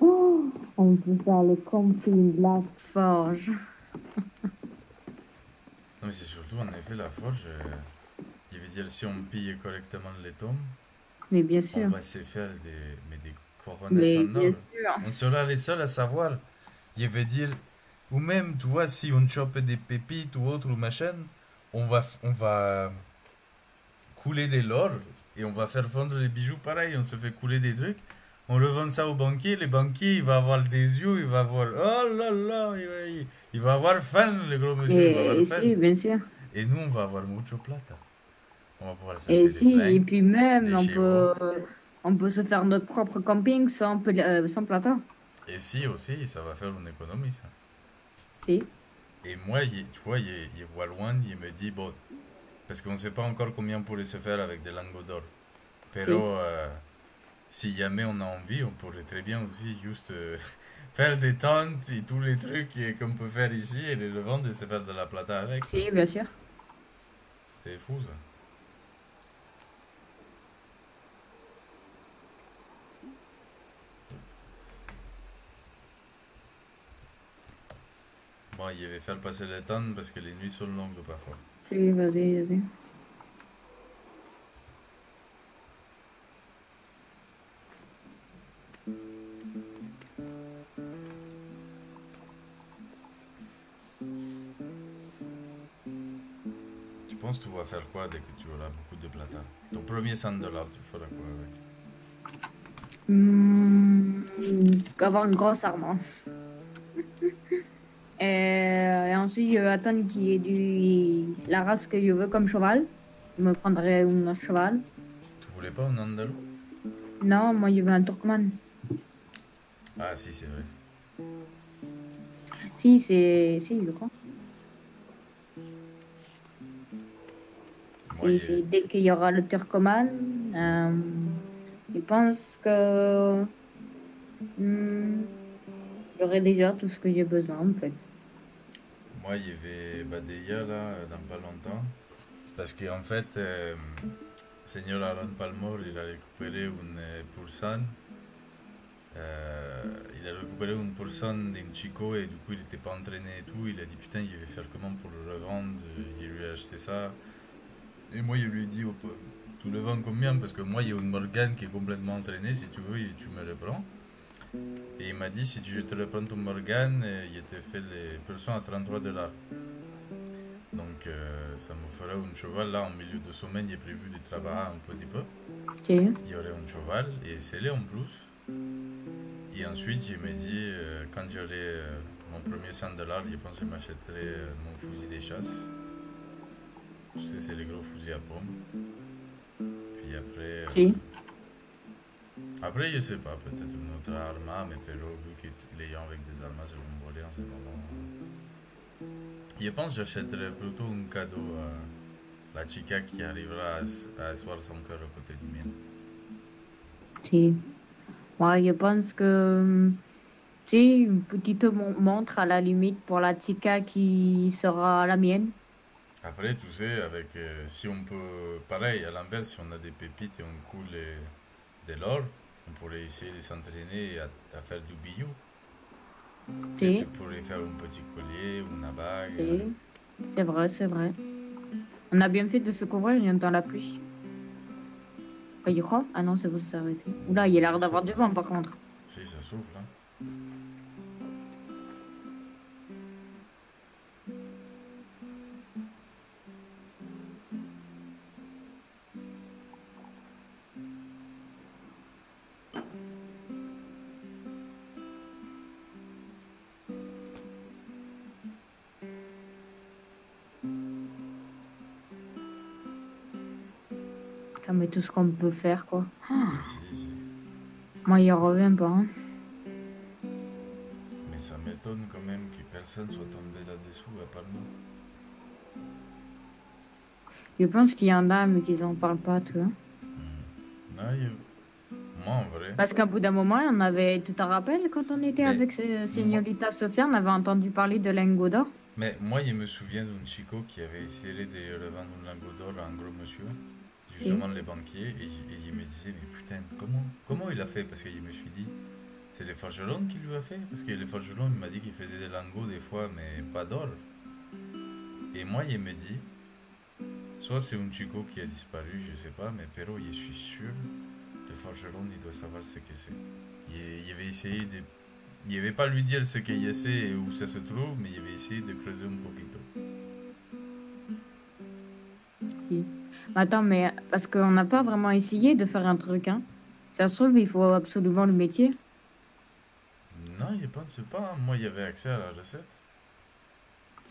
Oh, on peut faire le camping, la forge. Mais c'est surtout, en effet, la forge. euh, Je veux dire, si on pille correctement les tombes, Mais bien on sûr. va se faire des, mais des couronnes Mais bien sûr. On sera les seuls à savoir. Je veux dire, ou même, tu vois, si on chope des pépites ou autre ou machin, on va, on va couler de l'or et on va faire fondre les bijoux pareil. On se fait couler des trucs. On revend ça au banquier. Le banquier, il va avoir des yeux, il va avoir. Oh là là, il va, il- il va avoir faim, le gros monsieur. il va avoir Et, faim. si, bien sûr. Et nous, on va avoir mucho plata. On va pouvoir s'acheter Et des si, et puis même, on peut, on peut se faire notre propre camping sans, euh, sans plateau. Et si aussi, ça va faire une économie, ça. Si. Et moi, il- tu vois, il, il voit loin, il me dit, bon, parce qu'on ne sait pas encore combien on pourrait se faire avec des lingots d'or. Pero, euh, si jamais on a envie, on pourrait très bien aussi juste euh, faire des tentes et tous les trucs qu'on peut faire ici et les revendre et se faire de la plata avec. Si, bien sûr. C'est fou, ça. Bon, il va faire passer le temps parce que les nuits sont longues parfois. Si, vas-y, vas-y. Tu penses que tu vas faire quoi dès que tu auras beaucoup de plata? Ton premier 100 dollars, tu feras quoi avec? Hmm, avoir une grosse arme. hein. Et, et ensuite, euh, attendre qu'il y ait du, la race que je veux comme cheval. Je me prendrais un cheval. Tu voulais pas un andalou Non, moi je veux un turkman. Ah si, c'est vrai. Si, c'est. Si, je crois. Dès qu'il y aura le Turcoman, euh, je pense que. hmm, J'aurai déjà tout ce que j'ai besoin en fait. Moi, il y avait Badeya là, dans pas longtemps. Parce qu'en fait, euh, Seigneur Aaron Palmore, il a récupéré une Pulsan. Euh, il a récupéré une Pulsan d'un Chico et du coup, il n'était pas entraîné et tout. Il a dit Putain, il va faire comment pour le revendre? Il lui a acheté ça. Et moi, je lui ai dit oh, Tu le vends combien Parce que moi, il y a une Morgane qui est complètement entraînée. Si tu veux, et tu me le prends. Et il m'a dit si tu te le prends ton Morgan, euh, il te fait les pulsions à 33 dollars. Donc euh, ça me fera un cheval là en milieu de semaine, il est prévu de travailler un petit peu. Ok. Il y aurait un cheval et scellé en plus. Et ensuite il m'a dit euh, quand j'aurai euh, mon premier 100 dollars, je pense que je m'achèterai mon fusil des chasses. Tu sais, c'est les gros fusils à pompe. Puis après. euh, Ok. après, je sais pas, peut-être une autre arme, mais Perro, vu que les gens avec des armes se vont voler en ce moment. Je pense que j'achèterais plutôt un cadeau à la chica qui arrivera à, asseoir son cœur à côté du mien. Si. Moi, je pense que. Si, une petite mon- montre à la limite pour la Tika qui sera la mienne. Après, tu sais, avec, euh, si on peut, pareil, à l'inverse, si on a des pépites et on coule euh, de l'or, on pourrait essayer de s'entraîner à, à faire du billou. Si. Tu pourrais faire un petit collier, une bague. Si. C'est vrai, c'est vrai. On a bien fait de se couvrir dans la pluie. Enfin, je crois. Ah non, c'est s'est arrêté. Oula, il a l'air d'avoir du vent par contre. Si, ça souffle. Hein. Mais tout ce qu'on peut faire, quoi. Si. Moi, il revient pas. hein. Mais ça m'étonne quand même que personne soit tombé là-dessous à part nous. Je pense qu'il y en a, mais qu'ils en parlent pas, tu vois. Non, je- Moi, en vrai. Parce qu'à bout d'un moment, on avait. Tu te rappelles quand on était Mais- avec ce- Señorita Sofia, on avait entendu parler de lingots d'or? Mais moi, je me souviens d'un chico qui avait essayé de revendre un lingot d'or à un gros monsieur, justement les banquiers, et, et il me disait, mais putain, comment, comment il a fait? Parce que je me suis dit, c'est les forgerons qui lui a fait Parce que les forgerons, il m'a dit qu'il faisait des lingots des fois, mais pas d'or. Et moi, il me dit, soit c'est un chico qui a disparu, je sais pas, mais Pero, je suis sûr, le forgeron, il doit savoir ce que c'est. Il, il avait essayé de il avait pas lui dire ce qu'il sait et où ça se trouve, mais il avait essayé de creuser un poquito. Attends, mais parce qu'on n'a pas vraiment essayé de faire un truc, hein. Ça se trouve, il faut absolument le métier. Non, je pense pas. hein. Moi, il y avait accès à la recette.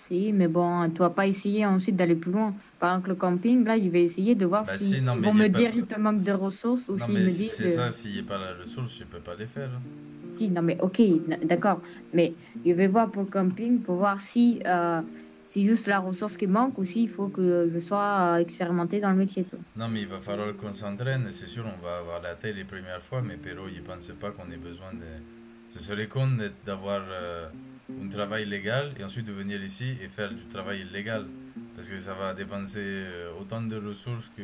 Si, mais bon, tu vas pas essayer ensuite d'aller plus loin. Par exemple, le camping, là, il va essayer de voir Bah si si, non, ils vont me dire qu'il te manque de ressources ou s'ils me disent. c'est que- ça, s'il n'y a pas la ressource, je peux pas les faire. Si, non, mais ok, d'accord. Mais je vais voir pour le camping pour voir si euh, c'est juste la ressource qui manque ou s'il faut que je sois euh, expérimenté dans le métier. Non, mais il va falloir qu'on s'entraîne. C'est sûr, on va avoir la tête les premières fois, mais Pero, il pense pas qu'on ait besoin de. Ce serait con d'avoir euh, un travail légal et ensuite de venir ici et faire du travail illégal. Parce que ça va dépenser euh, autant de ressources que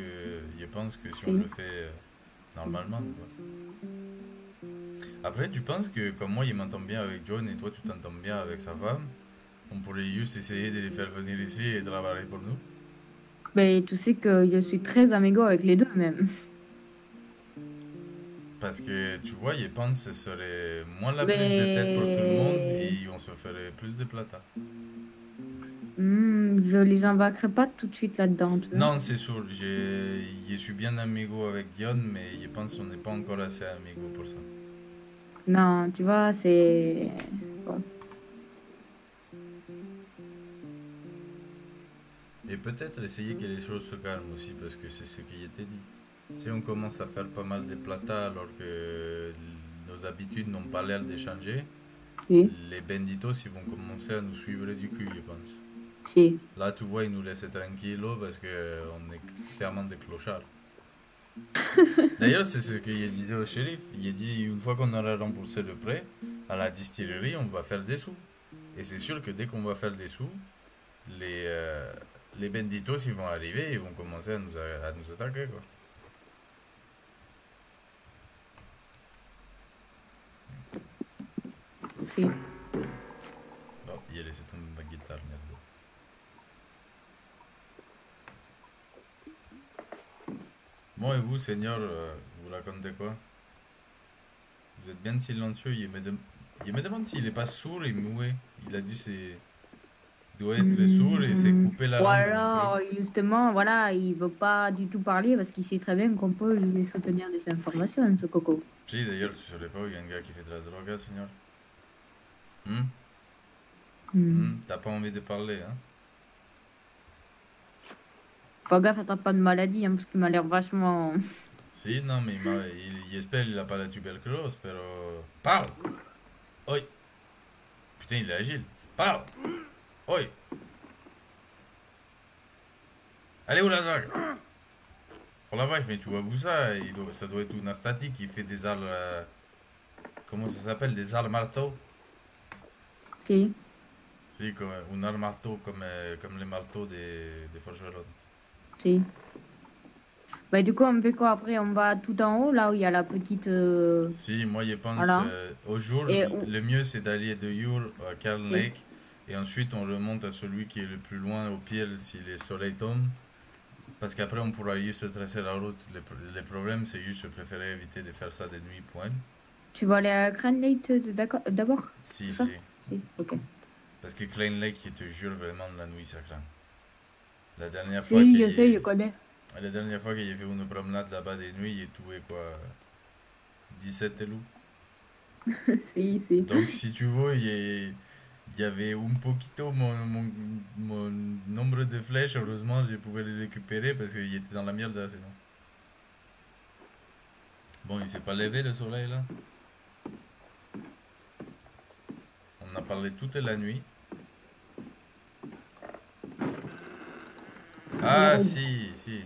je pense que si on le fait normalement. quoi. Après, tu penses que comme moi, il m'entend bien avec John et toi, tu t'entends bien avec sa femme, on pourrait juste essayer de les faire venir ici et travailler pour nous Mais tu sais que je suis très amigo avec les deux même. Parce que tu vois, je pense que ce serait moins la prise de tête pour tout le monde et on se ferait plus de plata. Hmm, je les embarquerai pas tout de suite là-dedans. Non, c'est sûr, je suis bien amigo avec Dion, mais je pense qu'on n'est pas encore assez amigo pour ça. Non, tu vois, c'est. Bon. Et peut-être essayer que les choses se calment aussi, parce que c'est ce que je t'ai dit. Si on commence à faire pas mal de plata alors que nos habitudes n'ont pas l'air de changer, Oui. les benditos ils vont commencer à nous suivre du cul, je pense. Si. Là, tu vois, ils nous laissent tranquillos parce que euh, on est clairement des clochards. D'ailleurs, c'est ce qu'il disait au shérif. Il a dit une fois qu'on aura remboursé le prêt, à la distillerie, on va faire des sous. Et c'est sûr que dès qu'on va faire des sous, les, euh, les benditos ils vont arriver et ils vont commencer à nous, a- à nous attaquer. Quoi. Il a laissé tomber ma guitare, merde. Bon, et vous, Seigneur, euh, vous racontez quoi? Vous êtes bien silencieux. Il me, dem- il me demande s'il est pas sourd et muet. Il a dû se... il doit être sourd et s'est coupé la langue. alors, justement, voilà, il veut pas du tout parler parce qu'il sait très bien qu'on peut lui soutenir des informations, ce coco. Si, d'ailleurs, tu savais pas où il y a un gars qui fait de la drogue, hein, Seigneur Hmm? Hmm. Hmm, T'as pas envie de parler, hein? Fais gaffe, attrape pas de maladie, hein, parce qu'il m'a l'air vachement. Si, non, mais il, il, il espère il a pas la tuberculose, pero... Parle Oi Putain, il est agile. Parle Oi Allez, où la zague Oh la vache, mais tu vois où ça il doit, Ça doit être une statique qui fait des arts... euh, comment ça s'appelle Des arts marteaux Si. Si, comme un art marteau comme, euh, comme les marteaux des, des forgerons. Si. Bah, du coup, on fait quoi après? On va tout en haut, là où il y a la petite. euh, Si, moi je pense Voilà. euh, au jour, Et le- on- mieux c'est d'aller de Yur à Carl. Lake et ensuite on remonte à celui qui est le plus loin au pire si le soleil tombe. Parce qu'après on pourra juste tracer la route. Le, le problème c'est juste je préférais éviter de faire ça de nuit, point. Tu vas aller à Crane Lake d'abord? Si, si. Si. Parce que Klein Lake, je te jure vraiment la nuit ça craint. La dernière Si, fois que je sais, je connais. La dernière fois que j'ai fait une promenade là-bas des nuits, j'ai trouvé quoi 17 loups. si, si. Donc si tu veux, il y, a- il y avait un poquito mon, mon, mon nombre de flèches. Heureusement, je pouvais les récupérer parce qu'il était dans la merde là, sinon. Bon, il s'est pas levé le soleil là. On a parlé toute la nuit. Ah si, si.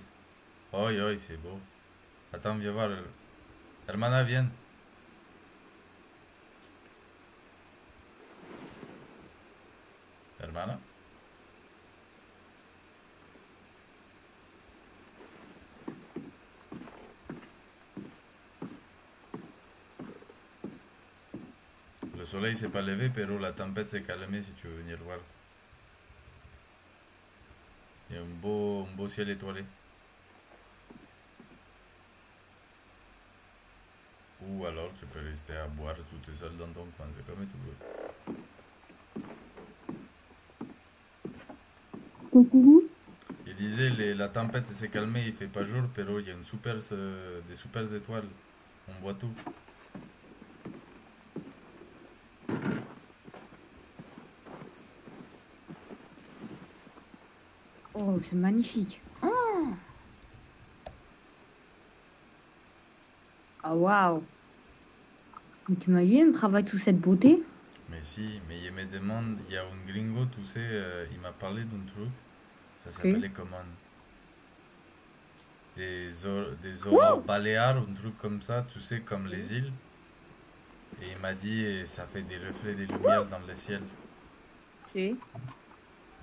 Oi, oi, c'est beau. Attends, viens voir. Hermana, viens. Le soleil s'est pas levé, pero la tempête s'est calmée si tu veux venir voir. Il y a un beau, un beau ciel étoilé. Ou alors tu peux rester à boire tout seul dans ton coin, c'est comme tu veux. Il disait les- la tempête s'est calmée, il fait pas jour, pero il y a une super, euh, des super étoiles. On voit tout. Oh, c'est magnifique. Oh Ah, waouh. Mais t'imagines, on travaille sous cette beauté Mais si, mais il me demande, il y a un gringo, tu sais, euh, il m'a parlé d'un truc, ça s'appelait comment Des, or- des aurores baléares, un truc comme ça, tu sais, comme les îles. Et il m'a dit, ça fait des reflets de lumière dans le ciel. Si.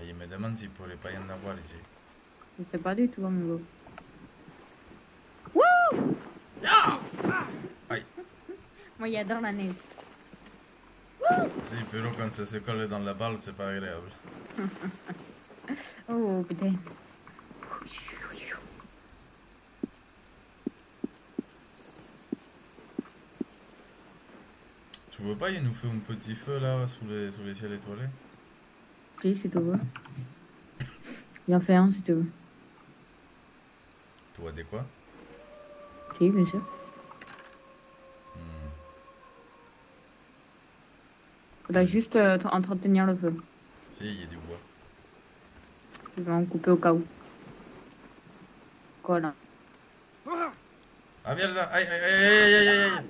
Et il me demande s'il pourrait pas y en avoir ici. Je sais pas du tout, amigo. Aïe. Moi, j'adore la neige. Si, pero quand ça se colle dans la balle, c'est pas agréable. Oh, putain. Tu veux pas, il nous fait un petit feu là, sous les, sous les ciels étoilés? Si, si tu veux. J'en fais un si tu veux. Tu vois des quoi? Si, bien sûr. Hmm. Faudra juste euh, le feu. Si, il y a du bois. Je vais en couper au cas où. Voilà. Ah merde, aïe aïe aïe aïe aïe aïe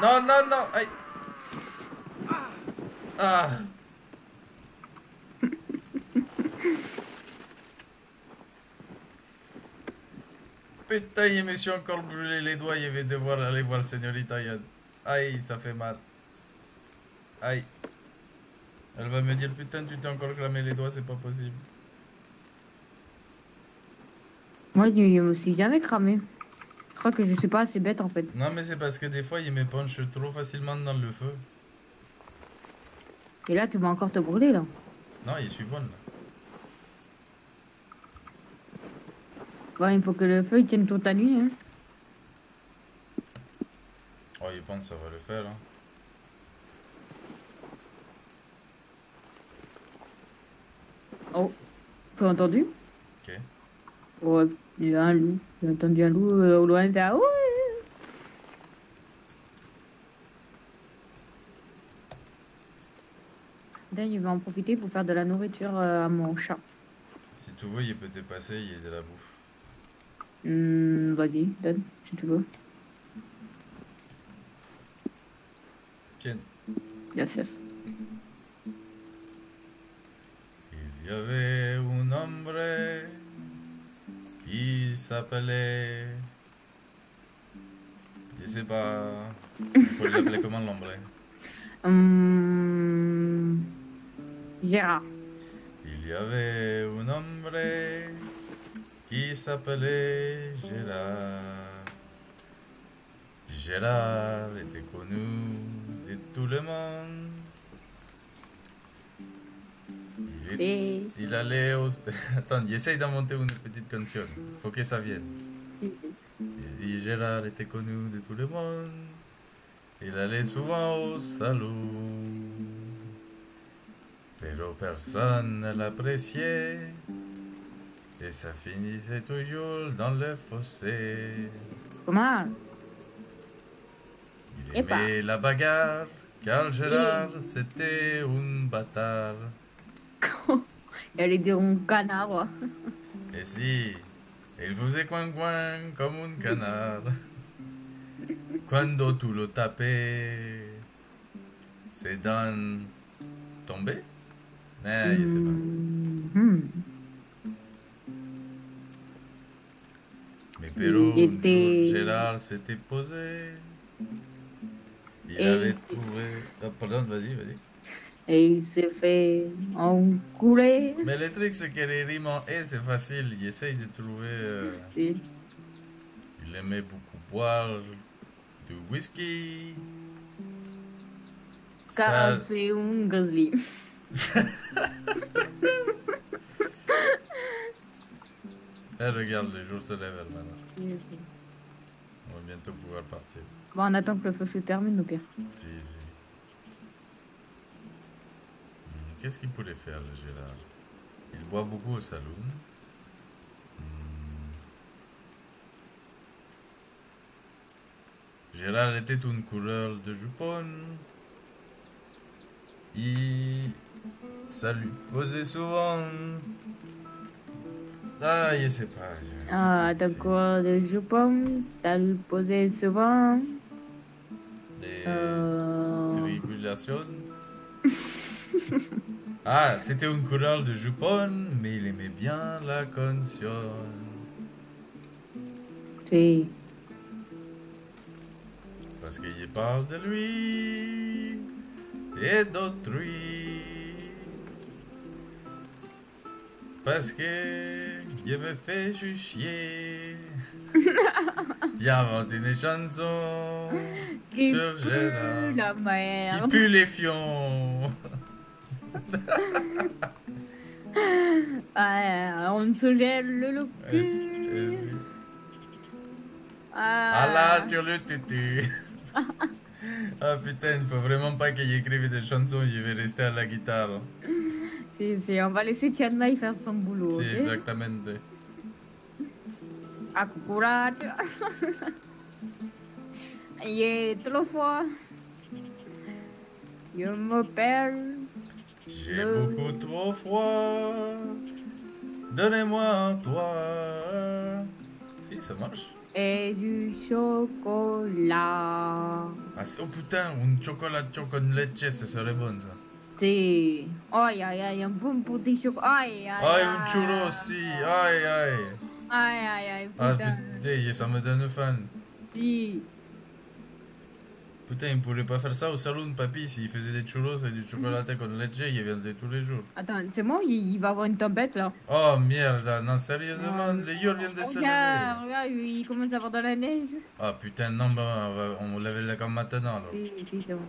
Non, non, non, aïe Ah Putain, il me suis encore brûlé les doigts, il va devoir aller voir Señorita Yann. Aïe, ça fait mal. Aïe. Elle va me dire, putain, tu t'es encore cramé les doigts, c'est pas possible. Moi, je me suis jamais cramé. Je crois que je suis pas assez bête en fait. Non, mais c'est parce que des fois, il me penche trop facilement dans le feu. Et là, tu vas encore te brûler là. Non, il suis bonne là. Ouais, il faut que le feu il tienne toute la nuit. Hein. Oh, il pense que ça va le faire. Hein. Oh, entendu Ok. Ouais, il y a un loup. J'ai entendu un loup euh, au loin. il fait, Ah ouais D'ailleurs, je vais en profiter pour faire de la nourriture euh, à mon chat. Si tu veux, il peut te passer, il y a de la bouffe. Hmm, Vas-y, donne, si tu veux. Tiens. Yes, yes. Y avait un hombre qui s'appelait. Je sais pas. Peut l'appeler comment l'ombre Hum, Gérard. Il y avait un hombre qui s'appelait Gérard. Gérard était connu de tout le monde. Il, Et- allait au... Attends, j'essaye d'inventer une petite canción. Faut que ça vienne. Il dit Gérard était connu de tout le monde. Il allait souvent au salon. Pero personne ne l'appréciait. Et ça finissait toujours dans le fossé. Comment Il aimait la bagarre, car Gérard, c'était un bâtard. Elle est un canard. ouais. Et si, il faisait coin-coin comme un canard. Quando tu le tapais, ses dents tombaient. Mais je sais pas. Hmm. Mais Pero, était- Gérard s'était posé. Il Et- avait trouvé. Ah, pardon, vas-y, vas-y. Et il s'est fait enculer. Mais le truc, c'est que les rimes en et, c'est facile. Il essaye de trouver. euh. Il aimait beaucoup boire du whisky. Car Ça- c'est un grizzly. Eh, regarde, le jour se lève maintenant. On va bientôt pouvoir partir. Bon, on attend que le feu se termine au pire. Si, si. Hmm, Qu'est-ce qu'il pourrait faire, le Gérard? Il boit beaucoup au salon. Hmm. Gérard était un coureur de jupon. Il... Ça lui posait souvent... Ah, je sais pas. je- Ah, d'accord, je pense, ça lui posait souvent. Des Euh... tribulations. ah, c'était un coureur de jupon, mais il aimait bien la canción. Si. Parce qu'il parle de lui et d'autrui. Parce que il me fait chier. Il invente une chanson Qui sur pue Gérard. la Qui pue les fions. Ah, on se gèle le vas-y. Ah, Ah là, tu le tutu. ah putain, il faut vraiment pas que j'écrive des chansons, je vais rester à la guitare. si, si, on va laisser Mai faire son boulot. Sí, ok exactamente. Ah, courage. Et trop fort. Je me perds. J'ai beaucoup trop froid. Donnez-moi un toit. Si, ça marche. Et du chocolat. Ah, c'est- oh putain, un chocolat choco con leche, ce serait bon ça. Putain. Aïe, aïe, aïe, un bon petit chocolat. Aïe, aïe, Aïe, un churro aussi. Aïe, aïe. Aïe, aïe, aïe, Ah putain, ça me donne faim. Si. Putain, il pourrait pas faire ça au salon, papy. S'il faisait des churros et du chocolaté con leche, il viendrait tous les jours. Attends, c'est moi, il, il va avoir une tempête là. Oh merde, non, sérieusement, le yor vient de se lever. Regarde, regarde, il commence à avoir de la neige. Ah putain, non, bah, on, va, on lève le camp maintenant alors. Si, si, c'est bon.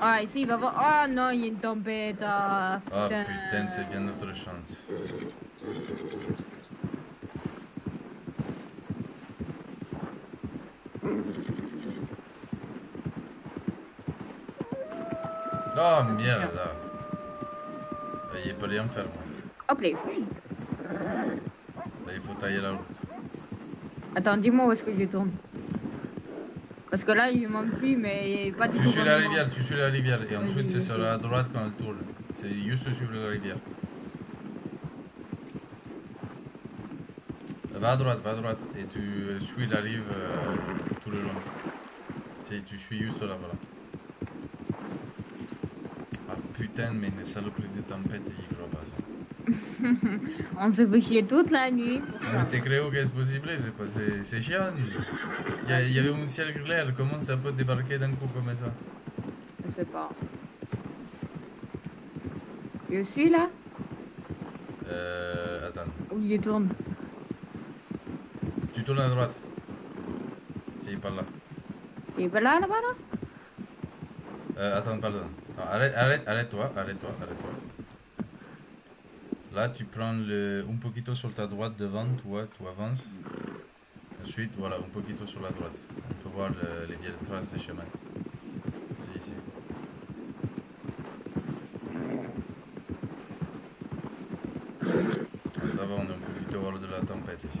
Ah, ici, il va voir. Ah non, il y a une tempête. Ah, Ah putain, c'est bien notre chance. Oh merde là. Il peut rien faire moi. Hop là. Il faut tailler la route. Attends, dis-moi où est-ce que je tourne. Parce que là, il m'enfuit, mais pas du Tu tout. suis la rivière, tu suis la rivière et ensuite c'est sur la droite quand elle tourne. C'est juste suivre la rivière. Va à droite, va à droite et tu suis la rive euh, tout le long. Tu suis juste là, voilà. Ah putain, mais une saloperie de tempête, j'y crois pas ça. On se fait chier toute la nuit. Mais te creo que c'est pas, c'est, chiant. Il y, avait un ciel clair, comment ça peut débarquer d'un coup comme ça Je sais pas. Je suis là Euh, attends, Où il tourne tu tournes à droite. C'est par là. Il est pas là, là-bas, là Euh, attends, pardon. Non, arrête, arrête, arrête-toi, arrête-toi, arrête-toi. Là, tu prends le, un poquito sur ta droite devant, tu vois, tu avances. Ensuite, voilà, un poquito sur la droite. On peut voir le- les vieilles traces des chemins. C'est ici. Ah, Ça va, on est un poquito hors de la tempête ici.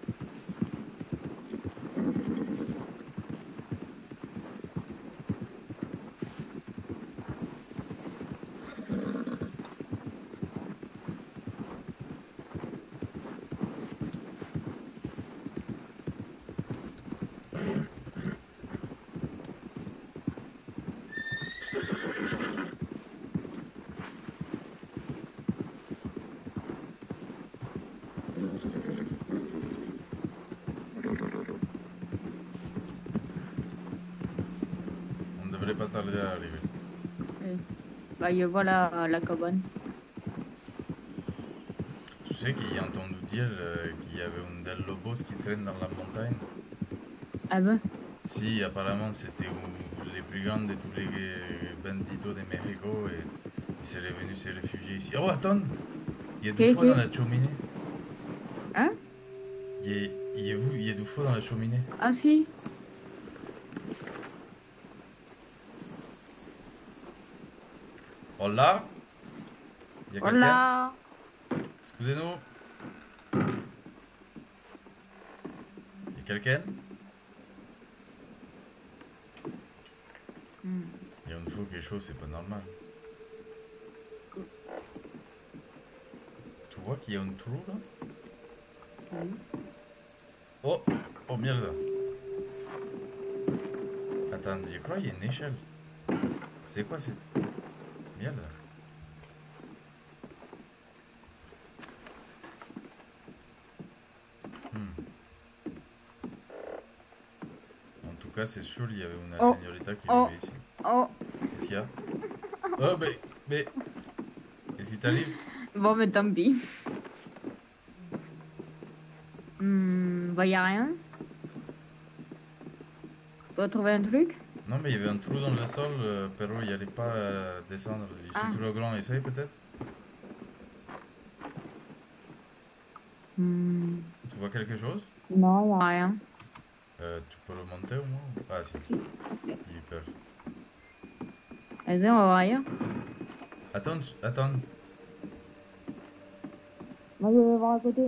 On ne devrait pas tarder à arriver. Oui. Vois la, la cabane. Tu sais qu'il a entendu dire euh, qu'il y avait un del lobos qui traîne dans la montagne Ah ben Si, apparemment c'était les plus grands de tous les euh, banditos de Mexico et il serait venu se réfugier ici. Oh, attends Il y a du feu dans la cheminée. Hein? Il y a, il y il y a du feu dans la cheminée. Ah si Hola Il y a quelqu'un Excusez-nous. Il y a quelqu'un. Il y a une qui est chaud, c'est pas normal. Tu vois qu'il y a un trou là? Oh Oh merde Attends, je crois qu'il y a une échelle. C'est quoi cette... Hmm. En tout cas, c'est sûr, il y avait une Oh. señorita qui Oh. vivait ici. Oh Qu'est-ce qu'il y a? Oh, mais... Mais... Qu'est-ce qui t'arrive? Bon, mais tant pis. Hmm, bah, a rien. Peux trouver un truc? Non, mais il y avait un trou dans le sol, euh, Perro, il n'allait pas euh, descendre. Il Ah. trop grand, essaye peut-être Hmm, Tu vois quelque chose? Non, a rien. Euh, Tu peux remonter au moins? Ah, si. Il est peur. Vas-y, on va voir ailleurs. Attends, attends. Moi, je vais voir à côté.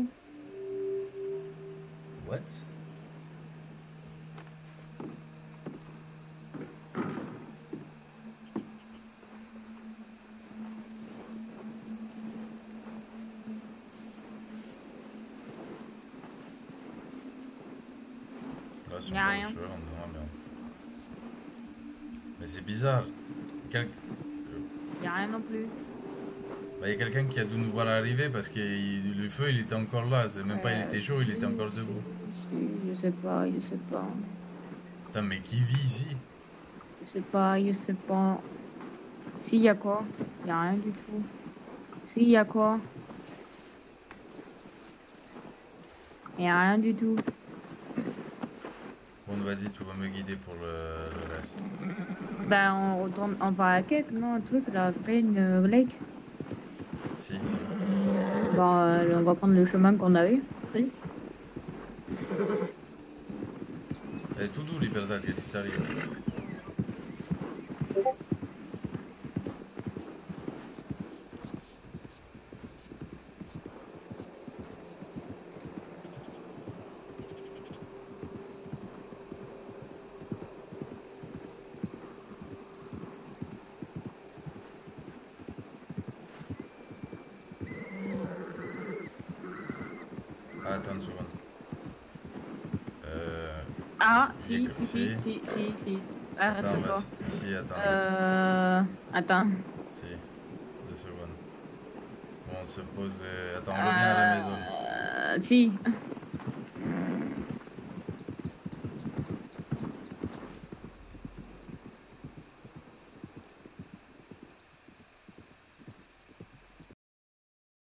What? Y a rien. bien. Mais c'est bizarre. Quel- Y a rien non plus. Bah, y a quelqu'un qui a dû nous voir arriver parce que il- le feu il était encore là. C'est même pas il était chaud, il était encore debout. Je sais pas, je sais pas. Putain, mais qui vit ici? Je sais pas, je sais pas. Si, y a quoi? Y a rien du tout. Si, y a quoi? Y a rien du tout. Vas-y, tu vas me guider pour le, le reste. Ben, on retourne, on va à la quête, non, un truc, la Plaine euh, Lake. Si, si. Bon, euh, on va prendre le chemin qu'on avait. Oui. Elle est tout doux, Libertad, qu'est-ce qui t'arrive Ah, attends une seconde. Euh... Ah, y a si, si, si, si. Arrête Attends. Si, attends. Euh... Attends. Si, deux secondes. Bon, on se pose. euh, Attends, on revient à la maison. Euh, si.